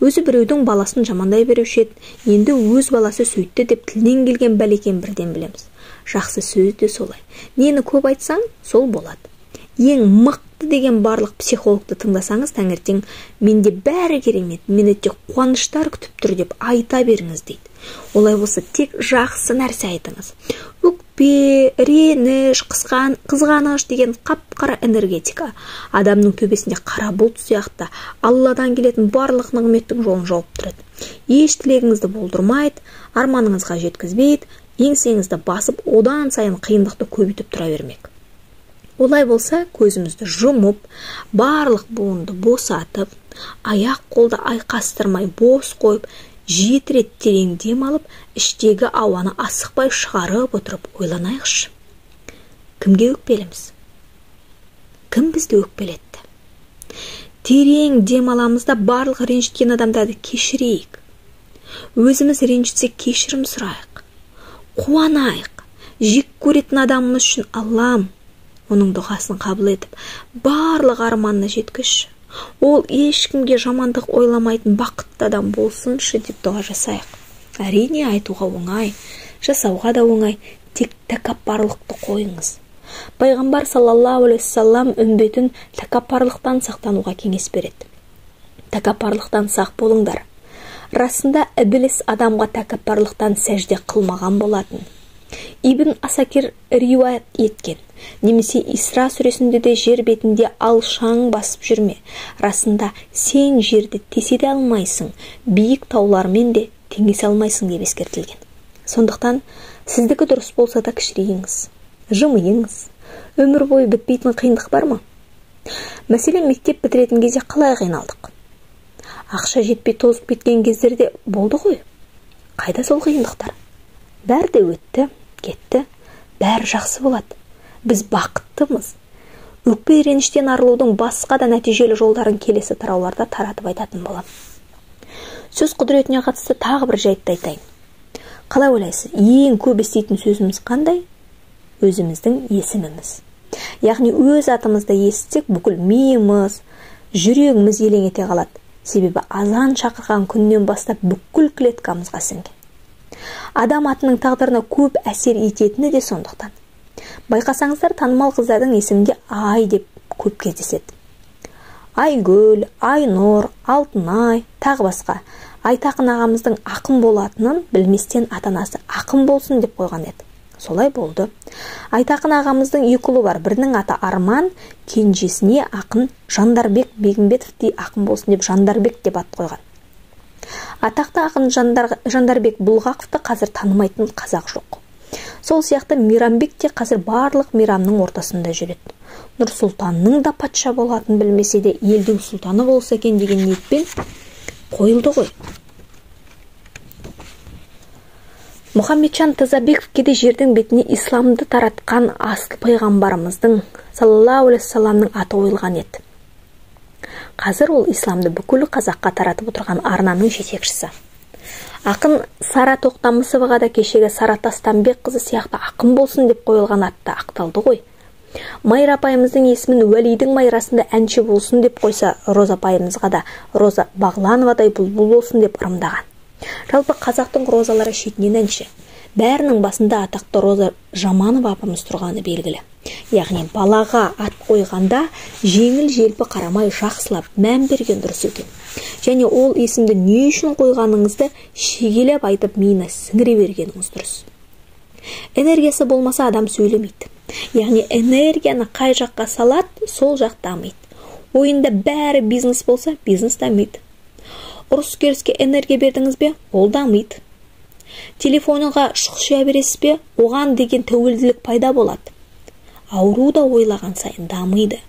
Өзі біреудің баласын жамандай беруші еді енді өз баласы сөйтті деп тілінен келген бәлекен бірден білеміз жақсы сөз де солай. Нені көп айтсаң сол болады. Ең мықты деген барлық психологты тыңдасаңыз таңертең менде бәрі керемет мені тек қуаныштар күтіп тұр деп айта беріңіз дейді. Олай болса тек жақсы нәрсе айтыңыз. Өкпе реніш қызған, қызғаныш деген қап қара энергетика. Адамның төбесінде қара бұлт сияқты алладан келетін барлық нығметтің жолын жауып тұрады. Еш тілегіңізді болдырмайды арманыңызға жеткізбейді еңсеңізді басып одан сайын қиындықты көбейтіп тұра бермек. Олай болса көзімізді жұмып барлық буынды босатып аяқ қолды айқастырмай бос қойып жеті рет терең дем алып іштегі ауаны асықпай шығарып отырып ойланайықшы. Кімге өкпеліміз кім бізді өкпелетті? Терең дем аламыз да барлық ренжіткен адамдарды кешірейік. Өзіміз ренжітсек кешірім сұрайық. Қуанайық. Жек көретін адамымыз үшін аллам оның дұғасын қабыл етіп барлық арманына жеткізші. Ол ешкімге жамандық ойламайтын бақытты адам болсыншы деп дұға жасайық. Әрине айтуға оңай жасауға да оңай. Тек тәкаппарлықты қойыңыз. Пайғамбар саллаллаху алейхи уассалам үмбетін тәкаппарлықтан сақтануға кеңес береді. Тәкаппарлықтан сақ болыңдар. Расында ібіліс адамға тәкаппарлықтан сәжде қылмаған болатын. Ибн асакир риуаят еткен. Немесе исра сүресінде де жер бетінде алшаң басып жүрме расында сен жерді тесе де алмайсың биік таулармен де теңесе алмайсың деп ескертілген. Сондықтан сіздікі дұрыс болса да кішірейіңіз жымиыңыз. Өмір бойы бітпейтін қиындық бар ма? Мәселен мектеп бітіретін кезде қалай қиналдық? Ақша жетпей тозып кеткен кездерде болды ғой. Қайда сол қиындықтар? Бәрі де өтті кетті. Бәрі жақсы болады. Біз бақыттымыз. Өкпе реніштен арылудың басқа да нәтижелі жолдарын келесі тарауларда таратып айтатын боламын. Сөз құдіретіне қатысты тағы бір жайтты айтайын. Қалай ойлайсыз? Ең көп еститін сөзіміз қандай? Өзіміздің есіміміз. Яғни өз атымызды естісек бүкіл миымыз жүрегіміз елең ете қалады. Себебі азан шақырған күннен бастап бүкіл клеткамызға сіңген. Адам атының тағдырына көп әсер ететіні де сондықтан. Байқасаңыздар танымал қыздардың есімінде ай деп көп кездеседі. Айгүл айнұр алтынай тағы басқа. Айтақын ағамыздың ақын болатынын білместен ата анасы ақын болсын деп қойған еді. Солай болды. Айтақын ағамыздың екі ұлы бар. Бірінің аты арман кенжесіне ақын жандарбек бегімбетовтей ақын болсын деп жандарбек деп ат қойған. Атақты ақын жандар, жандарбек бұлғақовты қазір танымайтын қазақ жоқ. Сол сияқты мейрамбек те қазір барлық мейрамның ортасында жүреді. Нұрсұлтанның да патша болатынын білмесе де елдің сұлтаны болса екен деген ниетпен қойылды ғой. Мұхаммеджан тазабековке жердің бетіне исламды таратқан асыл пайғамбарымыздың саллаллаху алейхи вассаламның аты қойылған еді. Қазір ол исламды бүкіл қазаққа таратып отырған арнаның жетекшісі. Ақын сара тоқтамысоваға да кешегі сара тастанбекқызы сияқты ақын болсын деп қойылған атты ақталды ғой. Майра апайымыздың есімін уәлидің майрасында әнші болсын деп қойса роза апайымызға да роза бағлановадай бұлбұл болсын деп ырымдаған. Жалпы қазақтың розалары шетінен әнші. Бәрінің басында атақты роза жаманова апамыз тұрғаны белгілі. Яғни балаға ат қойғанда жеңіл желпі қарамай жақсылап мән берген дұрыс екен. Және ол есімді не үшін қойғаныңызды шегелеп айтып миына сіңіре бергеніңіз дұрыс. Энергиясы болмаса адам сөйлемейді. Яғни энергияны қай жаққа салады сол жақ дамиды. Ойында бәрі бизнес болса бизнес дамиды. Ұрыс керіске энергия бердіңіз бе? Ол дамиды. Телефоныңа шұқшия бересіз бе? Оған деген тәуелділік пайда болады. Ауру да ойлаған сайын дамиды.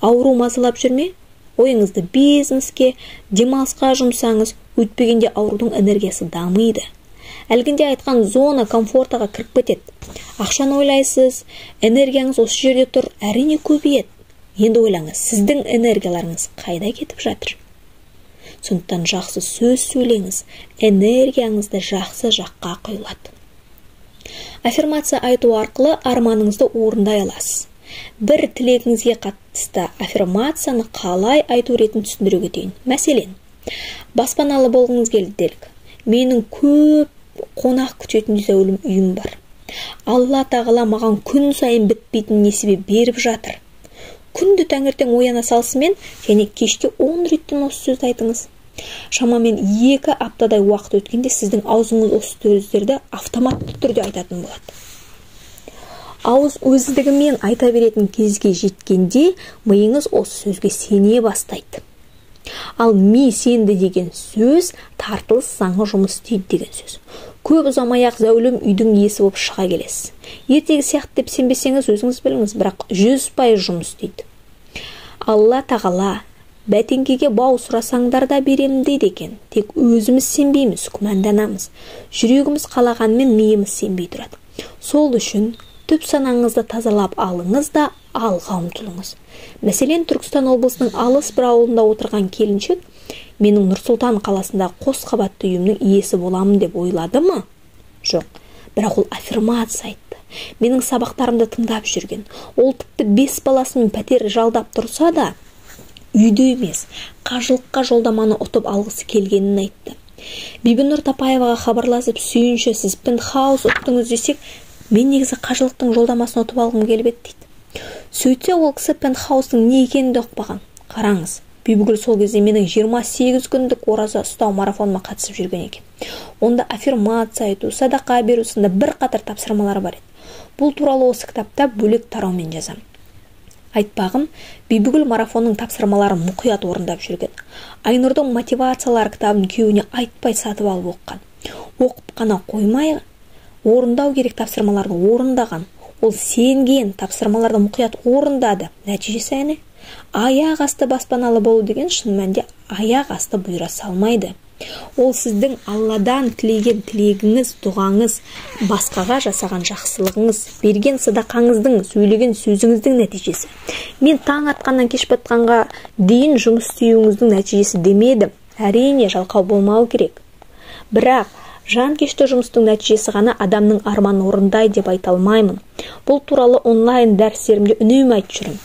Ауру мазалап жүрме ойыңызды бизнеске демалысқа жұмсаңыз өйтпегенде аурудың энергиясы дамиды. Әлгінде айтқан зона комфортаға кіріп кетеді. Ақшаны ойлайсыз энергияңыз осы жерде тұр әрине көбейеді. Енді ойлаңыз сіздің энергияларыңыз қайда кетіп жатыр? Сондықтан жақсы сөз сөйлеңіз энергияңызды жақсы жаққа құйылады. Аффирмация айту арқылы арманыңызды орындай аласыз. Бір тілегіңізге қатысты аффирмацияны қалай айту ретін түсіндіре кетейін мәселен баспаналы болғыңыз келді делік. Менің көп қонақ күтетін зәулім үйім бар. Алла тағала маған күн сайын бітпейтін несібе беріп жатыр. Күнде таңертең ояна салысымен және кешке он реттен осы сөзді айтыңыз. Шамамен екі аптадай уақыт өткенде сіздің аузыңыз осы сөздерді автоматты түрде айтатын болады. Ауыз өздігімен айта беретін кезге жеткенде миыңыз осы сөзге сене бастайды. Ал ми сенді деген сөз тартылыс заңы жұмыс істейді деген сөз. Көп ұзамай ақ зәулім үйдің иесі болып шыға келесіз. Ертегі сияқты деп сенбесеңіз өзіңіз біліңіз бірақ жүз пайыз жұмыс істейді. Алла тағала бәтеңкеге бау сұрасаңдар да беремін дейді екен. Тек өзіміз сенбейміз күмәнданамыз. Жүрегіміз қалағанмен миымыз сенбей тұрады. Сол үшін түп санаңызды тазалап алыңыз да алға ұмтылыңыз. Мәселен түркістан облысының алыс бір ауылында отырған келіншек менің нұрсұлтан қаласындағы қос қабатты үйімнің иесі боламын деп ойлады ма? Жоқ. Бірақ ол аффирмация айтты. Менің сабақтарымды тыңдап жүрген. Ол тіпті бес баласымен пәтер жалдап тұрса да үйде емес қажылыққа жолдаманы ұтып алғысы келгенін айтты. Бибінұр тапаеваға хабарласып сүйінші сіз пентхаус ұттыңыз десек мен негізі қажылықтың жолдамасын ұтып алғым келіп еді дейді. Сөйтсе ол кісі пентхаустың не екенін де ұқпаған. Қараңыз бибігүл сол кезде менің 28 күндік ораза ұстау марафоныма қатысып жүрген екен. Онда аффирмация айту садақа беру сынды бірқатар тапсырмалар бар еді. Бұл туралы осы кітапта бөлек тараумен жазамын айтпағым бибігүл марафонның тапсырмаларын мұқият орындап жүрген. Айнұрдың мотивациялар кітабын күйеуіне айтпай сатып алып оққан оқып қана қоймай орындау керек тапсырмаларды орындаған. Ол сенген тапсырмаларды мұқият орындады. Нәтижесі әне? Аяқ асты баспаналы болу деген шын мәнінде аяқ асты бұйыра салмайды. Ол сіздің алладан тілеген тілегіңіз дұғаңыз басқаға жасаған жақсылығыңыз берген садақаңыздың сөйлеген сөзіңіздің нәтижесі. Мен таң атқаннан кеш батқанға дейін жұмыс істеуіңіздің нәтижесі демедім. Әрине жалқау болмау керек. Бірақ жанкешті жұмыстың нәтижесі ғана адамның арманын орындайды деп айта алмаймын. Бұл туралы онлайн дәрістерімде үнемі айтып жүрмін.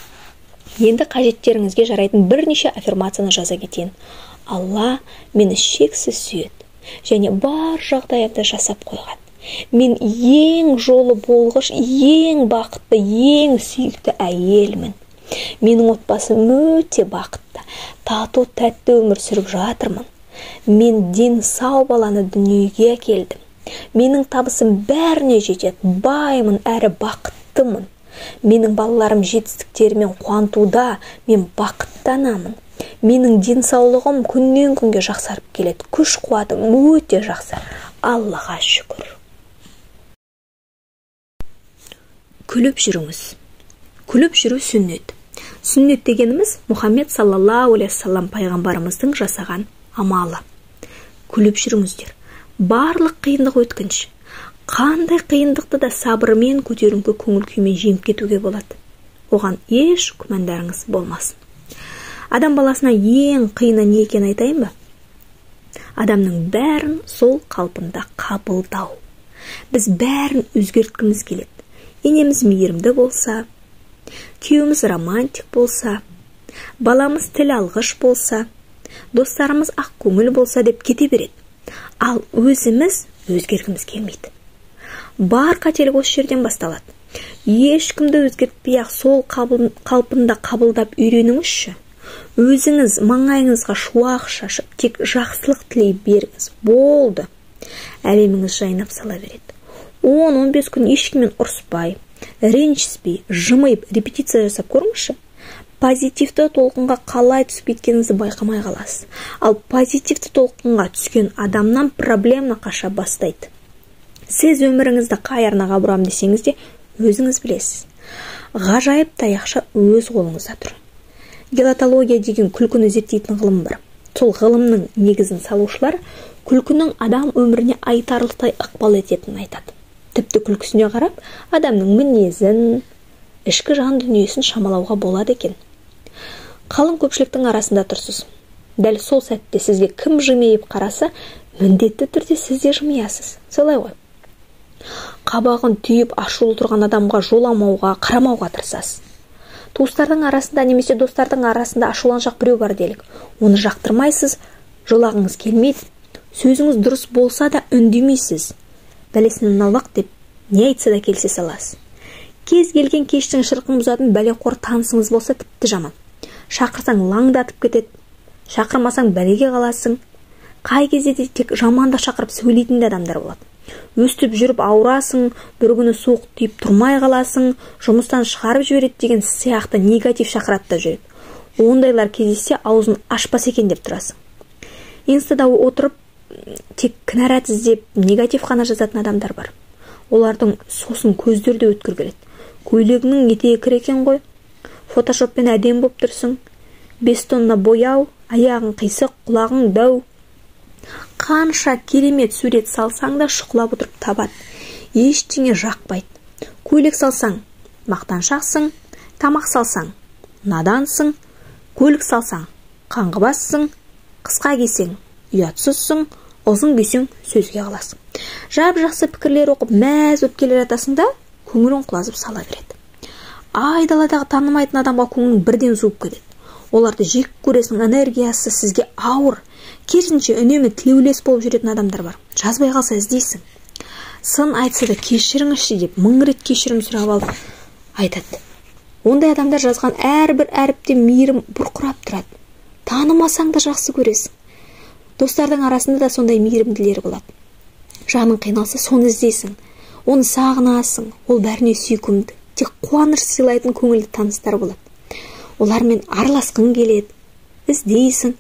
Енді қажеттеріңізге жарайтын бірнеше аффирмацияны жаза кетейін. Алла мені шексіз сүйеді және бар жағдайымды жасап қойған. Мен ең жолы болғыш ең бақытты ең сүйікті әйелмін. Менің отбасым өте бақытты тату тәтті өмір сүріп жатырмын. Мен ден сау баланы дүниеге әкелдім. Менің табысым бәріне жетеді баймын әрі бақыттымын. Менің балаларым жетістіктерімен қуантуда мен бақыттанамын. Менің денсаулығым күннен күнге жақсарып келеді. Күш қуатым өте жақсы. Аллаға шүкір. Күліп жүріңіз. Күліп жүру сүннет. Сүннет дегеніміз мұхаммед саллаллаху алейхи вассалам пайғамбарымыздың жасаған амалы. Күліп жүріңіздер. Барлық қиындық өткінші. Қандай қиындықты да сабырмен көтеріңкі көңіл күймен жеңіп кетуге болады. Оған еш күмәндарыңыз болмасын. Адам баласына ең қиыны не екенін айтайын ба? Адамның бәрін сол қалпында қабылдау. Біз бәрін өзгерткіміз келеді. Енеміз мейірімді болса күйеуіміз романтик болса баламыз тіл алғыш болса достарымыз ақ көңіл болса деп кете береді. Ал өзіміз өзгергіміз келмейді. Бар қателік осы жерден басталады ешкімді өзгертпей ақ сол қалпында қабылдап үйреніңізші. Өзіңіз маңайыңызға шуақ шашып тек жақсылық тілей беріңіз. Болды. Әлеміңіз жайнап сала береді. Он он бес күн ешкіммен ұрыспай ренжіспей жымиып репетиция жасап көріңізші. Позитивті толқынға қалай түсіп кеткеніңізді байқамай қаласыз. Ал позитивті толқынға түскен адамнан проблема қаша бастайды? Сіз өміріңізді қай арнаға бұрам десеңіз де өзіңіз білесіз. Ғажайып таяқша өз қолыңызда тұр. Гелатология деген күлкіні зерттейтін ғылым бар. Сол ғылымның негізін салушылар күлкінің адам өміріне айтарлықтай ықпал ететінін айтады. Тіпті күлкісіне қарап адамның мінезін ішкі жан дүниесін шамалауға болады екен. Қалың көпшіліктің арасында тұрсыз. Дәл сол сәтте сізге кім жымиып қараса міндетті түрде сіз де жымиясыз. Солай ғой. Қабағын түйіп ашулы тұрған адамға жоламауға қарамауға тырысасыз. Туыстардың арасында немесе достардың арасында ашуланшақ біреу бар делік. Оны жақтырмайсыз жолағыңыз келмейді. Сөзіңіз дұрыс болса да үндемейсіз. Бәлесінен аулақ деп не айтса да келісе саласыз. Кез келген кештің шырқын бұзатын бәлеқор танысыңыз болса тіпті жаман. Шақырсаң лаңдатып кетеді. Шақырмасаң бәлеге қаласың. Қай кезде де тек жаманда шақырып сөйлейтін де адамдар болады. Өстіп жүріп ауырасың бір күні суық тиіп тұрмай қаласың жұмыстан шығарып жібереді деген сияқты негатив шақырады да жүреді ондайлар кездессе аузын ашпас екен деп тұрасың. Инстада отырып тек кінәрат іздеп негатив қана жазатын адамдар бар. Олардың сосын көздері де өткір келеді. Көйлегіңнің етегі кір екен ғой. Фотошоппен әдемі болып тұрсың. Бес тонна бояу аяғың қисық құлағың дәу. Қанша керемет сурет салсаң да шұқылап отырып табады. Ештеңе жақпайды. Көйлек салсаң мақтаншақсың тамақ салсаң надансың көлік салсаң қаңғыбассың қысқа кисең ұятсызсың ұзын кисең сөзге қаласың жап жақсы пікірлер оқып мәз болып келе жатасың да көңілің құлазып сала береді. Айдаладағы танымайтын адамға көңілің бірден суып кетеді. Оларды жек көресің энергиясы сізге ауыр. Керісінше үнемі тілеулес болып жүретін адамдар бар. Жазбай қалса іздейсің. Сын айтса да кешіріңізші деп мың рет кешірім сұрап алып айтады. Ондай адамдар жазған әрбір әріпте мейірім бұрқырап тұрады. Танымасаң да жақсы көресің. Достардың арасында да сондай мейірімділер болады. Жаның қиналса соны іздейсің. Оны сағынасың. Ол бәріне сүйкімді. Тек қуаныш сыйлайтын көңілді таныстар болады. Олармен араласқың келеді. Іздейсің.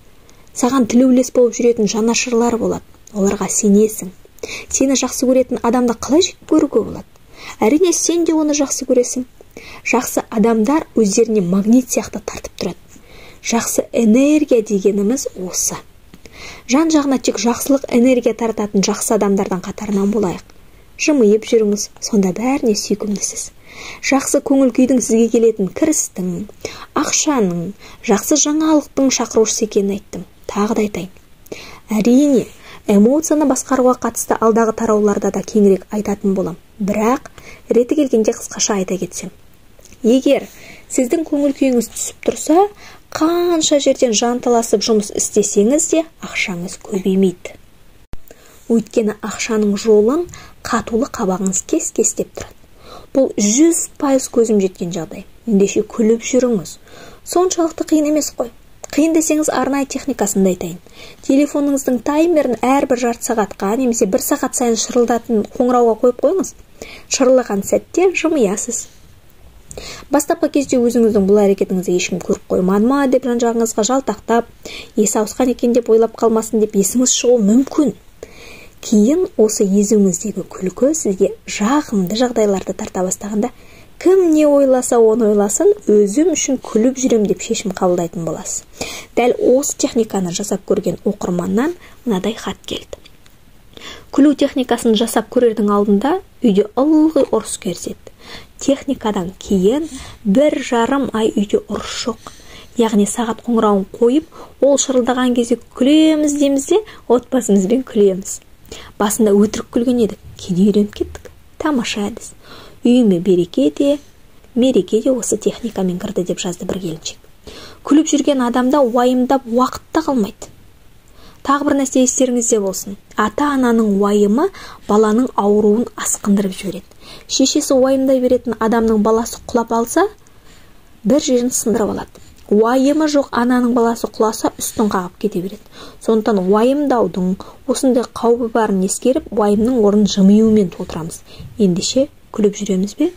Саған тілеулес болып жүретін жанашырлар болады. Оларға сенесің. Сені жақсы көретін адамды қалай көруге болады? Әрине сен де оны жақсы көресің. Жақсы адамдар өздеріне магнит сияқты тартып тұрады. Жақсы энергия дегеніміз осы. Жан жағына тек жақсылық энергия тартатын жақсы адамдардан қатарынан болайық. Жымиып жүріңіз сонда бәріне сүйкімдісіз. Жақсы көңіл күйдің сізге келетін кірістің ақшаның жақсы жаңалықтың шақырушысы екенін айттым. Тағы да айтайын. Әрине эмоцияны басқаруға қатысты алдағы тарауларда да кеңірек айтатын болам. Бірақ реті келгенде қысқаша айта кетсем. Егер сіздің көңіл күйіңіз түсіп тұрса қанша жерден жанталасып жұмыс істесеңіз де ақшаңыз көбеймейді. Өйткені ақшаның жолын қатулы қабағыңыз кес кестеп тұрады. Бұл жүз пайыз көзім жеткен жағдай. Ендеше күліп жүріңіз. Соншалықты қиын емес қой. Қиын десеңіз арнайы техникасын да айтайын. Телефоныңыздың таймерін әрбір жарты сағатқа немесе бір сағат сайын шырылдатын қоңырауға қойып қойыңыз. Шырылдаған сәтте жымиясыз. Бастапқы кезде өзіңіздің бұл әрекетіңізді ешкім көріп қоймады ма деп жан жағыңызға жалтақтап есі ауысқан екен деп ойлап қалмасын деп есіңіз шығуы мүмкін. Кейін осы езуіңіздегі күлкі сізге жағымды жағдайларды тарта бастағанда кім не ойласа оны ойласын өзім үшін күліп жүрем деп шешім қабылдайтын боласыз. Дәл осы техниканы жасап көрген оқырманнан мынадай хат келді. Күлу техникасын жасап көрердің алдында үйде ылғи ұрыс керіседі техникадан кейін бір жарым ай үйде ұрыс жоқ. Яғни сағат қоңырауын қойып ол шырылдаған кезде күлеміз дейміз де отбасымызбен күлеміз. Басында өтірік күлген едік кейін үйреніп кеттік. Тамаша әдіс. Үйіме береке де мереке де осы техникамен кірді деп жазды бір келіншек. Күліп жүрген адамда уайымдап уақыт та қалмайды. Тағы бір нәрсе естеріңізде болсын. Ата ананың уайымы баланың ауруын асқындырып жібереді. Шешесі уайымдай беретін адамның баласы құлап алса бір жерін сындырып алады. Уайымы жоқ ананың баласы құласа үстін қағып кете береді. Сондықтан уайымдаудың осындай қаупі барын ескеріп уайымның орнын жымиюмен толтырамыз ендеше күліп жүреміз бе?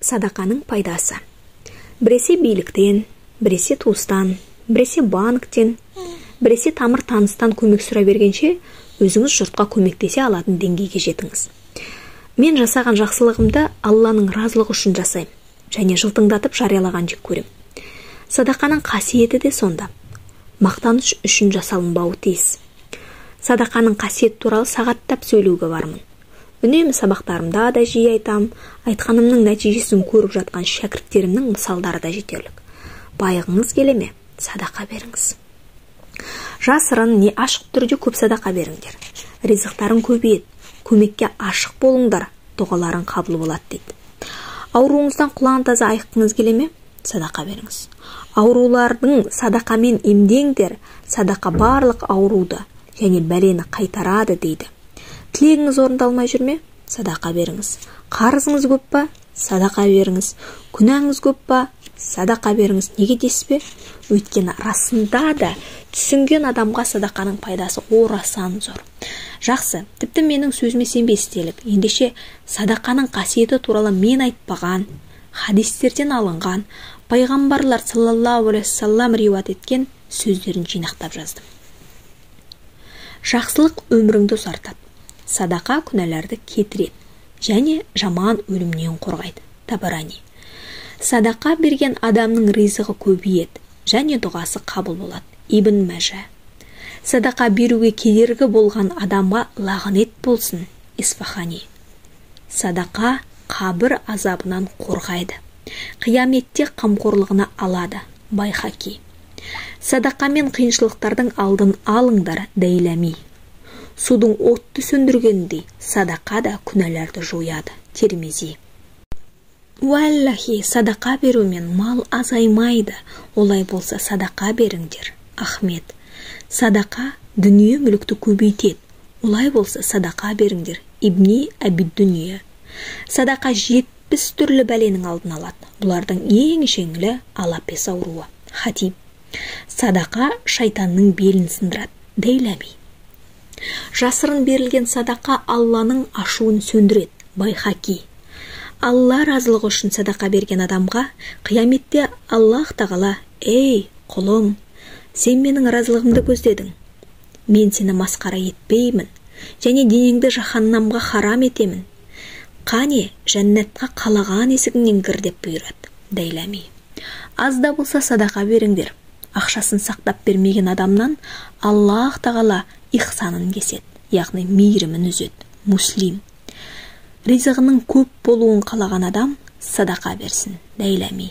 Садақаның пайдасы. Біресе биліктен біресе туыстан біресе банктен біресе тамыр таныстан көмек сұрай бергенше өзіңіз жұртқа көмектесе алатын деңгейге жетіңіз. Мен жасаған жақсылығымды алланың разылығы үшін жасаймын және жылтыңдатып жариялаған жек көрем. Садақаның қасиеті де сонда. Мақтаныш үшін жасалынбауы тиіс. Садақаның қасиеті туралы сағаттап сөйлеуге бармын. Үнемі сабақтарымда да жиі айтам. Айтқанымның нәтижесін көріп жатқан шәкірттерімнің мысалдары да жетерлік. Байығыңыз келе ме? Садақа беріңіз. Жасырын не ашық түрде көп садақа беріңдер. Ризықтарың көбейеді. Көмекке ашық болыңдар. Дұғаларың қабыл болады дейді. Ауруыңыздан құлан таза айыққыңыз келе ме? Садақа беріңіз. Аурулардың садақамен емдеңдер. Садақа барлық ауруды және бәлені қайтарады дейді. Тілегіңіз орындалмай жүр ме? Садақа беріңіз. Қарызыңыз көп па? Садақа беріңіз. Күнәңіз көп па? Садақа беріңіз. Неге дейсіз бе? Өйткені расында да түсінген адамға садақаның пайдасы орасан зор. Жақсы тіпті менің сөзіме сенбейсіз ендеше садақаның қасиеті туралы мен айтпаған хадистерден алынған пайғамбарлар саллаллаху алейхи уассалам риуат еткен сөздерін жинақтап жаздым. Жақсылық өміріңді ұзартады. Садақа күнәларды кетіреді және жаман өлімнен қорғайды. Табарани. Садақа берген адамның ризығы көбейеді және дұғасы қабыл болады. Ибн мәжә. Садақа беруге кедергі болған адамға лағынет болсын. Исфахани. Садақа қабір азабынан қорғайды. Қияметте қамқорлығына алады. Байхаки. Садақамен қиыншылықтардың алдын алыңдар дәйләми судың отты сөндіргеніндей садақа да күнәларды жояды термези. Уәллахи садақа берумен мал азаймайды. Олай болса садақа беріңдер ахмет садақа дүние мүлікті көбейтеді. Олай болса садақа беріңдер ибни дүние садақа жетпіс түрлі бәленің алдын алады. Бұлардың ең жеңілі алапес ауруы хатим. Садақа шайтанның белін сындырады дейләми. Жасырын берілген садақа алланың ашуын сөндіреді байхаки алла разылығы үшін садақа берген адамға қияметте аллах тағала ей құлым сен менің разылығымды көздедің. Мен сені масқара етпеймін және денеңді жаһаннамға харам етемін. Қане жәннатқа қалаған есігіңнен кір деп бұйырады дәйләми аз да болса садақа беріңдер. Ақшасын сақтап бермеген адамнан аллах тағала ихсанын кеседі яғни мейірімін үзеді муслим. Ризығының көп болуын қалаған адам садақа берсін дәйләми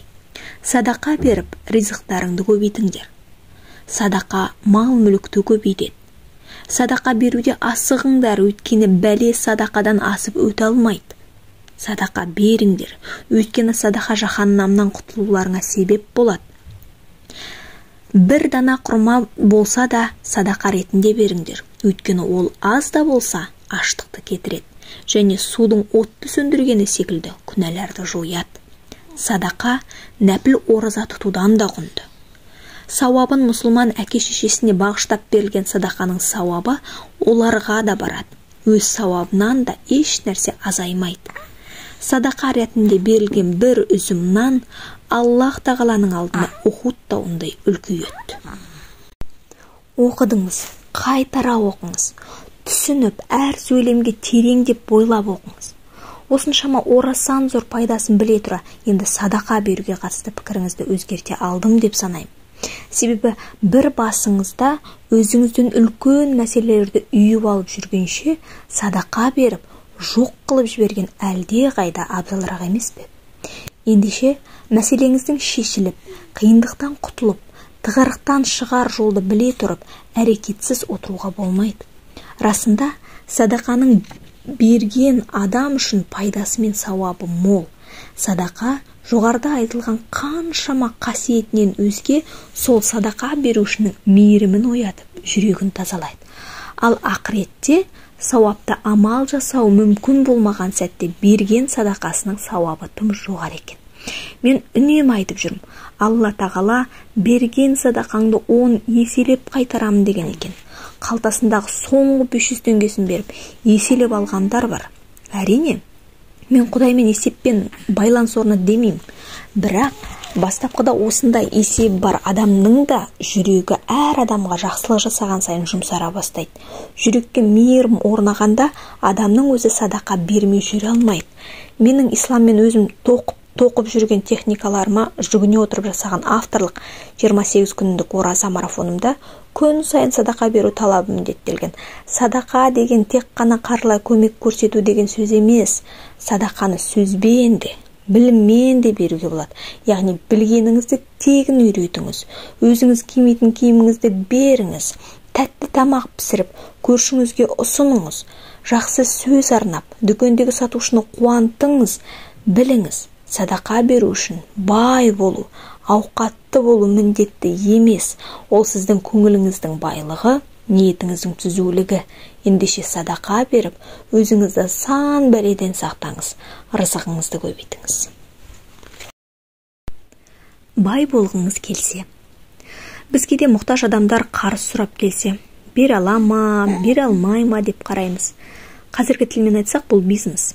садақа беріп ризықтарыңды көбейтіңдер. Садақа мал мүлікті көбейтеді. Садақа беруде асығыңдар өйткені бәле садақадан асып өте алмайды. Садақа беріңдер. Өйткені садақа жаһаннамнан құтылуларыңа себеп болады. Бір дана құрма болса да садақа ретінде беріңдер. Өйткені ол аз да болса аштықты кетіреді. Және судың отты сөндіргені секілді күнәларды жояды. Садақа нәпіл ораза тұтудан да құнды. Сауабын мұсылман әке шешесіне бағыштап берілген садақаның сауабы оларға да барады. Өз сауабынан да еш нәрсе азаймайды. Садақа ретінде берілген бір үзім нан аллах тағаланың алдында ухуд тауындай үлкейеді оқыдыңыз қайтара оқыңыз. Түсініп әр сөйлемге тереңдеп бойлап оқыңыз. Осыншама орасан зор пайдасын біле тұра енді садақа беруге қатысты пікіріңізді өзгерте алдым деп санаймын. Себебі бір басыңызда өзіңізден үлкен мәселелерді үйіп алып жүргенше садақа беріп жоқ қылып жіберген әлде қайда абзалырақ емес пе? Ендеше мәселеңіздің шешіліп қиындықтан құтылып тығырықтан шығар жолды біле тұрып әрекетсіз отыруға болмайды. Расында садақаның берген адам үшін пайдасы мен сауабы мол. Садақа жоғарыда айтылған қаншама қасиетінен өзге сол садақа берушінің мейірімін оятып жүрегін тазалайды. Ал ақыретте сауапты амал жасау мүмкін болмаған сәтте берген садақасының сауабы тым жоғары екен. Мен үнемі айтып жүрмін алла тағала берген садақаңды он еселеп қайтарамын деген екен. Қалтасындағы соңғы 500 теңгесін беріп еселеп алғандар бар. Әрине мен құдаймен есеппен байланыс орны демеймін. Бірақ бастапқыда осындай есеп бар адамның да жүрегі әр адамға жақсылық жасаған сайын жұмсара бастайды. Жүрекке мейірім орнағанда адамның өзі садақа бермей жүре алмайды. Менің исламмен өзім тоқып тоқып жүрген техникаларыма жүгіне отырып жасаған авторлық 28 күндік ораза марафонымда күн сайын садақа беру талабы міндеттелген садақа деген тек қана қаржылай көмек көрсету деген сөз емес садақаны сөзбен де біліммен де беруге болады. Яғни білгеніңізді тегін үйретіңіз өзіңіз кимейтін киіміңізді беріңіз тәтті тамақ пісіріп көршіңізге ұсыныңыз жақсы сөз арнап дүкендегі сатушыны қуантыңыз біліңіз. Садақа беру үшін бай болу ауқатты болу міндетті емес. Ол сіздің көңіліңіздің байлығы ниетіңіздің түзулігі. Ендеше садақа беріп өзіңізді сан бәледен сақтаңыз рызығыңызды көбейтіңіз. Бай болғыңыз келсе бізге де мұқтаж адамдар қарыз сұрап келсе бере ала ма бере алмай ма деп қараймыз. Қазіргі тілмен айтсақ бұл бизнес.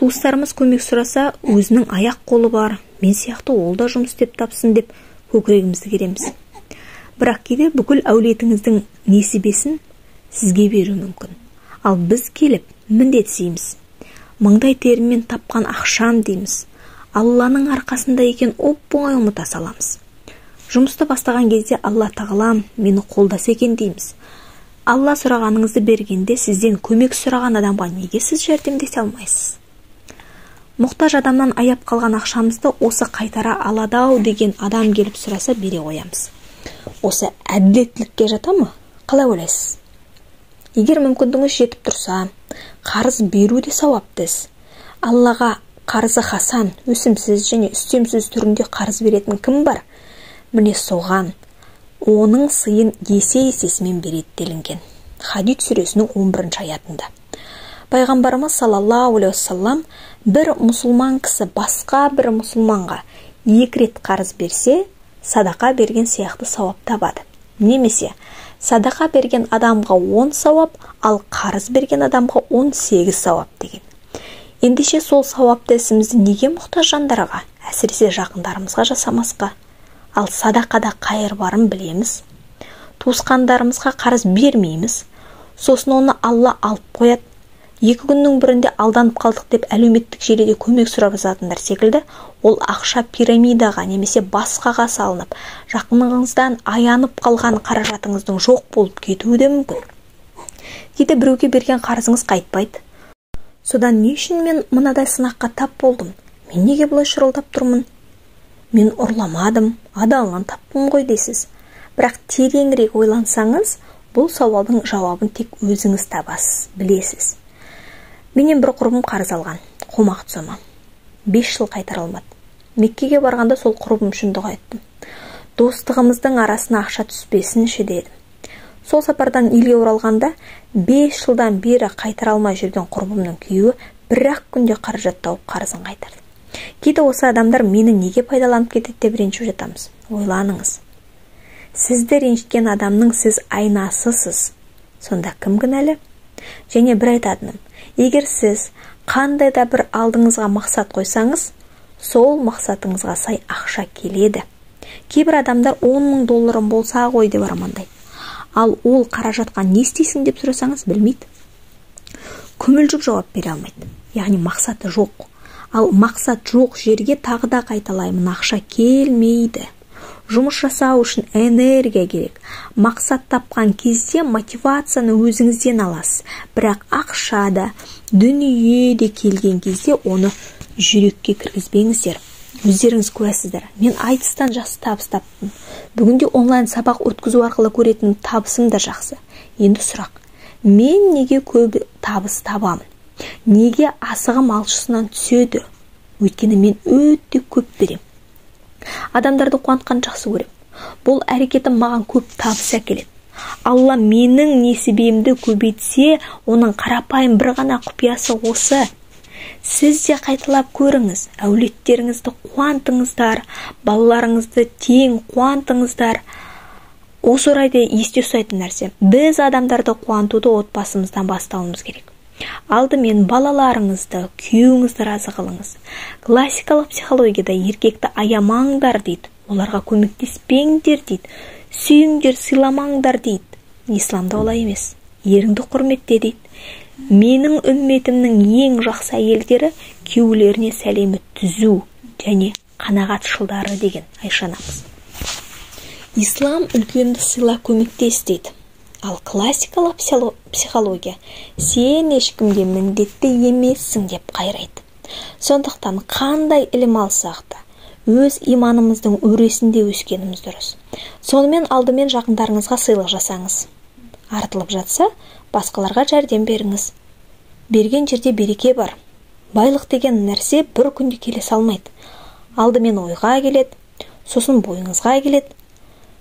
Туыстарымыз көмек сұраса өзінің аяқ қолы бар. Мен сияқты ол да жұмыс істеп тапсын деп көкірегімізді кереміз. Бірақ кейде бүкіл әулетіңіздің несібесін сізге беру мүмкін. Ал біз келіп міндетсейміз. Мыңдай теріммен тапқан ақшам дейміз. Алланың арқасында екен оп оңай ұмыта саламыз. Жұмысты бастаған кезде алла тағалам мені қолдаса екен дейміз. Алла сұрағаныңызды бергенде сізден көмек сұраған адамға неге сіз жәрдемдесе алмайсыз? Мұқтаж адамнан аяп қалған ақшамызды осы қайтара алады ау деген адам келіп сұраса бере қоямыз. Осы әділеттілікке жата ма? Қалай ойлайсыз? Егер мүмкіндігіңіз жетіп тұрса қарыз беру де сауапты іс аллаға қарызы хасан өсімсіз және үстемсіз түрінде қарыз беретін кім бар? Міне соған оның сыйын есе есесімен береді делінген. Хадид сүресінің 11 аятында. Пайғамбарымыз саллаллаху алейхи бір мұсылман кісі басқа бір мұсылманға екі рет қарыз берсе садақа берген сияқты сауап табады. Немесе садақа берген адамға он сауап ал қарыз берген адамға он сегіз сауап деген. Ендеше сол сауапты ісімізді неге мұқтаж жандарға әсіресе жақындарымызға жасамасқа ал садақада қайыр барын білеміз. Туысқандарымызға қарыз бермейміз. Сосын оны алла алып қояды. Екі күннің бірінде алданып қалдық деп әлеуметтік желіде көмек сұрап жазатындар секілді ол ақша пирамидаға немесе басқаға салынып жақыныңыздан аянып қалған қаражатыңыздың жоқ болып кетуі де мүмкін. Кейде біреуге берген қарызыңыз қайтпайды. Содан не үшін мен мынадай сынаққа тап болдым? Мен неге бұлай шырылдап тұрмын? Мен ұрламадым адалынан таппын ғой дейсіз. Бірақ тереңірек ойлансаңыз бұл сауалдың жауабын тек өзіңіз табасыз білесіз. Менен бір құрбым қарыз алған қомақты сома. Бес жыл қайтара алмады. Меккеге барғанда сол құрбым үшін дұға еттім. Достығымыздың арасына ақша түспесінші дедім. Сол сапардан елге оралғанда бес жылдан бері қайтара алмай жүрген құрбымның күйеуі бір ақ күнде қаражат тауып қарызын қайтарды. Кейде осы адамдар мені неге пайдаланып кетеді деп ренжіп жатамыз? Ойланыңыз. Сізді ренжіткен адамның сіз айнасысыз. Сонда кім кінәлі? Және бір айтатыным. Егер сіз қандай да бір алдыңызға мақсат қойсаңыз сол мақсатыңызға сай ақша келеді. Кейбір адамдар 10 мың долларым болса ғой деп армандайды. Ал ол қаражатқа не істейсің деп сұрасаңыз білмейді. Күмілжіп жауап бере алмайды. Яғни мақсаты жоқ. Ал мақсат жоқ жерге тағы да қайталаймын ақша келмейді. Жұмыс жасау үшін энергия керек. Мақсат тапқан кезде мотивацияны өзіңізден аласыз. Бірақ ақша да дүние де келген кезде оны жүрекке кіргізбеңіздер. Өздеріңіз куәсіздер. Мен айтыстан жақсы табыс таптым. Бүгінде онлайн сабақ өткізу арқылы көретін табысым да жақсы. Енді сұрақ. Мен неге көп табыс табамын? Неге асығым алшысынан түседі? Өйткені мен өте көп берем адамдарды қуантқан жақсы көрем бұл әрекетім маған көп табыс әкеледі алла менің несібемді көбейтсе оның қарапайым бір ғана құпиясы осы. Сіз де қайталап көріңіз әулеттеріңізді қуантыңыздар балаларыңызды тең қуантыңыздар. Осы орайда есте ұстайтын нәрсе біз адамдарды қуантуды отбасымыздан бастауымыз керек. Алдымен балаларыңызды күйеуіңізді разы қылыңыз. Классикалық психологияда еркекті аямаңдар дейді оларға көмектеспеңдер дейді сүйіңдер сыйламаңдар дейді. Исламда олай емес еріңді құрметте дейді. Менің үмметімнің ең жақсы әйелдері күйеулеріне сәлемі түзу және қанағатшылдары деген айша анамыз ислам үлкенді сыйла көмектес дейді. Ал классикалық психология сен ешкімге міндетті емессің деп қайрайды. Сондықтан қандай ілім алсақ та өз иманымыздың өресінде өскеніміз дұрыс. Сонымен алдымен жақындарыңызға сыйлық жасаңыз. Артылып жатса басқаларға жәрдем беріңіз. Берген жерде береке бар. Байлық деген нәрсе бір күнде келе салмайды. Алдымен ойға келеді сосын бойыңызға келеді.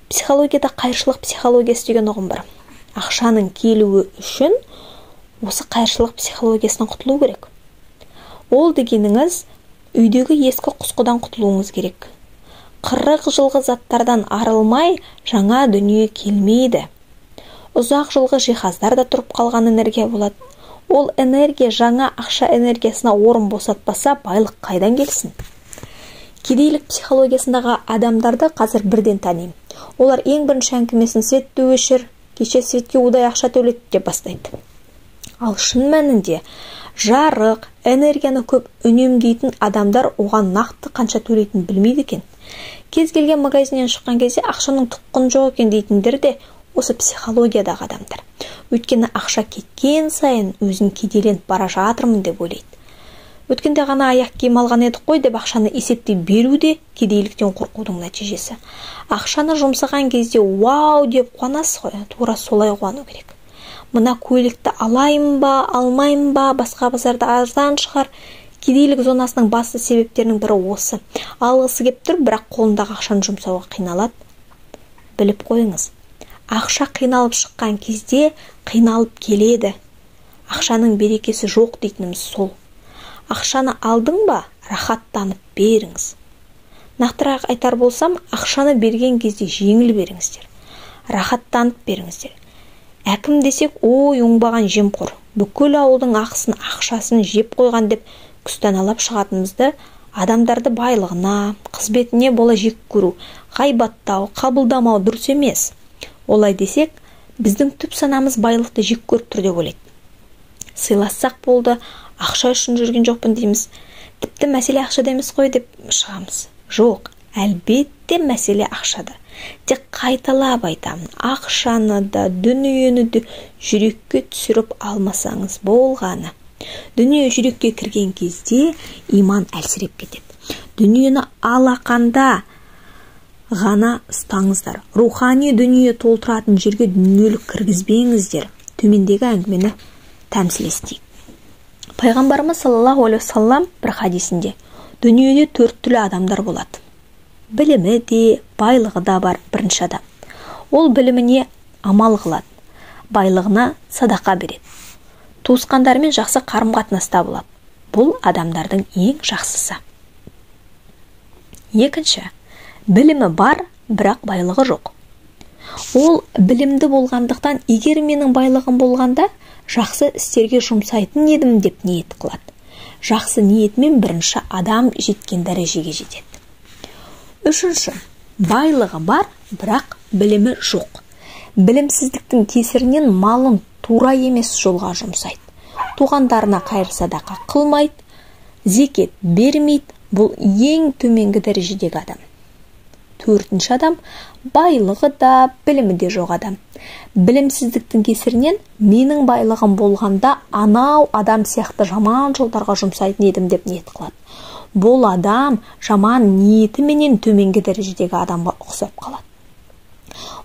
Психологияда қайыршылық психологиясы деген ұғым бар. Ақшаның келуі үшін осы қайыршылық психологиясынан құтылу керек. Ол дегеніңіз үйдегі ескі құсқыдан құтылуыңыз керек. Қырық жылғы заттардан арылмай жаңа дүние келмейді. Ұзақ жылғы жиһаздар да тұрып қалған энергия болады. Ол энергия жаңа ақша энергиясына орын босатпаса байлық қайдан келсін? Кедейлік психологиясындағы адамдарды қазір бірден танимын. Олар ең бірінші әңгімесін светті өшір кеше светке удай ақша төледі деп бастайды. Ал шын мәнінде жарық энергияны көп үнемдейтін адамдар оған нақты қанша төлейтінін білмейді екен. Кез келген магазиннен шыққан кезде ақшаның тұтқын жоқ екен дейтіндер де осы психологиядағы адамдар. Өйткені ақша кеткен сайын өзін кедейленіп бара жатырмын деп ойлайды. Өткенде ғана аяқ киім алған едік қой деп ақшаны есептей беру де кедейліктен қорқудың нәтижесі. Ақшаны жұмсаған кезде вау! деп қуанасыз ғой тура солай қуану керек. Мына көйлекті алайын ба алмайын ба басқа базарда арзан шығар кедейлік зонасының басты себептерінің бірі осы. Алғысы кеп тұр бірақ қолындағы ақшаны жұмсауға қиналады. Біліп қойыңыз. Ақша қиналып шыққан кезде қиналып келеді. Ақшаның берекесі жоқ дейтініміз сол. Ақшаны алдың ба рахаттанып беріңіз. Нақтырақ айтар болсам ақшаны берген кезде жеңіл беріңіздер. Рахаттанып беріңіздер. Әкім десек ой оңбаған жемқор бүкіл ауылдың ақысын ақшасын жеп қойған деп күстаналап шығатынымызды адамдарды байлығына қызметіне бола жек көру ғайбаттау қабылдамау дұрыс емес. Олай десек біздің түп санамыз байлықты жек көріп тұр деп ойлайды. Сыйлассақ болды ақша үшін жүрген жоқпын дейміз. Тіпті мәселе ақшада емес қой деп шығамыз. Жоқ әлбетте мәселе ақшада. Тек қайталап айтамын ақшаны да дүниені де жүрекке түсіріп алмасаңыз болғаны. Дүние жүрекке кірген кезде иман әлсіреп кетеді. Дүниені алақанда ғана ұстаңыздар. Рухани дүние толтыратын жерге дүниелік кіргізбеңіздер. Төмендегі әңгімені тәмсіл естейік. Пайғамбарымыз саллаллаху алейхи уассалам бір хадисінде дүниеде төрт түрлі адамдар болады білімі де байлығы да бар бірінші адам. Ол біліміне амал қылады байлығына садақа береді. Туысқандарымен жақсы қарым қатынаста болады. Бұл адамдардың ең жақсысы. Екінші білімі бар бірақ байлығы жоқ. Ол білімді болғандықтан егер менің байлығым болғанда жақсы істерге жұмсайтын едім деп ниет қылады. Жақсы ниетімен бірінші адам жеткен дәрежеге жетеді. Үшінші байлығы бар бірақ білімі жоқ. Білімсіздіктің кесірінен малын тура емес жолға жұмсайды. Туғандарына қайыр садақа қылмайды зекет бермейді бұл ең төменгі дәрежедегі адам. Төртінші адам байлығы да білімі де жоқ адам. Білімсіздіктің кесірінен менің байлығым болғанда анау адам сияқты жаман жолдарға жұмсайтын едім деп ниет қылады. Бұл адам жаман ниетіменен төменгі дәрежедегі адамға ұқсап қалады.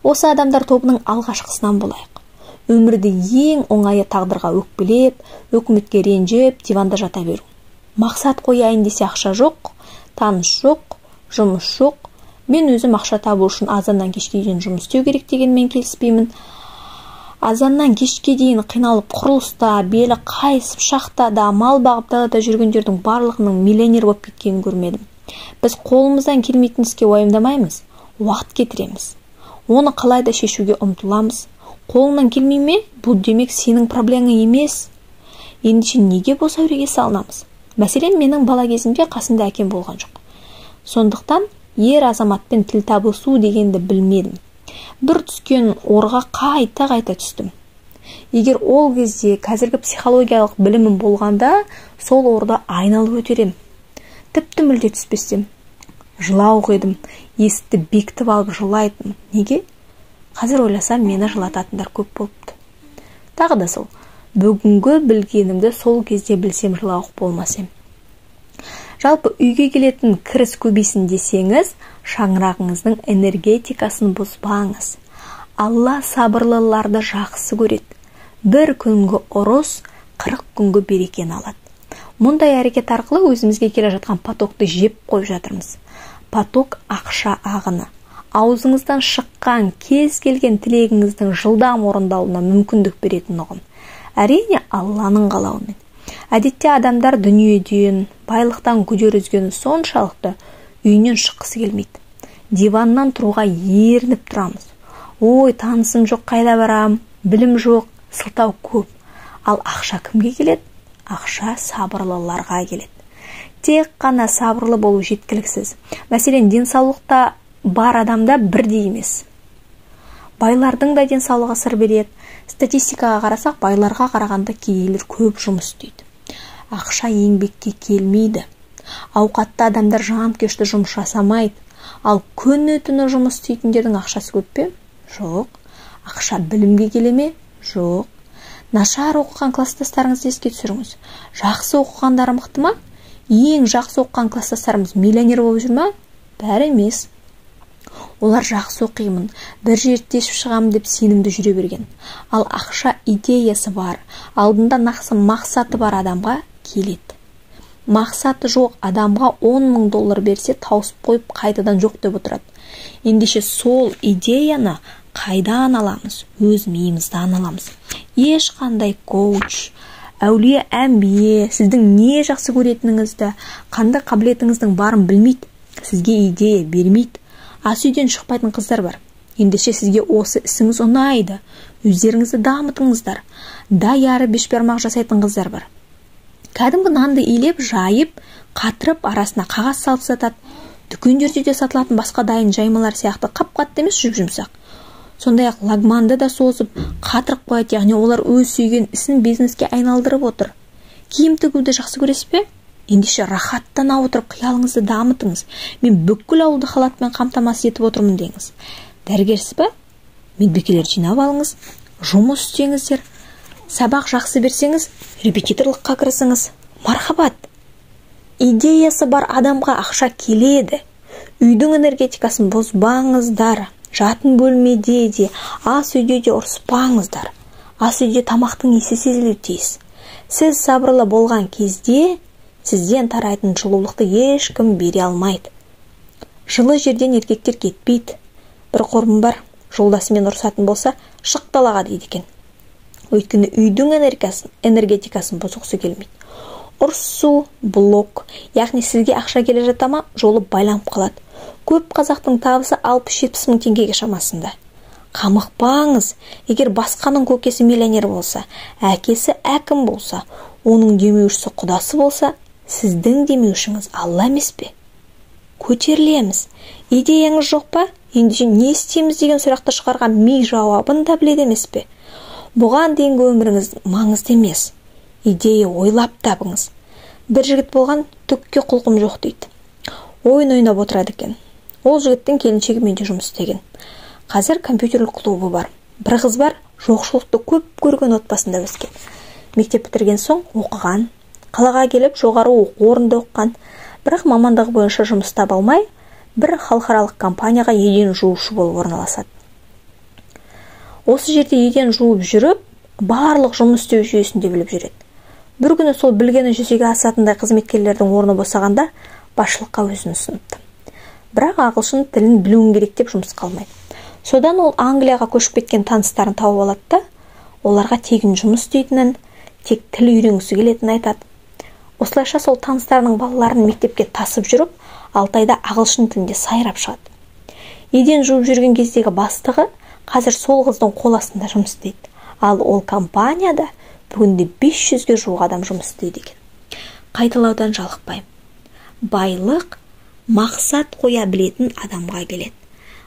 Осы адамдар тобының алғашқысынан болайық. Өмірде ең оңайы тағдырға өкпелеп өкіметке ренжіп диванда жата беру. Мақсат қояйын десе ақша жоқ таныс жоқ жұмыс жоқ мен өзім ақша табу үшін азаннан кешке дейін жұмыс істеу керек дегенмен келіспеймін. Азаннан кешке дейін қиналып құрылыста белі қайысып шахтада мал бағып далада жүргендердің барлығының миллионер болып кеткенін көрмедім. Біз қолымыздан келмейтін іске уайымдамаймыз уақыт кетіреміз. Оны қалай да шешуге ұмтыламыз. Қолыңнан келмей ме? Бұл демек сенің проблемаң емес. Ендеше неге бос әуреге салынамыз? Мәселен менің бала кезімде қасымда әкем болған жоқ. Сондықтан ер азаматпен тіл табысу дегенді білмедім. Бір түскен орға қайта қайта түстім. Егер ол кезде қазіргі психологиялық білімім болғанда сол орда айналып өтер ем тіпті мүлде түспесем жылауық едім есікті бекітіп алып жылайтынмын неге? Қазір ойласам мені жылататындар көп болыпты. Тағы да сол. Бүгінгі білгенімді сол кезде білсем жылауық болмас ем. Жалпы үйге келетін кіріс көбейсін десеңіз шаңырағыңыздың энергетикасын бұзбаңыз. Алла сабырлыларды жақсы көреді. Бір күнгі ұрыс қырық күнгі берекені алады. Мұндай әрекет арқылы өзімізге келе жатқан потокты жеп қойып жатырмыз. Поток ақша ағыны. Аузыңыздан шыққан кез келген тілегіңіздің жылдам орындалуына мүмкіндік беретін ұғым. Әрине алланың қалауымен. Әдетте адамдар дүниеден байлықтан күдер үзгені соншалықты үйінен шыққысы келмейді. Диваннан тұруға ерініп тұрамыз. Ой танысым жоқ қайда барам? Білім жоқ сылтау көп. Ал ақша кімге келеді? Ақша сабырлыларға келеді. Тек қана сабырлы болу жеткіліксіз. Мәселен денсаулықта бар адамда бірдей емес. Байлардың да денсаулығы сыр береді. Статистикаға қарасақ байларға қарағанда кедейлер көп жұмыс істейді. Ақша еңбекке келмейді. Ауқатты адамдар жанкешті жұмыс жасамайды. Ал күні түні жұмыс істейтіндердің ақшасы көп пе? Жоқ. Ақша білімге келе ме? Жоқ. Нашар оқыған класстастарыңызды еске түсіріңіз. Жақсы оқығандары мықты ма? Ең жақсы оқыған класстастарымыз миллионер болып жүр ма? Бәрі емес. Олар жақсы оқимын бір жерде шығамын деп сенімді жүре берген. Ал ақша идеясы бар. Алдында нақты мақсаты бар адамға келеді. Мақсаты жоқ адамға 10 мың доллар берсе тауысып қойып қайтадан жоқ деп отырады. Ендеше сол идеяны қайдан аламыз? Өз миымыздан аламыз. Ешқандай коуч әулие әмбие сіздің не жақсы көретініңізді қандай қабілетіңіздің барын білмейді сізге идея бермейді. Ас үйден шықпайтын қыздар бар. Ендеше сізге осы ісіңіз ұнайды. Өздеріңізді дамытыңыздар. Даяры бешбармақ жасайтын қыздар бар. Кәдімгі нанды илеп жайып қатырып арасына қағаз салып сатады. Дүкендерде де сатылатын басқа дайын жаймалар сияқты қап қатты емес жұп жұмсақ сондай ақ лагманды да созып қатырып қояды. Яғни олар өз сүйген ісін бизнеске айналдырып отыр. Киім тігуді жақсы көресіз бе? Ендеше рахаттана отырып қиялыңызды дамытыңыз. Мен бүкіл ауылды халатпен қамтамасыз етіп отырмын деңіз. Дәрігерсіз ба медбикелер жинап алыңыз жұмыс істеңіздер. Сабақ жақсы берсеңіз репетиторлыққа кірісіңіз мархабат. Идеясы бар адамға ақша келеді. Үйдің энергетикасын бұзбаңыздар жатын бөлмеде де ас үйде де ұрыспаңыздар. Ас үйде тамақтың иісі сезілуі тиіс. Сіз сабырлы болған кезде сізден тарайтын жылулықты ешкім бере алмайды. Жылы жерден еркектер кетпейді. Бір қорым бар жолдасымен ұрысатын болса шық далаға дейді екен. Өйткені үйдің энергетикасын бұзғысы келмейді. Ұрысу блок яғни сізге ақша келе жата ма жолы байланып қалады. Көп қазақтың табысы алпыс жетпіс мың теңгеге шамасында. Қамықпаңыз егер басқаның көкесі миллионер болса әкесі әкім болса оның демеушісі құдасы болса сіздің демеушіңіз алла емес пе? Көтерілеміз. Идеяңыз жоқ па? Ендеше не істейміз деген сұрақты шығарған ми жауабын да біледі емес пе? Бұған дейінгі өміріңіз маңызды емес. Идея ойлап табыңыз. Бір жігіт болған түкке құлқым жоқ дейді. Ойын ойнап отырады екен. Ол жігіттің келіншегі менде жұмыс істеген. Қазір компьютерлік клубы бар. Бір қыз бар жоқшылықты көп көрген отбасында өскен. Мектеп бітірген соң оқыған қалаға келіп жоғары оқу орнында оқыған. Бірақ мамандығы бойынша жұмыс таба алмай бір халықаралық компанияға еден жуушы болып орналасады. Осы жерде еден жуып жүріп барлық жұмыс істеу жүйесін де біліп жүреді. бір күні сол білгені жүзеге асатындай қызметкерлердің орны босағанда басшылыққа өзін ұсыныпты. Бірақ ағылшын тілін білуің керек деп жұмыс қалмайды. Содан ол англияға көшіп кеткен таныстарын тауып алады да оларға тегін жұмыс істейтінін тек тіл үйренгісі келетінін айтады. Осылайша сол таныстарының балаларын мектепке тасып жүріп алты айда ағылшын тілінде сайрап шығады. Еден жуып жүрген кездегі бастығы қазір сол қыздың қол астында жұмыс істейді. Ал ол компанияда бүгінде 500-ге жуық адам жұмыс істейді екен. Қайталаудан жалықпаймын. Байлық мақсат қоя білетін адамға келеді.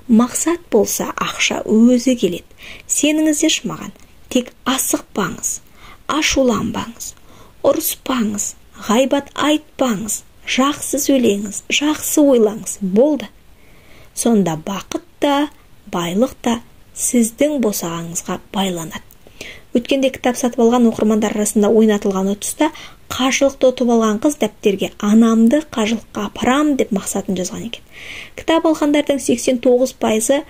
Мақсат болса ақша өзі келеді. Сеніңіздерші маған тек асықпаңыз ашуланбаңыз ұрыспаңыз ғайбат айтпаңыз жақсы сөйлеңіз жақсы ойлаңыз. Болды. Сонда бақыт та байлық та сіздің босағаңызға байланады. Өткенде кітап сатып алған оқырмандар арасында ойнатылған тұста қажылықты ұтып алған қыз дәптерге анамды қажылыққа апарам деп мақсатын жазған екен. Кітап алғандардың 89 пайызы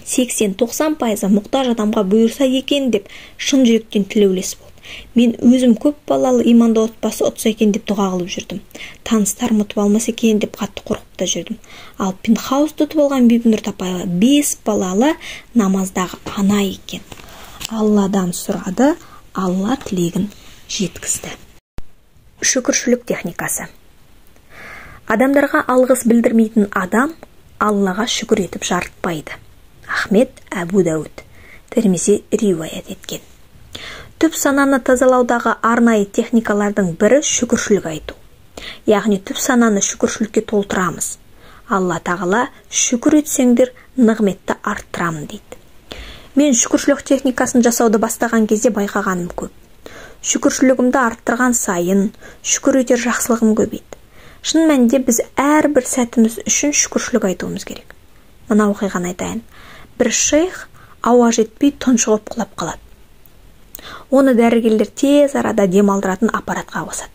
80-90 пайызы мұқтаж адамға бұйырса екен деп шын жүректен тілеулес болды. Мен өзім көп балалы иманды отбасы ұтса екен деп дұға қылып жүрдім. Таныстарым ұтып алмаса екен деп қатты қорқып та жүрдім. Ал пентхаусты ұтып алған бибінұр тапаева бес балалы намаздағы ана екен. Алладан сұрады алла тілегін жеткізді. Шүкіршілік техникасы. Адамдарға алғыс білдірмейтін адам аллаға шүкір етіп жарытпайды. Ахмет әбу дәуд термизи риуаят еткен. Түп сананы тазалаудағы арнайы техникалардың бірі шүкіршілік айту. Яғни түп сананы шүкіршілікке толтырамыз. Алла тағала шүкір етсеңдер нығметті арттырамын дейді. Мен шүкіршілік техникасын жасауды бастаған кезде байқағаным көп. Шүкіршілігімді арттырған сайын шүкір етер жақсылығым көбейді шын мәнінде біз әрбір сәтіміз үшін шүкіршілік айтуымыз керек. Мына оқиғаны айтайын. Бір шейх ауа жетпей тұншығып құлап қалады. Оны дәрігерлер тез арада демалдыратын аппаратқа қосады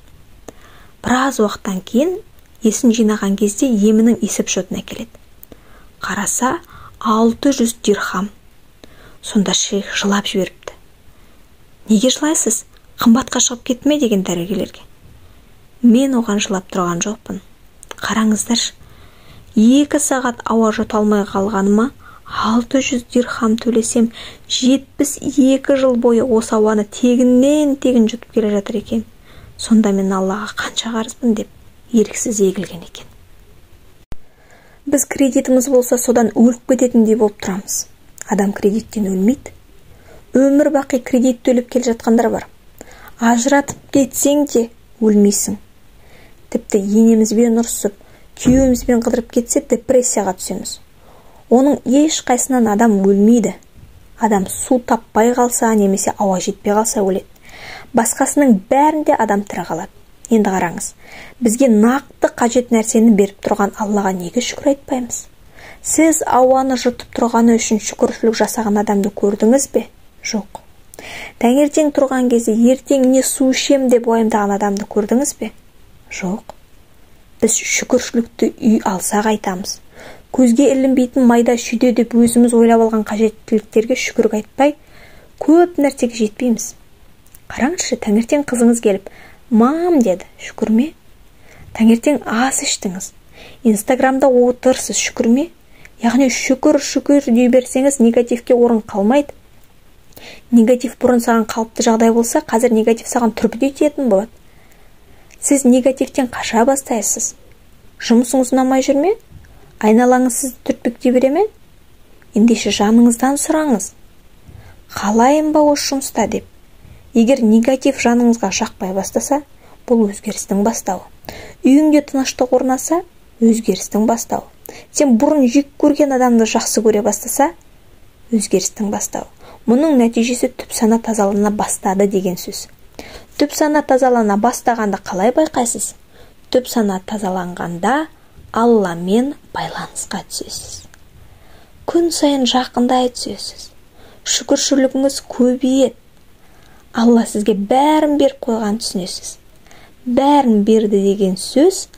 біраз уақыттан кейін есін жинаған кезде емінің есеп шотын әкеледі қараса 600 дирхам. Сонда шейх жылап жіберіпті. Неге жылайсыз? Қымбатқа шығып кетті деген дәрігерлерге. Мен оған жылап тұрған жоқпын. Қараңыздаршы екі сағат ауа жұта алмай қалғаныма алты жүз дирхам төлесем жетпіс екі жыл бойы осы ауаны тегіннен тегін жұтып келе жатыр екен. Сонда мен аллаға қанша қарызбын деп еріксіз егілген екен. Біз кредитіміз болса содан өліп кететіндей болып тұрамыз. Адам кредиттен өлмейді. Өмір бақи кредит төлеп келе жатқандар бар. Ажыратып кетсең де өлмейсің. Тіпті енемізбен ұрысып күйеуімізбен қыдырып кетсе депрессияға түсеміз. Оның ешқайсынан адам өлмейді. Адам су таппай қалса немесе ауа жетпей қалса өледі. Басқасының бәрінде адам тірі қалады. Енді қараңыз бізге нақты қажет нәрсені беріп тұрған аллаға неге шүкір айтпаймыз? Сіз ауаны жұтып тұрғаны үшін шүкіршілік жасаған адамды көрдіңіз бе? Жоқ. Таңертең тұрған кезде ертең не су ішем деп уайымдаған адамды көрдіңіз бе? Жоқ. Біз шүкіршілікті үй алсақ айтамыз. Көзге ілінбейтін майда шүйде деп өзіміз ойлап алған қажеттіліктерге шүкір айтпай көп нәрсеге жетпейміз. Қараңызшы таңертең қызыңыз келіп мам! деді. Шүкір ме? Таңертең ас іштіңіз. Инстаграмда отырсыз шүкір ме? Яғни шүкір шүкір дей берсеңіз негативке орын қалмайды. Негатив бұрын саған қалыпты жағдай болса қазір негатив саған түрпідей тиетін болады. Сіз негативтен қаша бастайсыз? Жұмысыңыз ұнамай жүр ме? Айналаңыз сізді түртпектей бере ме ендеше жаныңыздан сұраңыз. Қалайын ба осы жұмыста деп. Егер негатив жаныңызға жақпай бастаса бұл өзгерістің бастауы. Үйіңде тыныштық орнаса өзгерістің бастауы. Сен бұрын жек көрген адамды жақсы көре бастаса өзгерістің бастауы. Мұның нәтижесі түп сана тазалана бастады деген сөз. Түп сана тазалана бастағанды қалай байқайсыз? Түп сана тазаланғанда алламен байланысқа түсесіз. Күн сайын жақындай түсесіз. Шүкіршілігіңіз көбейеді. Алла сізге бәрін беріп қойған түсінесіз. Бәрін берді деген сөз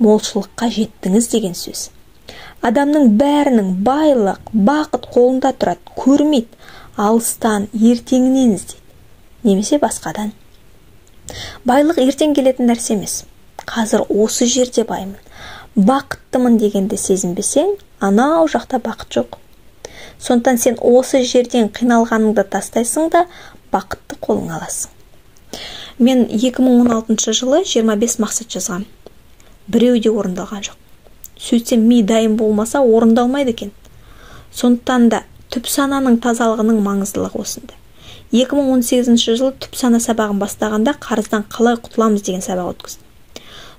молшылыққа жеттіңіз деген сөз. Адамның бәрінің байлық бақыт қолында тұрады көрмейді. Алыстан ертеңінен іздейді. Немесе басқадан. Байлық ертең келетін нәрсе емес. Қазір осы жерде баймын бақыттымын дегенді сезінбесең анау жақта бақыт жоқ. Сондықтан сен осы жерден қиналғаныңды тастайсың да бақытты қолыңа аласың. Мен 2016 жылы 25 мақсат жазғам. Біреу де орындалған жоқ. Сөйтсем ми дайын болмаса орындалмайды екен. Сондықтан да түп сананың тазалығының маңыздылығы осында. 2018 жылы түп сана сабағын бастағанда қарыздан қалай құтыламыз деген сабақ өткіздім.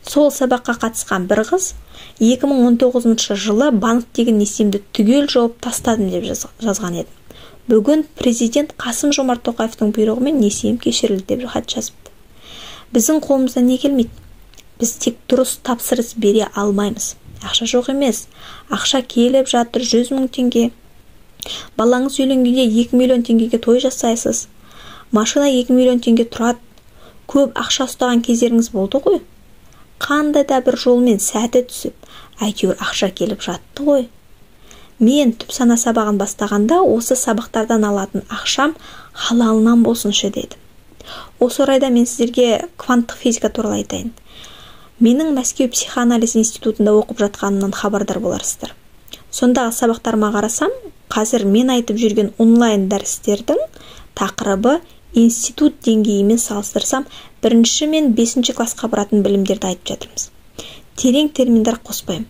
Сол сабаққа қатысқан бір қыз 2019 жылы банктегі несиемді түгел жауып тастадым деп жазған еді бүгін президент қасым жомарт тоқаевтың бұйрығымен несием кешірілді деп хат жазыпты. Біздің қолымыздан не келмейді? Біз тек дұрыс тапсырыс бере алмаймыз. Ақша жоқ емес. Ақша келіп жатыр жүз мың теңге. Балаңыз үйленгенде екі миллион теңгеге той жасайсыз. Машина екі миллион теңге тұрады. Көп ақша ұстаған кездеріңіз болды ғой? Қандай да бір жолмен сәті түсіп әйтеуір ақша келіп жатты ғой. Мен түп сана сабағын бастағанда осы сабақтардан алатын ақшам халалынан болсыншы дедім. Осы орайда мен сіздерге кванттық физика туралы айтайын. Менің мәскеу психоанализ институтында оқып жатқанымнан хабардар боларсыздар. Сондағы сабақтарыма қарасам қазір мен айтып жүрген онлайн дәрістердің тақырыбы институт деңгейімен салыстырсам бірінші мен бесінші классқа баратын білімдерді айтып жатырмыз. Терең терминдер қоспаймын.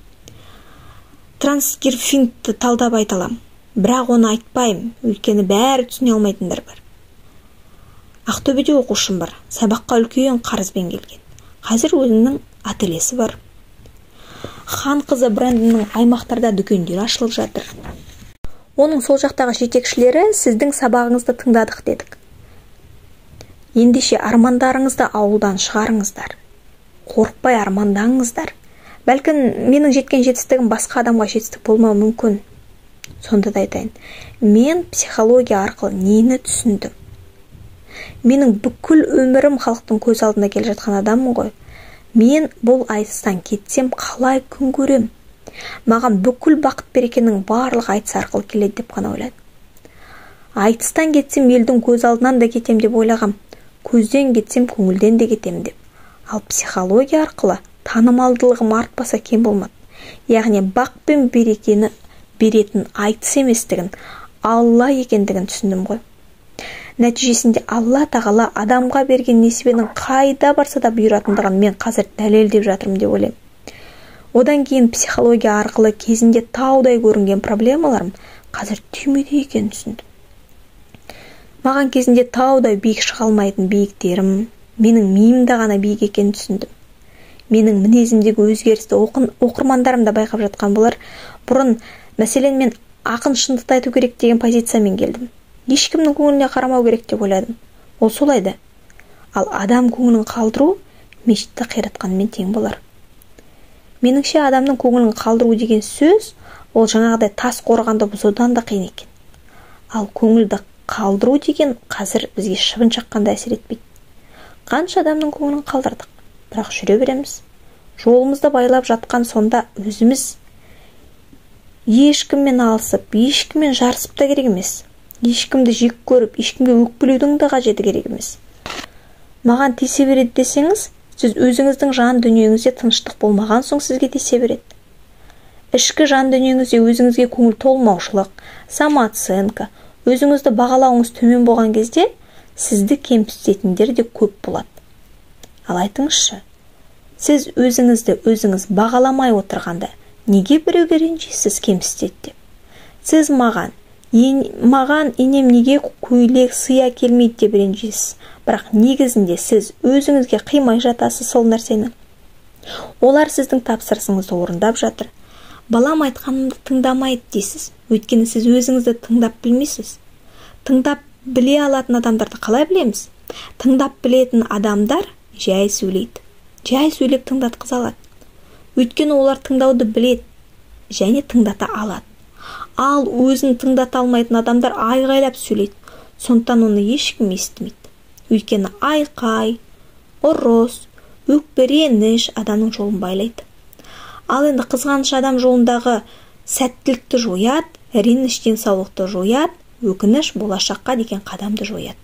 Трансгерфингті талдап айта аламын. Бірақ оны айтпаймын өйткені бәрі түсіне алмайтындар бар. Ақтөбеде оқушым бар. Сабаққа үлкен қарызбен келген. Қазір өзінің ательесі бар. Хан қызы брендінің аймақтарда дүкендер ашылып жатыр. Оның сол жақтағы жетекшілері сіздің сабағыңызды тыңдадық дедік. Ендеше армандарыңызды ауылдан шығарыңыздар. Қорықпай армандаңыздар. Бәлкім менің жеткен жетістігім басқа адамға жетістік болмауы мүмкін. Сонда да айтайын. Мен психология арқылы нені түсіндім? Менің бүкіл өмірім халықтың көз алдында келе жатқан адаммын ғой. Мен бұл айтыстан кетсем қалай күн көрем? Маған бүкіл бақыт берекенің барлығы айтыс арқылы келеді деп қана ойладым айтыстан кетсем елдің көз алдынан да кетем деп ойлағам. Көзден кетсем көңілден де кетемін деп. Ал психология арқылы танымалдылығым артпаса кем болмады. Яғни бақ пен берекені беретін айтыс еместігін алла екендігін түсіндім ғой. Нәтижесінде алла тағала адамға берген несібенің қайда барса да бұйыратындығын мен қазір дәлелдеп жатырмын деп ойлаймын. Одан кейін психология арқылы кезінде таудай көрінген проблемаларым қазір түймедей екенін түсіндім. Маған кезінде таудай биік шыға алмайтын биіктерім менің миымда ғана биік екенін түсіндім. Менің мінезімдегі өзгерісті оқырмандарым да байқап жатқан болар. Бұрын мәселен мен ақын шындықты айту керек деген позициямен келдім. Ешкімнің көңіліне қарамау керек деп ойладым. Ол солай да ал адам көңілін қалдыру мешітті қиратқанмен тең болар. Меніңше адамның көңілін қалдыру деген сөз ол жаңағыдай тас қорғанды бұзудан да қиын екен. Ал көңілді қалдыру деген қазір бізге шыбын шаққанда әсер етпейді. Қанша адамның көңілін қалдырдық. Бірақ жүре береміз. Жолымызды байлап жатқан сонда өзіміз ешкіммен алысып ешкіммен жарысып та керек емес. Ешкімді жек көріп ешкімге өкпелеудің де қажеті керек емес. Маған тиісе береді десеңіз сіз өзіңіздің жан дүниеңізде тыныштық болмаған соң сізге тиісе береді. Ішкі жан дүниеңізде өзіңізге көңіл толмаушылық самооценка өзіңізді бағалауыңыз төмен болған кезде сізді кемсітетіндер де көп болады. Ал айтыңызшы сіз өзіңізді өзіңіз бағаламай отырғанда неге біреуге ренжисіз кемсітеді деп? Сіз маған ен, маған енем неге көйлек сыя келмейді деп ренжисіз? Бірақ негізінде сіз өзіңізге қимай жатасыз сол нәрсені. Олар сіздің тапсырысыңызды орындап жатыр. Балам айтқанымды тыңдамайды дейсіз. Өйткені сіз өзіңізді тыңдап білмейсіз. Тыңдап біле алатын адамдарды қалай білеміз? Тыңдап білетін адамдар жай сөйлейді. Жай сөйлеп тыңдатқыза алады. Өйткені олар тыңдауды біледі және тыңдата алады. Ал өзін тыңдата алмайтын адамдар айғайлап сөйлейді. Сондықтан оны ешкім естімейді. Өйткені айқай ұрыс өкпе реніш адамның жолын байлайды. Ал енді қызғаныш адам жолындағы сәттілікті жояды реніш денсаулықты жояды өкініш болашаққа деген қадамды жояды.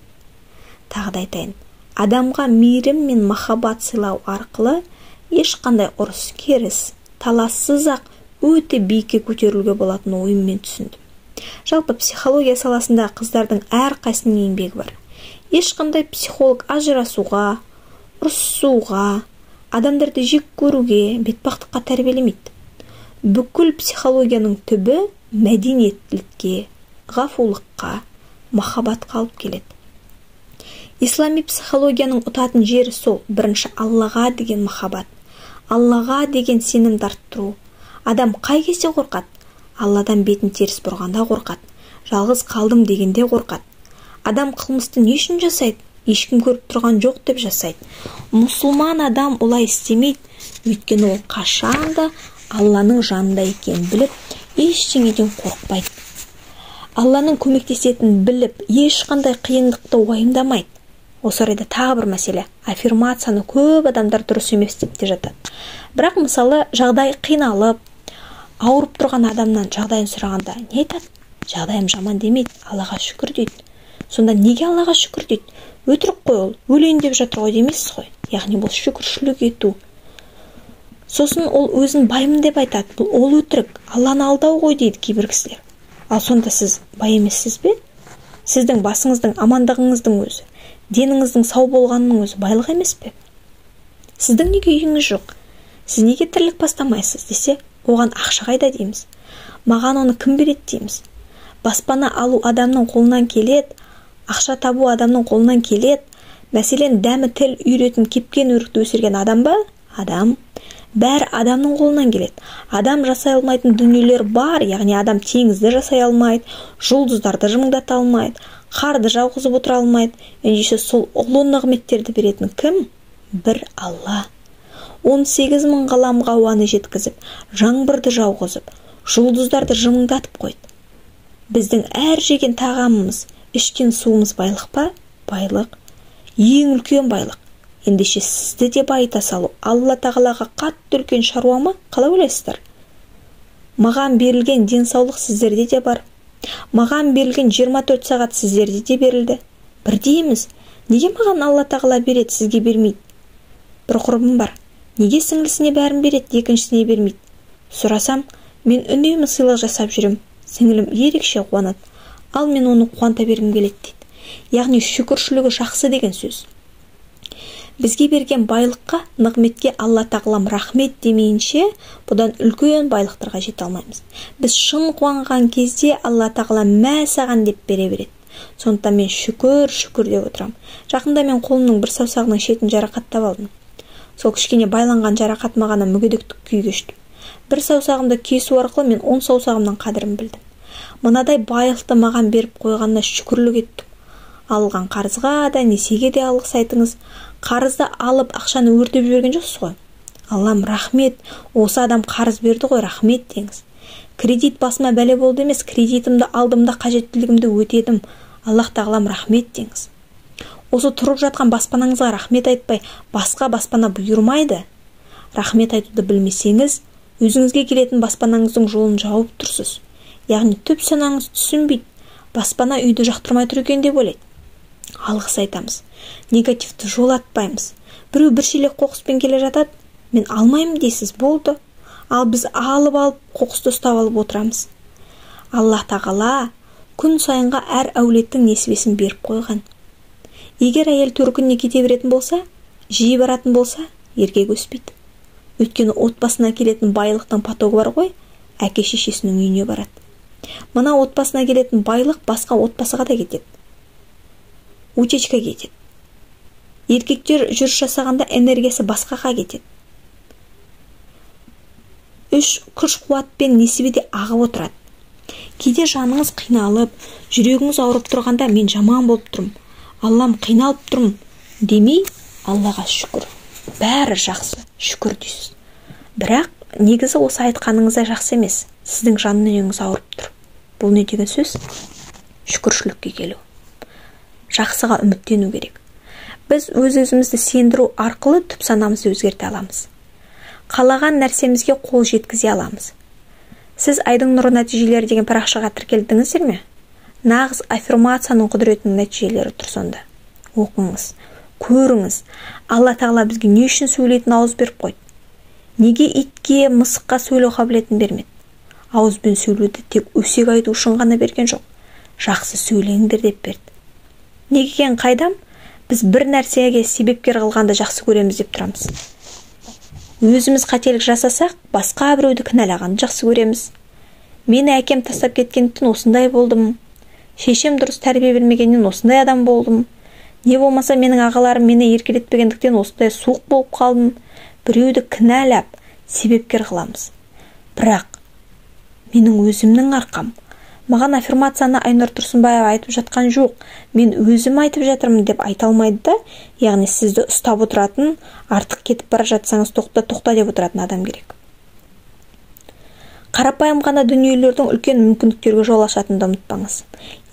Тағы да айтайын адамға мейірім мен махаббат сыйлау арқылы ешқандай ұрыс керіс талассыз ақ өте биікке көтерілуге болатын ойым мен түсіндім. Жалпы психология саласындағы қыздардың әрқайсысының еңбегі бар. Ешқандай психолог ажырасуға ұрысуға адамдарды жек көруге бетпақтыққа тәрбиелемейді. Бүкіл психологияның түбі мәдениеттілікке ғафулыққа махаббатқа алып келеді. Ислами психологияның ұтатын жері сол. Бірінші аллаға деген махаббат. Аллаға деген сенімді арттыру. Адам қай кезде қорқады? Алладан бетін теріс бұрғанда қорқады. Жалғыз қалдым дегенде қорқады. Адам қылмысты не үшін жасайды? Ешкім көріп тұрған жоқ деп жасайды. Мұсылман адам олай істемейді. Өйткені ол қашанда алланың жанында екенін біліп ештеңеден қорықпайды. Алланың көмектесетінін біліп ешқандай қиындықты уайымдамайды. Осы орайда тағы бір мәселе. Аффирмацияны көп адамдар дұрыс емес деп те жатады. Бірақ мысалы жағдай қиналып ауырып тұрған адамнан жағдайын сұрағанда не айтады? Жағдайым жаман демейді. Аллаға шүкір дейді. Сонда неге аллаға шүкір дейді? Өтірік қой ол. Өлейін деп жатыр ғой демейсіз ғой. Яғни бұл шүкіршілік ету. Сосын ол өзін баймын деп айтады. Бұл ол өтірік. Алланы алдау ғой дейді кейбір кісілер. Ал сонда сіз бай емессіз бе? Сіздің басыңыздың амандығыңыздың өзі деніңіздің сау болғанының өзі байлық емес пе? Сіздің неге үйіңіз жоқ? Сіз неге тірлік бастамайсыз десе оған ақша қайда дейміз? Маған оны кім береді дейміз? Баспана алу адамның қолынан келеді ақша табу адамның қолынан келеді. Мәселен дәмі тіл үйіретін кепкен өрікті өсірген адам ба? Адам. Бәрі адамның қолынан келеді. Адам жасай алмайтын дүниелер бар яғни адам теңізді жасай алмайды жұлдыздарды жымыңдата алмайды қарды жауғызып отыра алмайды. Ендеше сол ұлы нығметтерді беретін кім? Бір алла. Он сегіз мың ғаламға ауаны жеткізіп жаңбырды жауғызып жұлдыздарды жымыңдатып қойды. Біздің әр жеген тағамымыз ішкен суымыз байлық па? Байлық. Ең үлкен байлық. Ендеше сізді де байыта салу алла тағалаға қатты үлкен шаруа ма? Қалай ойлайсыздар? Маған берілген денсаулық сіздерде де бар. Маған берілген 24 сағат сіздерде де берілді. Бірдейміз неге маған алла тағала береді сізге бермейді? Бір құрбым бар. Неге сіңлісіне бәрін береді екіншісіне бермейді? Сұрасам мен үнемі сыйлық жасап жүрем. Сіңілім ерекше қуанады. Ал мен оны қуанта бергім келеді дейді. Яғни шүкіршілігі жақсы деген сөз. Бізге берген байлыққа нығметке алла тағалам рахмет демейінше бұдан үлкен байлықтарға жете алмаймыз. Біз шын қуанған кезде алла тағала мә саған деп бере береді. Сондықтан мен шүкір шүкір деп отырамын жақында мен қолымның бір саусағының шетін жарақаттап алдым. Сол кішкене байланған жарақат маған мүгедектік күй кештім. бір саусағымды кесу арқылы мен он саусағымның қадірін білдім. Мынадай байлықты маған беріп қойғанына шүкірлік еттім. Алған қарызға да несиеге де алғыс айтыңыз. Қарызды алып ақшаны өртеп жіберген жоқсыз ғой. Аллам рахмет. Осы адам қарыз берді ғой рахмет деңіз. Кредит басыма бәле болды емес кредитімді алдым да қажеттілігімді өтедім. Аллах тағалам рахмет деңіз. Осы тұрып жатқан баспанаңызға рахмет айтпай басқа баспана бұйырмайды. Рахмет айтуды білмесеңіз өзіңізге келетін баспанаңыздың жолын жауып тұрсыз. Яғни түп санаңыз түсінбейді. Баспана үйді жақтырмай тұр екен деп ойлайды. Алғыс айтамыз. Негативті жолатпаймыз біреу бір шелек қоқыспен келе жатады. Мен алмаймын дейсіз болды. Ал біз алып алып қоқысты ұстап алып отырамыз. Алла тағала күн сайынға әр әулеттің несібесін беріп қойған. Егер әйел төркініне кете беретін болса жиі баратын болса еркек өспейді. Өйткені отбасына келетін байлықтың потогы бар ғой әке шешесінің үйіне барады. Мына отбасына келетін байлық басқа отбасыға да кетеді. Утечка кетеді. Еркектер жүріс жасағанда энергиясы басқаға кетеді. Үш күш қуатпен несібеде ағып отырады. Кейде жаныңыз қиналып жүрегіңіз ауырып тұрғанда мен жаман болып тұрмын аллам қиналып тұрмын демей аллаға шүкір. Бәрі жақсы шүкір дейсіз. Бірақ негізі осы айтқаныңыздай жақсы емес. Сіздің жан дүниеңіз ауырып тұр. Бұл не деген сөз? Шүкіршілікке келу. Жақсыға үміттену керек. Біз өз өзімізді сендіру арқылы түп санамызды өзгерте аламыз. Қалаған нәрсемізге қол жеткізе аламыз. Сіз айдың нұры нәтижелері деген парақшаға тіркелдіңіздер ме? Нағыз аффирмацияның құдіретінің нәтижелері тұр сонда. Оқыңыз көріңіз. Алла тағала бізге не үшін сөйлейтін ауыз беріп қойды? Неге итке мысыққа сөйлеу қабілетін бермеді? Ауызбен сөйлеуді тек өсек айту үшін ғана берген жоқ. Жақсы сөйлеңдер деп берді. Неге екенін қайдам? Біз бір нәрсеге себепкер қылғанды жақсы көреміз деп тұрамыз. Өзіміз қателік жасасақ басқа біреуді кінәлағанды жақсы көреміз. Мені әкем тастап кеткендіктен осындай болдым. Шешем дұрыс тәрбие бермегеннен осындай адам болдым. Не болмаса менің ағаларым мені еркелетпегендіктен осындай суық болып қалдым. Біреуді кінәлап себепкер қыламыз. Бірақ менің өзімнің арқам маған аффирмацияны айнұр тұрсынбаева айтып жатқан жоқ. Мен өзім айтып жатырмын деп айта алмайды да яғни сізді ұстап отыратын артық кетіп бара жатсаңыз тоқта тоқта деп отыратын адам керек. Қарапайым ғана дүниелердің үлкен мүмкіндіктерге жол ашатынын ұмытпаңыз.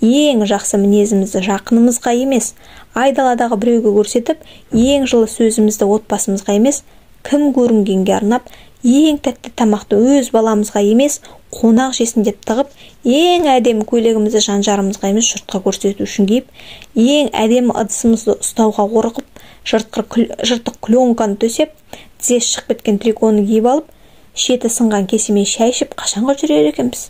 Ең жақсы мінезімізді жақынымызға емес айдаладағы біреуге көрсетіп ең жылы сөзімізді отбасымызға емес кім көрінгенге арнап ең тәтті тамақты өз баламызға емес қонақ жесін деп тығып ең әдемі көйлегімізді жан жарымызға емес жұртқа көрсету үшін киіп ең әдемі ыдысымызды ұстауға қорқып жыртық клеенканы төсеп тізесі шығып кеткен триконы киіп алып шеті сынған кесемен шай ішіп қашанға жүрер екенбіз?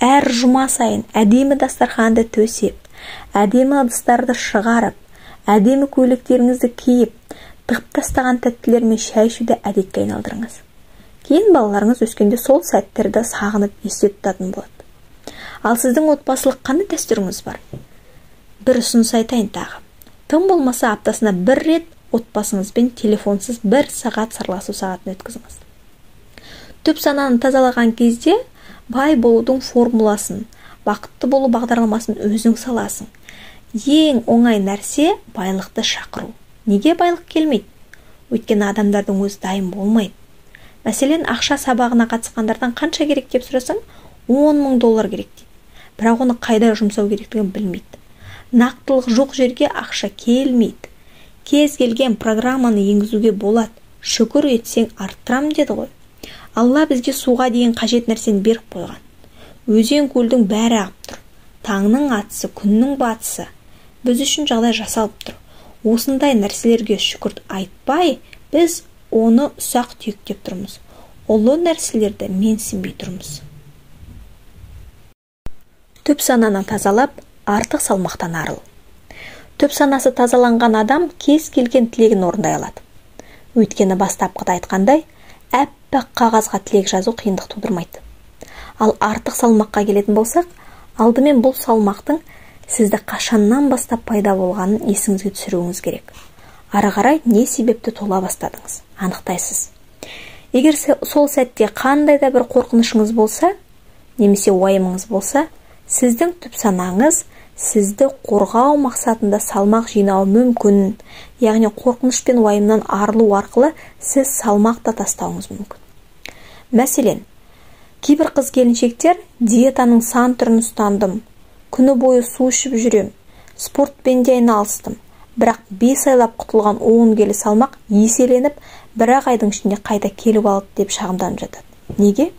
Әр жұма сайын әдемі дастарханды төсеп әдемі ыдыстарды шығарып әдемі көйлектеріңізді киіп тығып тастаған тәттілермен шай ішуді әдетке айналдырыңыз. Кейін балаларыңыз өскенде сол сәттерді сағынып есте тұтатын болады. Ал сіздің отбасылық қандай дәстүріңіз бар? Бір ұсыныс айтайын тағы. Тым болмаса аптасына бір рет отбасыңызбен телефонсыз бір сағат сырласу сағатын өткізіңіз. Түп сананы тазалаған кезде бай болудың формуласын бақытты болу бағдарламасын өзің саласың. Ең оңай нәрсе байлықты шақыру. Неге байлық келмейді? Өйткені адамдардың өзі дайын болмайды. Мәселен ақша сабағына қатысқандардан қанша керек деп сұрасаң он мың доллар керек дейді. Бірақ оны қайда жұмсау керектігін білмейді. Нақтылық жоқ жерге ақша келмейді. Кез келген программаны енгізуге болады. Шүкір етсең арттырам деді ғой. Алла бізге суға деген қажет нәрсені беріп қойған. Өзен көлдің бәрі ағып тұр. Таңның атысы күннің батысы. Біз үшін жағдай жасалып тұр. Осындай нәрселерге шүкір айтпай біз оны ұсақ түйектеп тұрмыз. Ұлы нәрселерді менсінбей тұрмыз. Түп сананы тазалап артық салмақтан арыл. Түп санасы тазаланған адам кез келген тілегін орындай алады. Өйткені бастапқыда айтқандай әппақ қағазға тілек жазу қиындық тудырмайды. Ал артық салмаққа келетін болсақ алдымен бұл салмақтың сізді қашаннан бастап пайда болғанын есіңізге түсіруіңіз керек. Ары қарай не себепті тола бастадыңыз анықтайсыз. Егер сол сәтте қандай да бір қорқынышыңыз болса немесе уайымыңыз болса сіздің түп санаңыз сізді қорғау мақсатында салмақ жинауы мүмкін. Яғни қорқыныш пен уайымнан арылу арқылы сіз салмақ та тастауыңыз мүмкін. Мәселен кейбір қыз келіншектер диетаның сан түрін ұстандым күні бойы су ішіп жүрем. Спортпен де айналыстым. Бірақ бес айлап құтылған он келі салмақ еселеніп бір ақ айдың ішінде қайта келіп алды деп шағымданып жатады. Неге?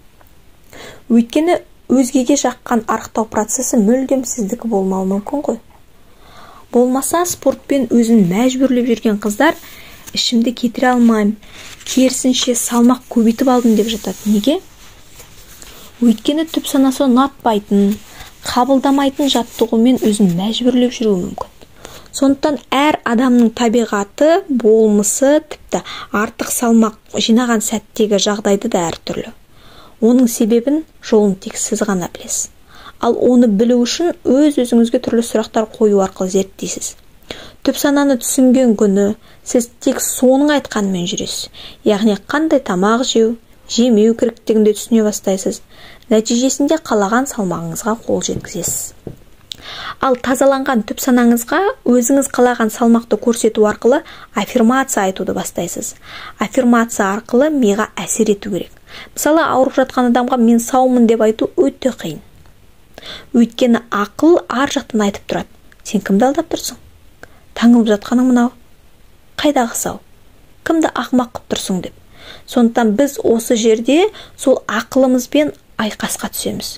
Өйткені өзгеге жаққан арықтау процесі мүлдем сіздікі болмауы мүмкін ғой. Болмаса спортпен өзін мәжбүрлеп жүрген қыздар ішімді кетіре алмаймын керісінше салмақ көбейтіп алдым деп жатады. Неге? Өйткені түп санасы ұнатпайтын қабылдамайтын жаттығумен өзін мәжбүрлеп жүруі мүмкін. Сондықтан әр адамның табиғаты болмысы тіпті артық салмақ жинаған сәттегі жағдайды да әртүрлі. Оның себебін жолын тек сіз ғана білесіз. Ал оны білу үшін өз өзіңізге түрлі сұрақтар қою арқылы зерттейсіз. Түп сананы түсінген күні сіз тек соның айтқанымен жүресіз. Яғни қандай тамақ жеу жемеу керектігін де түсіне бастайсыз. Нәтижесінде қалаған салмағыңызға қол жеткізесіз. Ал тазаланған түп санаңызға өзіңіз қалаған салмақты көрсету арқылы аффирмация айтуды бастайсыз. Аффирмация арқылы миға әсер ету керек. Мысалы ауырып жатқан адамға мен саумын деп айту өте қиын. Өйткені ақыл ар жақтан айтып тұрады. Сен кімді алдап тұрсың? Таңылып жатқаның мынау? Қайдағы сау кімді ақымақ қып тұрсың деп. Сондықтан біз осы жерде сол ақылымызбен айқасқа түсеміз.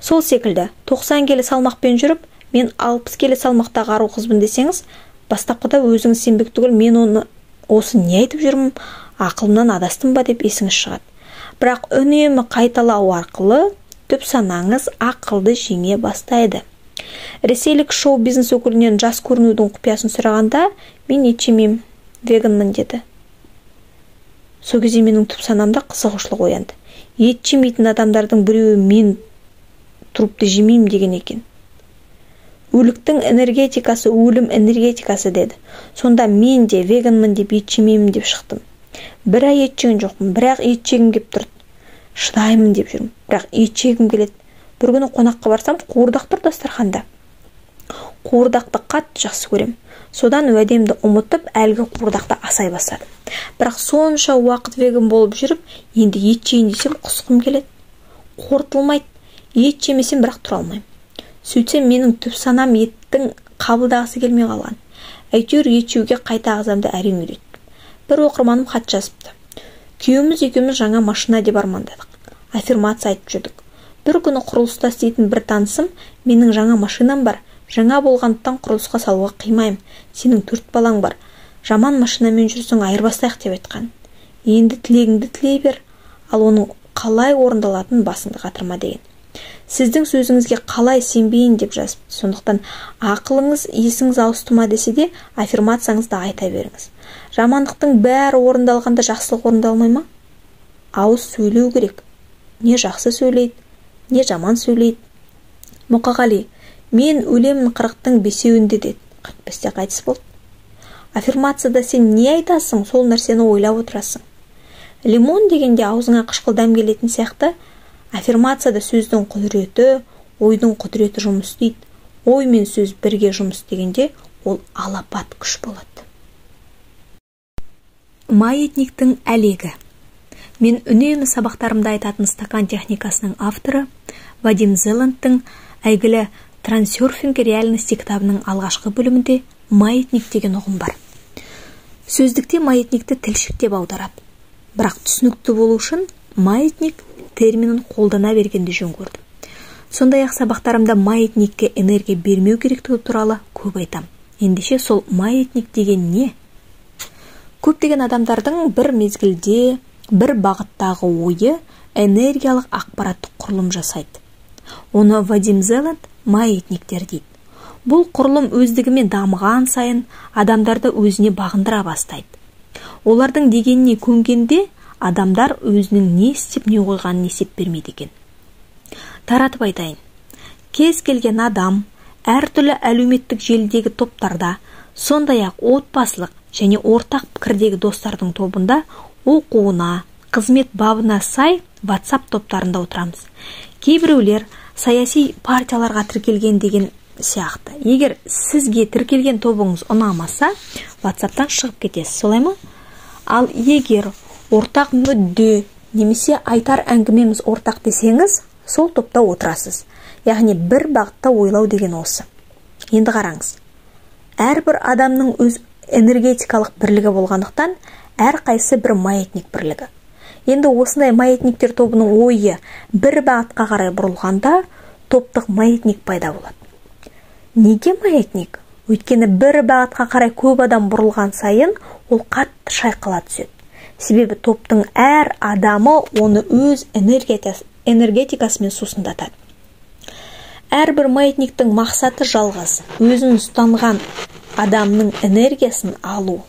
Сол секілді 90 келі салмақпен жүріп мен 60 келі салмақтағы ару қызбын десеңіз бастапқыда өзіңіз сенбек түгіл мен оны осы не айтып жүрмін ақылымнан адастым ба деп есіңіз шығады. Бірақ үнемі қайталау арқылы түп санаңыз ақылды жеңе бастайды. Ресейлік шоу бизнес өкілінен жас көрінудің құпиясын сұрағанда мен ет жемеймін веганмын деді. Сол кезде менің түп санамда қызығушылық оянды. Ет жемейтін адамдардың біреуі мен трупты жемеймін деген екен. Өліктің энергетикасы өлім энергетикасы деді. Сонда мен де веганмын деп ет жемеймін деп шықтым. Бір ай ет жеген жоқпын бірақ ет жегім келіп тұрды шыдаймын деп жүрмін. Бірақ ет жегім келеді. Бір күні қонаққа барсам қуырдақ тұр дастарханда. Қуырдақты қатты жақсы көремін. Содан уәдемді ұмытып әлгі қуырдақты асай бастадым. Бірақ сонша уақыт веган болып жүріп енді ет жейін десем құсқым келеді. Қорытылмайды ет жемесем бірақ тұра алмаймын. Сөйтсем менің түп санам еттің қабылдағысы келмей қалған. Әйтеуір ет жеуге қайта ағзамды әрең үйреттім. Бір оқырманым хат жазыпты. Күйеуіміз екеуміз жаңа машина деп армандадық. Аффирмация айтып жүрдік. Бір күні құрылыста істейтін бір танысым менің жаңа машинам бар. Жаңа болғандықтан құрылысқа салуға қимаймын. Сенің төрт балаң бар. Жаман машинамен жүрсең айырбастайық деп айтқан. Енді тілегіңді тілей бер ал оның қалай орындалатынын басыңды қатырма деген. Сіздің сөзіңізге қалай сенбейін деп жазыпты сондықтан ақылыңыз есіңіз ауысты ма десе де аффирмацияңызды айта беріңіз. Жамандықтың бәрі орындалғанда жақсылық орындалмай ма? Ауыз сөйлеу керек. Не жақсы сөйлейді не жаман сөйлейді. Мұқағали мен өлемін қырықтың бесеуінде деді. Қырық бесте қайтыс болды. Аффирмацияда сен не айтасың? Сол нәрсені ойлап отырасың лимон дегенде аузыңа қышқыл дәм келетін сияқты. Аффирмацияда сөздің құдіреті ойдың құдіреті жұмыс істейді. Ой мен сөз бірге жұмыс істегенде ол алапат күш болады. Маятниктің әлегі. Мен үнемі сабақтарымда айтатын стакан техникасының авторы вадим зеландтың әйгілі трансерфинг реальности кітабының алғашқы бөлімінде маятник деген ұғым бар. Сөздікте маятникті тілшік деп аударады. Бірақ түсінікті болу үшін маятник терминін қолдана бергенді жөн көрдім. Сондай ақ сабақтарымда маятникке энергия бермеу керектігі туралы көп айтам. Ендеше сол маятник деген не? Көптеген адамдардың бір мезгілде бір бағыттағы ойы энергиялық ақпараттық құрылым жасайды. Оны вадим зеланд маятниктер дейді. Бұл құрылым өздігімен дамыған сайын адамдарды өзіне бағындыра бастайды. Олардың дегеніне көнгенде адамдар өзінің не істеп не қойғанын есеп бермейді екен. Таратып айтайын. Кез келген адам әртүрлі әлеуметтік желідегі топтарда сондай ақ отбасылық және ортақ пікірдегі достардың тобында оқуына қызмет бабына сай ватсап топтарында отырамыз. Кейбіреулер саяси партияларға тіркелген деген сияқты. Егер сізге тіркелген тобыңыз ұнамаса ватсаптан шығып кетесіз солай ма? Ал егер ортақ мүдде немесе айтар әңгімеміз ортақ десеңіз сол топта отырасыз. Яғни бір бағытта ойлау деген осы. Енді қараңыз. Әрбір адамның өз энергетикалық бірлігі болғандықтан әрқайсысы бір маятник бірлігі. Енді осындай маятниктер тобының ойы бір бағытқа қарай бұрылғанда топтық маятник пайда болады. Неге маятник? Өйткені бір бағытқа қарай көп адам бұрылған сайын ол қатты шайқала түседі. Себебі топтың әр адамы оны өз энергетикасымен сусындатады. Әрбір маятниктің мақсаты жалғыз өзін ұстанған адамның энергиясын алу.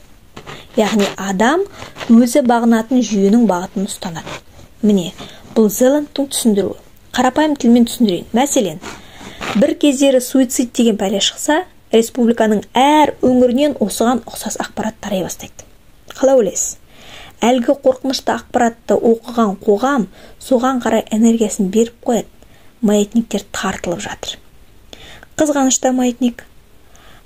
Яғни адам өзі бағынатын жүйенің бағытын ұстанады. Міне бұл зеландтың түсіндіруі. Қарапайым тілмен түсіндірейін. Мәселен бір кездері суицид деген пәле шықса республиканың әр өңірінен осыған ұқсас ақпарат тарай бастайды. Қалай ойлайсыз? Әлгі қорқынышты ақпаратты оқыған қоғам соған қарай энергиясын беріп қояды. Маятниктер тартылып жатыр. Қызғанышта маятник.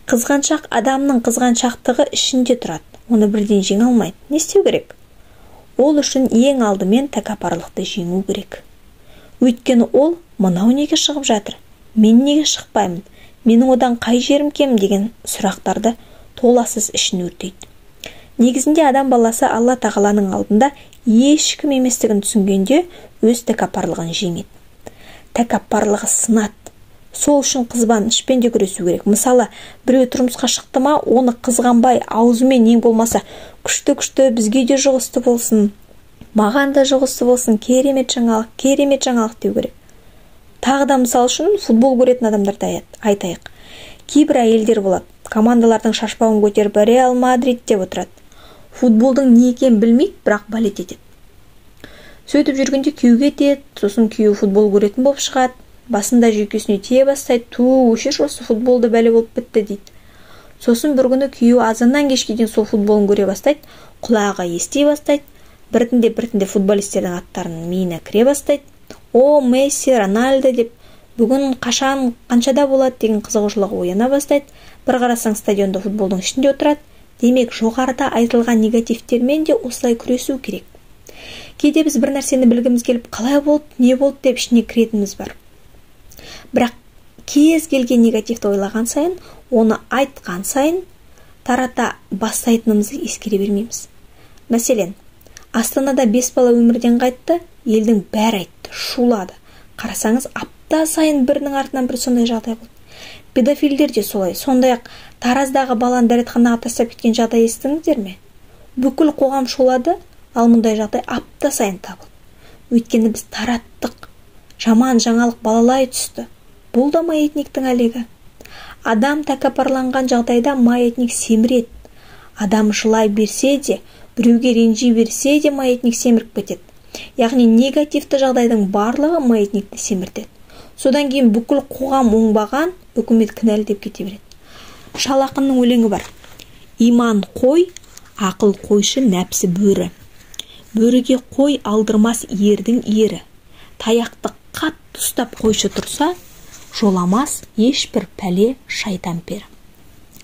Қызғаншақ адамның қызғаншақтығы ішінде тұрады. Оны бірден жеңе алмайды. Не істеу керек? Ол үшін ең алдымен тәкаппарлықты жеңу керек. Өйткені ол мынау неге шығып жатыр? Мен неге шықпаймын? Менің одан қай жерім кем? деген сұрақтарды толассыз ішін өртейді. Негізінде адам баласы алла тағаланың алдында ешкім еместігін түсінгенде өз тәкаппарлығын жеңеді тәкаппарлығы сынады. Сол үшін қызбанышпен де күресу керек. Мысалы біреу тұрмысқа шықты ма оны қызғанбай аузымен ең болмаса күшті күшті бізге де жұғысты болсын маған да жұғысты болсын керемет жаңалық керемет жаңалық деу керек. Тағы да мысал үшін футбол көретін адамдарды айтайық. Кейбір әйелдер болады командалардың шашбауын көтеріп реал мадрид деп отырады. Футболдың не екенін білмейді бірақ балет етеді. Сөйтіп жүргенде күйеуге кетеді сосын күйеуі футбол көретін болып шығады. Басында жүйкесіне тие бастайды ту өшірші осы футболды бәле болып бітті дейді. Сосын бір күні күйеуі азаннан кешке дейін сол футболын көре бастайды құлағы ести бастайды біртіндеп біртіндеп футболистердің аттарының миына кіре бастайды. О месси рональдо деп бүгін қашан қаншада болады? деген қызығушылығы ояна бастайды. Бір қарасаң стадионда футболдың ішінде отырады. Демек жоғарыда айтылған негативтермен де осылай күресу керек кейде біз бір нәрсені білгіміз келіп қалай болды? Не болды? деп ішіне кіретініміз бар. Бірақ кез келген негативті ойлаған сайын оны айтқан сайын тарата бастайтынымызды ескере бермейміз. Мәселен астанада бес бала өмірден қайтты елдің бәрі айтты шулады. Қарасаңыз апта сайын бірінің артынан бір сондай жағдай болды. Педофилдер де солай. Сондай ақ тараздағы баланы дәретханаға тастап кеткен жағдай естідіңіздер ме? Бүкіл қоғам шулады ал мұндай жағдай апта сайын табылды. Өйткені біз тараттық жаман жаңалық балалай түсті. Бұл да маятниктің әлегі? Адам тәкаппарланған жағдайда маятник семіреді? Адам жылай берсе де біреуге ренжи берсе де маятник семіріп кетеді? Яғни негативті жағдайдың барлығы маятникті семіртеді? Содан кейін бүкіл қоғам оңбаған үкімет кінәлі деп кете береді. Шал ақынның өлеңі бар. Иман қой ақыл қойшы нәпсі бөрі. Бөріге қой алдырмас ердің ері. Таяқты қатты ұстап қойшы тұрса жоламас ешбір пәле шайтан пері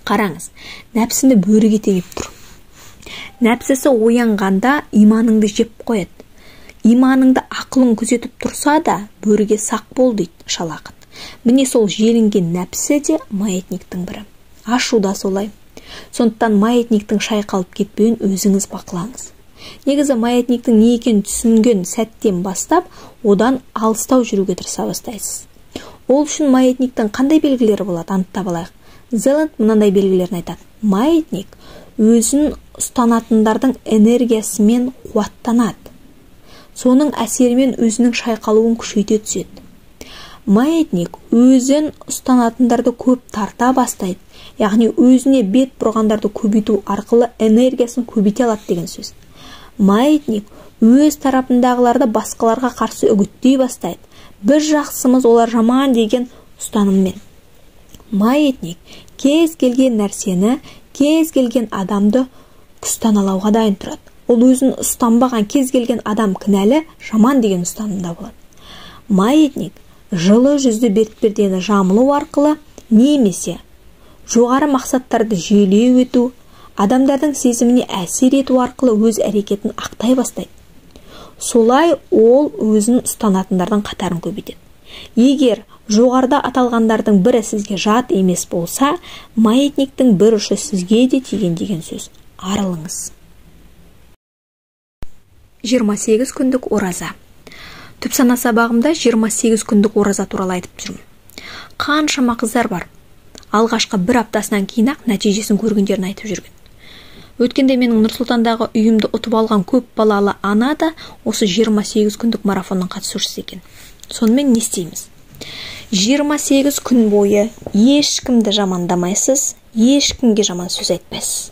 қараңыз нәпсіні бөріге теңеп тұр. Нәпсісі оянғанда иманыңды жеп қояды. Иманыңды ақылың күзетіп тұрса да бөріге сақ бол дейді шал ақын міне сол желінген нәпсі де маятниктің бірі. Ашу да солай. Сондықтан маятниктің шайқалып кетпеуін өзіңіз бақылаңыз. Негізі маятниктің не екенін түсінген сәттен бастап одан алыстау жүруге тырыса бастайсыз. Ол үшін маятниктің қандай белгілері болады? Анықтап алайық зеланд мынандай белгілерін айтады. Маятник өзін ұстанатындардың энергиясымен қуаттанады. Соның әсерімен өзінің шайқалуын күшейте түседі. Маятник өзін ұстанатындарды көп тарта бастайды. Яғни өзіне бет бұрғандарды көбейту арқылы энергиясын көбейте алады деген сөз. Маятник өз тарапындағыларды басқаларға қарсы үгіттей бастайды. Біз жақсымыз олар жаман деген ұстаныммен. Маятник кез келген нәрсені кез келген адамды күстаналауға дайын тұрады. Ол өзін ұстанбаған кез келген адам кінәлі жаман деген ұстанымда болады. Маятник жылы жүзді бетпердені жамылу арқылы немесе жоғары мақсаттарды жүйелеу ету адамдардың сезіміне әсер ету арқылы өз әрекетін ақтай бастайды. Солай ол өзін ұстанатындардың қатарын көбейтеді. Егер жоғарыда аталғандардың бірі сізге жат емес болса маятниктің бір ұшы сізге де тиген деген сөз. Арылыңыз. 28 күндік ораза. Түп сана сабағымда 28 күндік ораза туралы айтып жүрмін. Қаншама қыздар бар. Алғашқы бір аптасынан кейін ақ нәтижесін көргендерін айтып жүрген. Өткенде менің нұрсұлтандағы үйімді ұтып алған көп балалы ана да осы 28 күндік марафонның қатысушысы екен. Сонымен не істейміз? 28 күн бойы ешкімді жамандамайсыз ешкімге жаман сөз айтпайсыз.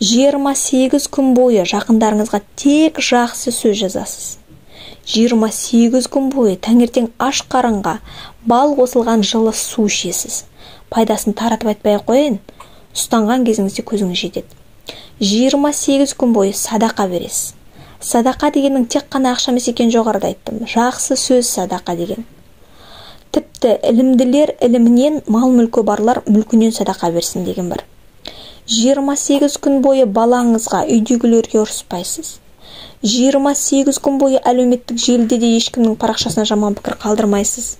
28 күн бойы жақындарыңызға тек жақсы сөз жазасыз. 28 күн бойы таңертең аш қарынға бал қосылған жылы су ішесіз. Пайдасын таратып айтпай ақ қояйын ұстанған кезіңізде көзіңіз жетеді. 28 күн бойы садақа бересіз. Садақа дегеннің тек қана ақша емес екенін жоғарыда айттым. Жақсы сөз садақа деген. Тіпті ілімділер ілімінен мал мүлкі барлар мүлкінен садақа берсін деген бар. 28 күн бойы балаңызға үйдегілерге ұрыспайсыз. 28 күн бойы әлеуметтік желіде де ешкімнің парақшасына жаман пікір қалдырмайсыз.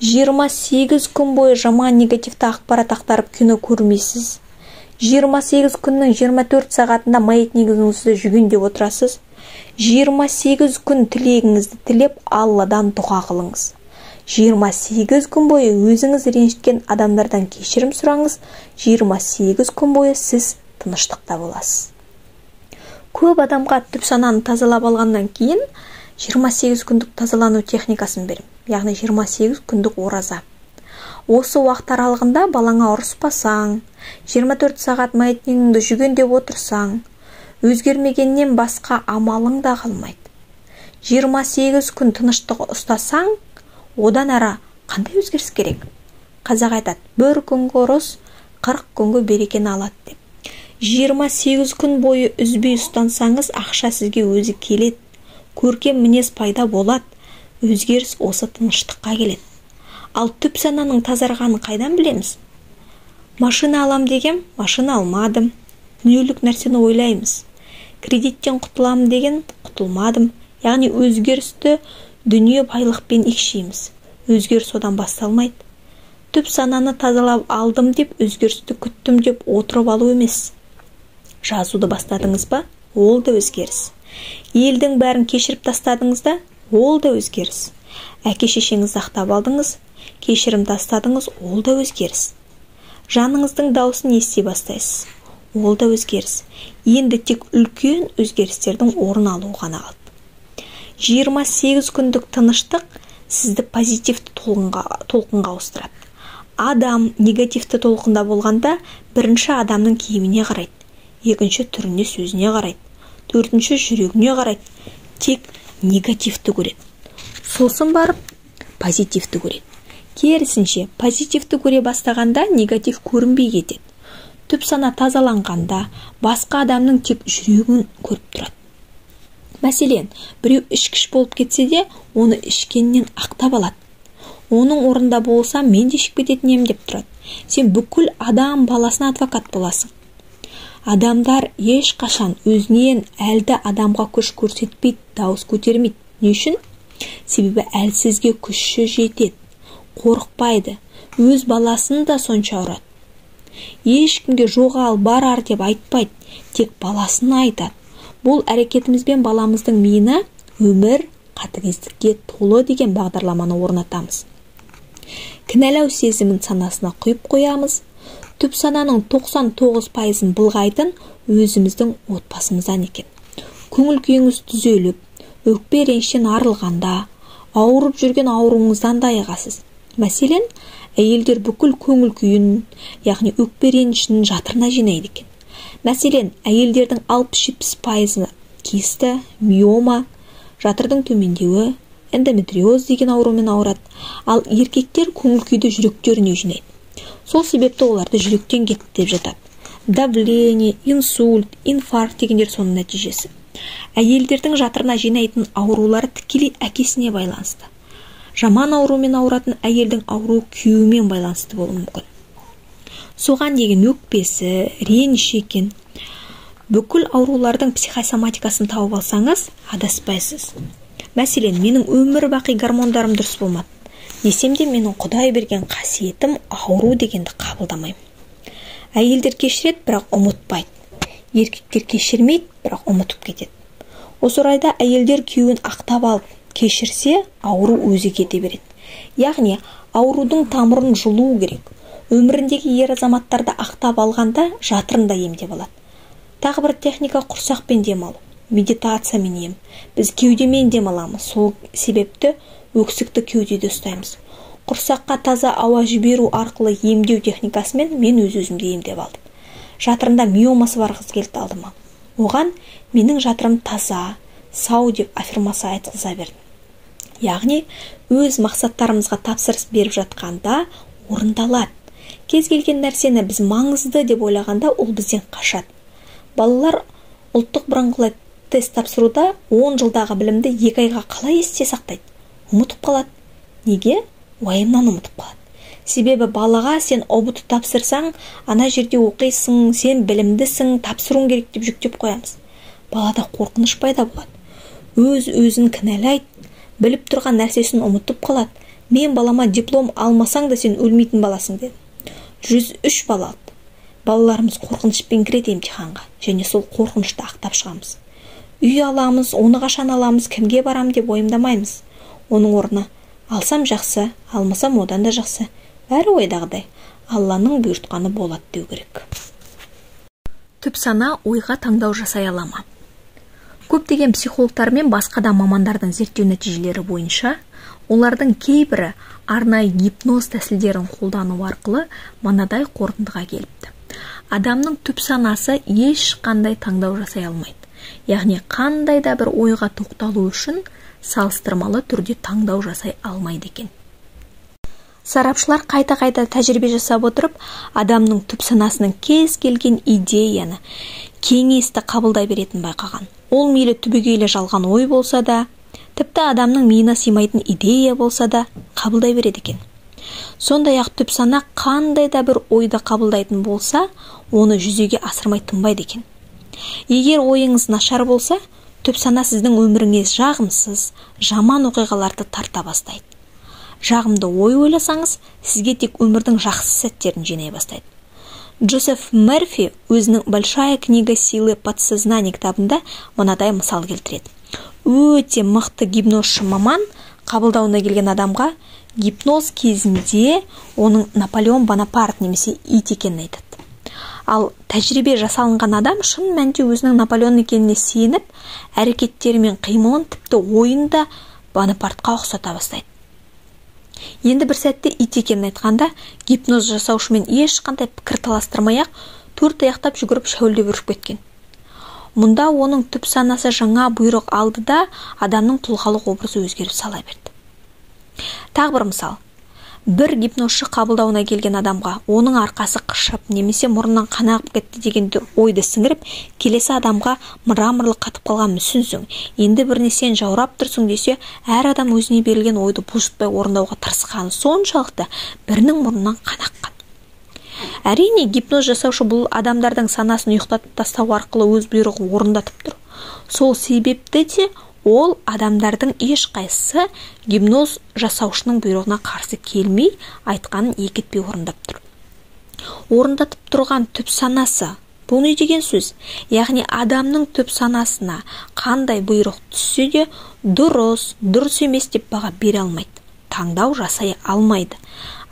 28 күн бойы жаман негативті ақпарат ақтарып кино көрмейсіз. 28 күннің 24 сағатында маятнигіңізді жүгендеп отырасыз. 28 күн тілегіңізді тілеп алладан дұға қылыңыз. 28 күн бойы өзіңіз ренжіткен адамдардан кешірім сұраңыз. 28 күн бойы сіз тыныштықта боласыз. көп адамға түп сананы тазалап алғаннан кейін 28 күндік тазалану техникасын беремін. яғни 28 күндік ораза. Осы уақыт аралығында балаңа ұрыспасаң 24 сағат маятнигіңді жүгендеп отырсаң өзгермегеннен басқа амалың да қалмайды. 28 күн тыныштық ұстасаң одан ары қандай өзгеріс керек? Қазақ айтады бір күнгі ұрыс қырық күнгі берекені алады деп. 28 күн бойы үзбей ұстансаңыз ақша сізге өзі келеді. Көркем мінез пайда болады. Өзгеріс осы тыныштыққа келеді. Ал түп сананың тазарғанын қайдан білеміз? Машина алам деген машина алмадым. Дүниелік нәрсені ойлаймыз. Кредиттен құтыламын деген құтылмадым. Яғни өзгерісті дүние байлықпен екшейміз. Өзгеріс одан басталмайды. Түп сананы тазалап алдым деп өзгерісті күттім деп отырып алу емес. Жазуды бастадыңыз ба? Ол да өзгеріс. Елдің бәрін кешіріп тастадыңыз да? Ол да өзгеріс. Әке шешеңізді ақтап алдыңыз кешірім тастадыңыз ол да өзгеріс. Жаныңыздың дауысын ести бастайсыз ол да өзгеріс. Енді тек үлкен өзгерістердің орын алуы ғана қалды 28 күндік тыныштық сізді позитивті толқынға, толқынға ауыстырады. Адам негативті толқында болғанда бірінші адамның киіміне қарайды екінші түріне сөзіне қарайды төртінші жүрегіне қарайды тек негативті көреді. Сосын барып позитивті көреді. Керісінше позитивті көре бастағанда негатив көрінбей кетеді. Түп сана тазаланғанда басқа адамның тек жүрегін көріп тұрады. Мәселен біреу ішкіш болып кетсе де оны ішкеннен ақтап алады. Оның орнында болсам мен де ішіп кететін едім деп тұрады. Сен бүкіл адам баласына адвокат боласың. Адамдар ешқашан өзінен әлді адамға күш көрсетпейді дауыс көтермейді. Не үшін? Себебі әлсізге күші жетеді. Қорықпайды. Өз баласын да сонша ұрады. Ешкімге жоғал барар деп айтпайды тек баласын айтады. Бұл әрекетімізбен баламыздың миына өмір қатыгездікке толы деген бағдарламаны орнатамыз. Кінәлау сезімін санасына құйып қоямыз. Түп сананың 99 пайызын былғайтын өзіміздің отбасымыздан екен. Көңіл күйіңіз түзеліп өкпе реніштен арылғанда ауырып жүрген ауруыңыздан да айығасыз. Мәселен әйелдер бүкіл көңіл күйін яғни өкпе ренішін жатырына жинайды екен. Мәселен әйелдердің 60-70 пайызы киста миома жатырдың төмендеуі эндометриоз деген аурумен ауырады. Ал еркектер көңіл күйді жүректеріне жинайды. Сол себепті оларды жүректен кетті деп жатады. Давление инсульт инфаркт дегендер соның нәтижесі. Әйелдердің жатырына жинайтын аурулары тікелей әкесіне байланысты. Жаман аурумен ауыратын әйелдің ауруы күйеуімен байланысты болуы мүмкін. Соған деген өкпесі реніші екен. Бүкіл аурулардың психосоматикасын тауып алсаңыз адаспайсыз. Мәселен менің өмір бақи гормондарым дұрыс болмады. Десем де менің құдай берген қасиетім ауру дегенді қабылдамаймын. Әйелдер кешіреді бірақ ұмытпайды. Еркектер кешірмейді бірақ ұмытып кетеді. Осы орайда әйелдер күйеуін ақтап алып кешірсе ауру өзі кете береді. Яғни аурудың тамырын жұлу керек. Өміріндегі ер азаматтарды ақтап алғанда жатырында емдеп алады. Тағы бір техника құрсақпен демалу. Медитациямен ем. Біз кеудемен демаламыз. Сол себепті өксікті кеудеде ұстаймыз. Құрсаққа таза ауа жіберу арқылы емдеу техникасымен мен өз өзімді емдеп алдым. Жатырында миомасы бар қыз келді алдыма. Оған менің жатырым таза сау деп аффирмация айтқыза бердім. Яғни өз мақсаттарымызға тапсырыс беріп жатқанда орындалады. Кез келген нәрсені біз маңызды деп ойлағанда ол бізден қашады. Балалар ұлттық бірыңғылай тест тапсыруда 10 жылдағы білімді екі айға қалай есте сақтайды? Ұмытып қалады. Неге? Уайымнан ұмытып қалады. Себебі балаға сен ұбт тапсырсаң ана жерде оқисың сен білімдісің тапсыруың керек деп жүктеп қоямыз. Балада қорқыныш пайда болады. Өз өзін кінәлайды біліп тұрған нәрсесін ұмытып қалады. Мен балама диплом алмасаң да сен өлмейтін баласың деді. Жүз үш бала алды. Балаларымыз қорқынышпен кіреді емтиханға және сол қорқынышты ақтап шығамыз. Үй аламыз оны қашан аламыз кімге барам деп ойымдамаймыз. Оның орнына алсам жақсы алмасам одан да жақсы бәрі ойдағыдай алланың бұйыртқаны болады деу керек. Түп сана ойға таңдау жасай ала ма? Көптеген психологтар мен басқа да мамандардың зерттеу нәтижелері бойынша олардың кейбірі арнайы гипноз тәсілдерін қолдану арқылы мынадай қорытындыға келіпті. Адамның түп санасы ешқандай таңдау жасай алмайды. Яғни қандай да бір ойға тоқталу үшін салыстырмалы түрде таңдау жасай алмайды екен. Сарапшылар қайта қайта тәжірибе жасап отырып адамның түп санасының кез келген идеяны кеңесті қабылдай беретінін байқаған. Ол мейлі түбегейлі жалған ой болса да тіпті адамның миына сыймайтын идея болса да қабылдай береді екен. Сондай ақ түп сана қандай да бір ойды қабылдайтын болса оны жүзеге асырмай тынбайды екен. Егер ойыңыз нашар болса түп сана сіздің өміріңе жағымсыз жаман оқиғаларды тарта бастайды. Жағымды ой ойласаңыз сізге тек өмірдің жақсы сәттерін жинай бастайды. Джозеф мерфи өзінің большая книга силы подсознания кітабында мынадай мысал келтіреді. Өте мықты гипнозшы маман қабылдауына келген адамға гипноз кезінде оның наполеон бонапарт немесе ит екенін айтады ал тәжірибе жасалынған адам шын мәнінде өзінің наполеон екеніне сеніп әрекеттері мен қимылын тіпті ойын да бонапартқа ұқсата бастайды. Енді бір сәтте ит екенін айтқанда гипноз жасаушымен ешқандай пікір таластырмай ақ төрт аяқтап жүгіріп шәуілдеп үріп кеткен. Мұнда оның түп санасы жаңа бұйрық алды да адамның тұлғалық образы өзгеріп сала берді. Тағы бір мысал. Бір гипнозшы қабылдауына келген адамға оның арқасы қышып немесе мұрнынан қан ағып кетті деген ойды сіңіріп келесі адамға мраморлық қатып қалған мүсінсің енді біріне сен жаурап тұрсың десе әр адам өзіне берілген ойды бұлжытпай орындауға тырысқаны соншалықты бірінің мұрнынан қан аққан. Әрине гипноз жасаушы бұл адамдардың санасын ұйықтатып тастау арқылы өз бұйрығын орындатып тұр. Сол себепті де ол адамдардың ешқайсысы гипноз жасаушының бұйрығына қарсы келмей айтқанын екі етпей орындап тұр. Орындатып тұрған түп санасы бұл не деген сөз? Яғни адамның түп санасына қандай бұйрық түссе де дұрыс дұрыс емес деп баға бере алмайды таңдау жасай алмайды.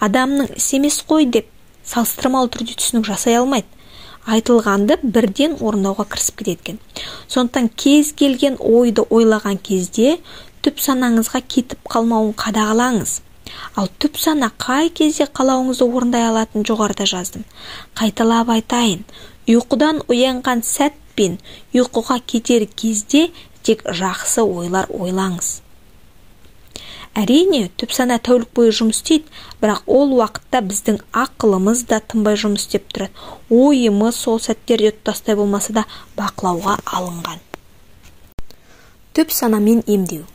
Адамның іс емес қой деп салыстырмалы түрде түсінік жасай алмайды. Айтылғанды бірден орындауға кірісіп кетеді екен сондықтан кез келген ойды ойлаған кезде түп санаңызға кетіп қалмауын қадағалаңыз. Ал түп сана қай кезде қалауыңызды орындай алатынын жоғарыда жаздым. Қайталап айтайын ұйқыдан оянған сәт пен ұйқыға кетер кезде тек жақсы ойлар ойлаңыз. Әрине түп сана тәулік бойы жұмыс істейді бірақ ол уақытта біздің ақылымыз да тынбай жұмыс істеп тұрады. Ойымыз сол сәттерде тұтастай болмаса да бақылауға алынған. Түп санамен емдеу.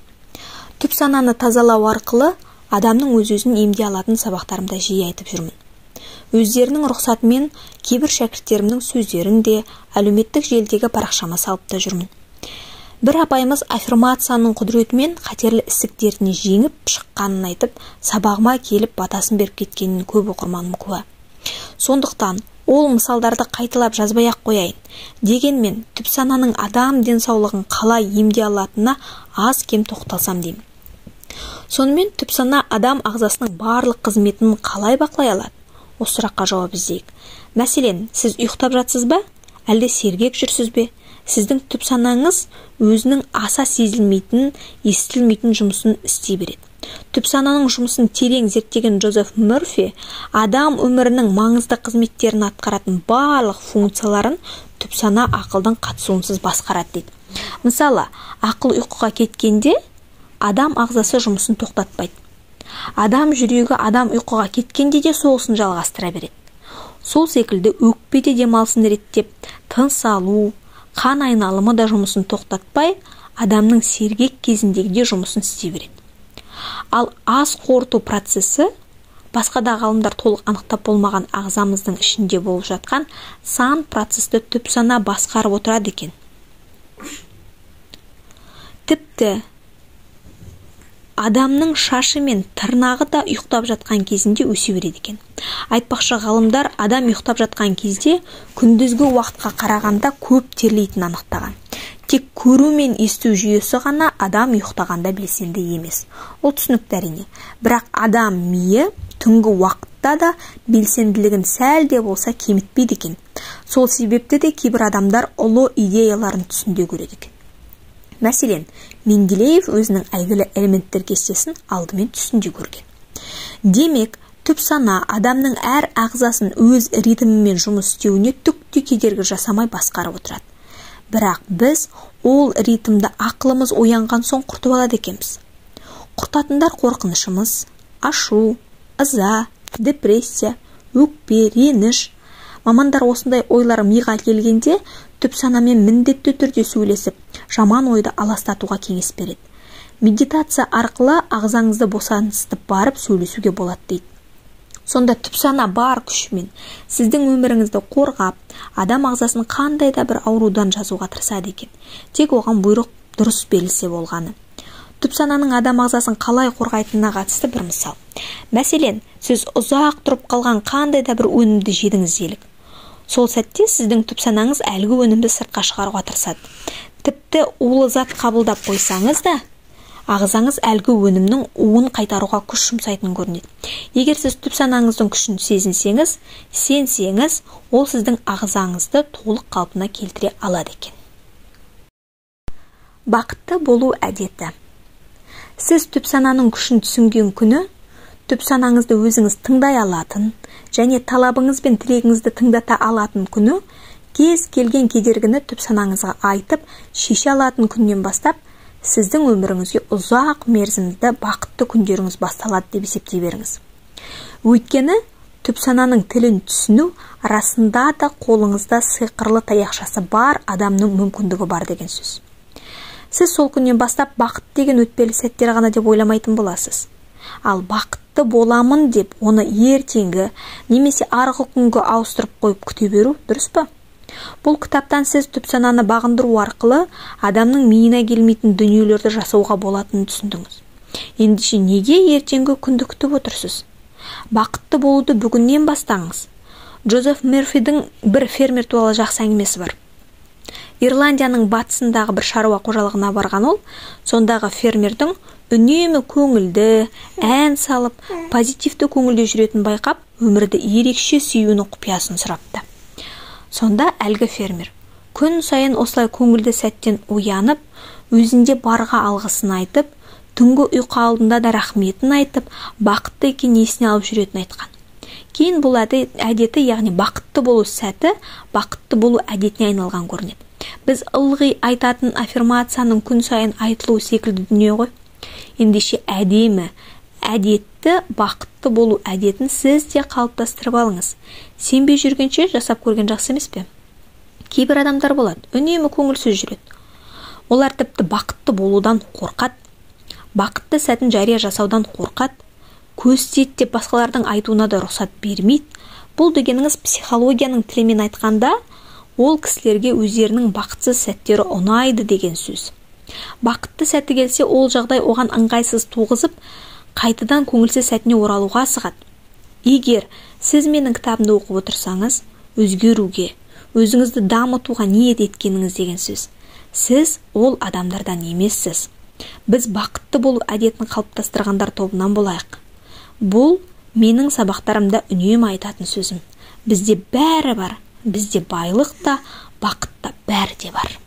Түп сананы тазалау арқылы адамның өз өзін емдей алатын сабақтарымда жиі айтып жүрмін. Өздерінің рұқсатымен кейбір шәкірттерімнің сөздерін де әлеуметтік желідегі парақшама салып та жүрмін. Бір апайымыз аффирмацияның құдіретімен қатерлі ісіктерін жеңіп шыққанын айтып сабағыма келіп батасын беріп кеткенін көп оқырманым куә сондықтан ол мысалдарды қайталап жазбай ақ қояйын дегенмен түп сананың адам денсаулығын қалай емдей алатынына аз кем тоқталсам деймін. Сонымен түп сана адам ағзасының барлық қызметін қалай бақылай алады? Осы сұраққа жауап іздейік. Мәселен сіз ұйықтап жатсыз ба? Әлде сергек жүрсіз бе? Сіздің түп санаңыз өзінің аса сезілмейтін естілмейтін жұмысын істей береді. Түп сананың жұмысын терең зерттеген джозеф мөрфи адам өмірінің маңызды қызметтерін атқаратын барлық функцияларын түп сана ақылдың қатысуынсыз басқарады дейді. Мысалы ақыл ұйқыға кеткенде адам ағзасы жұмысын тоқтатпайды. Адам жүрегі адам ұйқыға кеткенде де соғысын жалғастыра береді. Сол секілді өкпе де демалысын реттеп тыныс алу қан айналымы да жұмысын тоқтатпай адамның сергек кезіндегідей жұмысын істей береді ал ас қорыту процесі басқа да ғалымдар толық анықтап болмаған ағзамыздың ішінде болып жатқан сан процесті түп сана басқарып отырады екен. Тіпті адамның шашы мен тырнағы да ұйықтап жатқан кезінде өсе береді екен. Айтпақшы ғалымдар адам ұйықтап жатқан кезде күндізгі уақытқа қарағанда көп терлейтінін анықтаған. Тек көру мен есту жүйесі ғана адам ұйықтағанда белсенді емес. Ол түсінікті әрине. Бірақ адам миы түнгі уақытта да белсенділігін сәл де болса кемітпейді екен. Сол себепті де кейбір адамдар ұлы идеяларын түсінде көреді екен. Мәселен менделеев өзінің әйгілі элементтер кестесін алдымен түсінде көрген. Демек түп сана адамның әр ағзасын өз ритмімен жұмыс істеуіне түк те кедергі жасамай басқарып отырады. Бірақ біз ол ритмді ақылымыз оянған соң құртып алады екенбіз. Құртатындар қорқынышымыз ашу ыза депрессия өкпе реніш. Мамандар осындай ойлар миға келгенде түп санамен міндетті түрде сөйлесіп жаман ойды аластатуға кеңес береді. Медитация арқылы ағзаңызды босаныстып барып сөйлесуге болады дейді. Сонда түп сана бар күшімен сіздің өміріңізді қорғап адам ағзасын қандай да бір аурудан жазуға тырысады екен. Тек оған бұйрық дұрыс берілсе болғаны. Түп сананың адам ағзасын қалай қорғайтынына қатысты бір мысал. Мәселен сіз ұзақ тұрып қалған қандай да бір өнімді жедіңіз делік сол сәтте сіздің түп санаңыз әлгі өнімді сыртқа шығаруға тырысады. Тіпті улы зат қабылдап қойсаңыз да ағзаңыз әлгі өнімнің уын қайтаруға күш жұмсайтын көрінеді. Егер сіз түп санаңыздың күшін сезінсеңіз сенсеңіз ол сіздің ағзаңызды толық қалпына келтіре алады екен. Бақытты болу әдеті. Сіз түп сананың күшін түсінген күні түп санаңызды өзіңіз тыңдай алатын және талабыңыз бен тілегіңізді тыңдата алатын күні кез келген кедергіні түп санаңызға айтып шеше алатын күннен бастап сіздің өміріңізге ұзақ мерзімді бақытты күндеріңіз басталады деп есептей беріңіз. Өйткені түп сананың тілін түсіну расында да қолыңызда сиқырлы таяқшасы бар адамның мүмкіндігі бар деген сөз. Сіз сол күннен бастап бақыт деген өтпелі сәттер ғана деп ойламайтын боласыз. Ал бақытты боламын деп оны ертеңгі немесе арғы күнгі ауыстырып қойып күте беру дұрыс па? Бұл кітаптан сіз түп сананы бағындыру арқылы адамның миына келмейтін дүниелерді жасауға болатынын түсіндіңіз. Ендеше неге ертеңгі күнді күтіп отырсыз? Бақытты болуды бүгіннен бастаңыз. Джозеф мерфидің бір фермер туралы жақсы әңгімесі бар. Ирландияның батысындағы бір шаруа қожалығына барған ол сондағы фермердің үнемі көңілді ән салып позитивті көңілде жүретінін байқап өмірді ерекше сүюінің құпиясын сұрапты. Сонда әлгі фермер күн сайын осылай көңілді сәттен оянып өзінде барға алғысын айтып түнгі ұйқы алдында да рахметін айтып бақытты екенін есіне алып жүретінін айтқан. Кейін бұл әдеті яғни бақытты болу сәті бақытты болу әдетіне айналған көрінеді. Біз ылғи айтатын аффирмацияның күн сайын айтылуы секілді дүние ғой. Ендеше әдемі әдетті бақытты болу әдетін сіз де қалыптастырып алыңыз. Сенбей жүргенше жасап көрген жақсы емес пе? Кейбір адамдар болады үнемі көңілсіз жүреді. Олар тіпті бақытты болудан қорқады бақытты сәтін жария жасаудан қорқады көз тиеді деп басқалардың айтуына да рұқсат бермейді. Бұл дегеніңіз психологияның тілімен айтқанда ол кісілерге өздерінің бақытсыз сәттері ұнайды деген сөз. Бақытты сәті келсе ол жағдай оған ыңғайсыз туғызып қайтадан көңілсіз сәтіне оралуға асығады. Егер сіз менің кітабымды оқып отырсаңыз өзгеруге өзіңізді дамытуға ниет еткеніңіз деген сөз. Сіз ол адамдардан емессіз. Біз бақытты болу әдетін қалыптастырғандар тобынан болайық. Бұл менің сабақтарымда үнемі айтатын сөзім. Бізде бәрі бар. Бізде байлық та бақыт та бәрі де бар.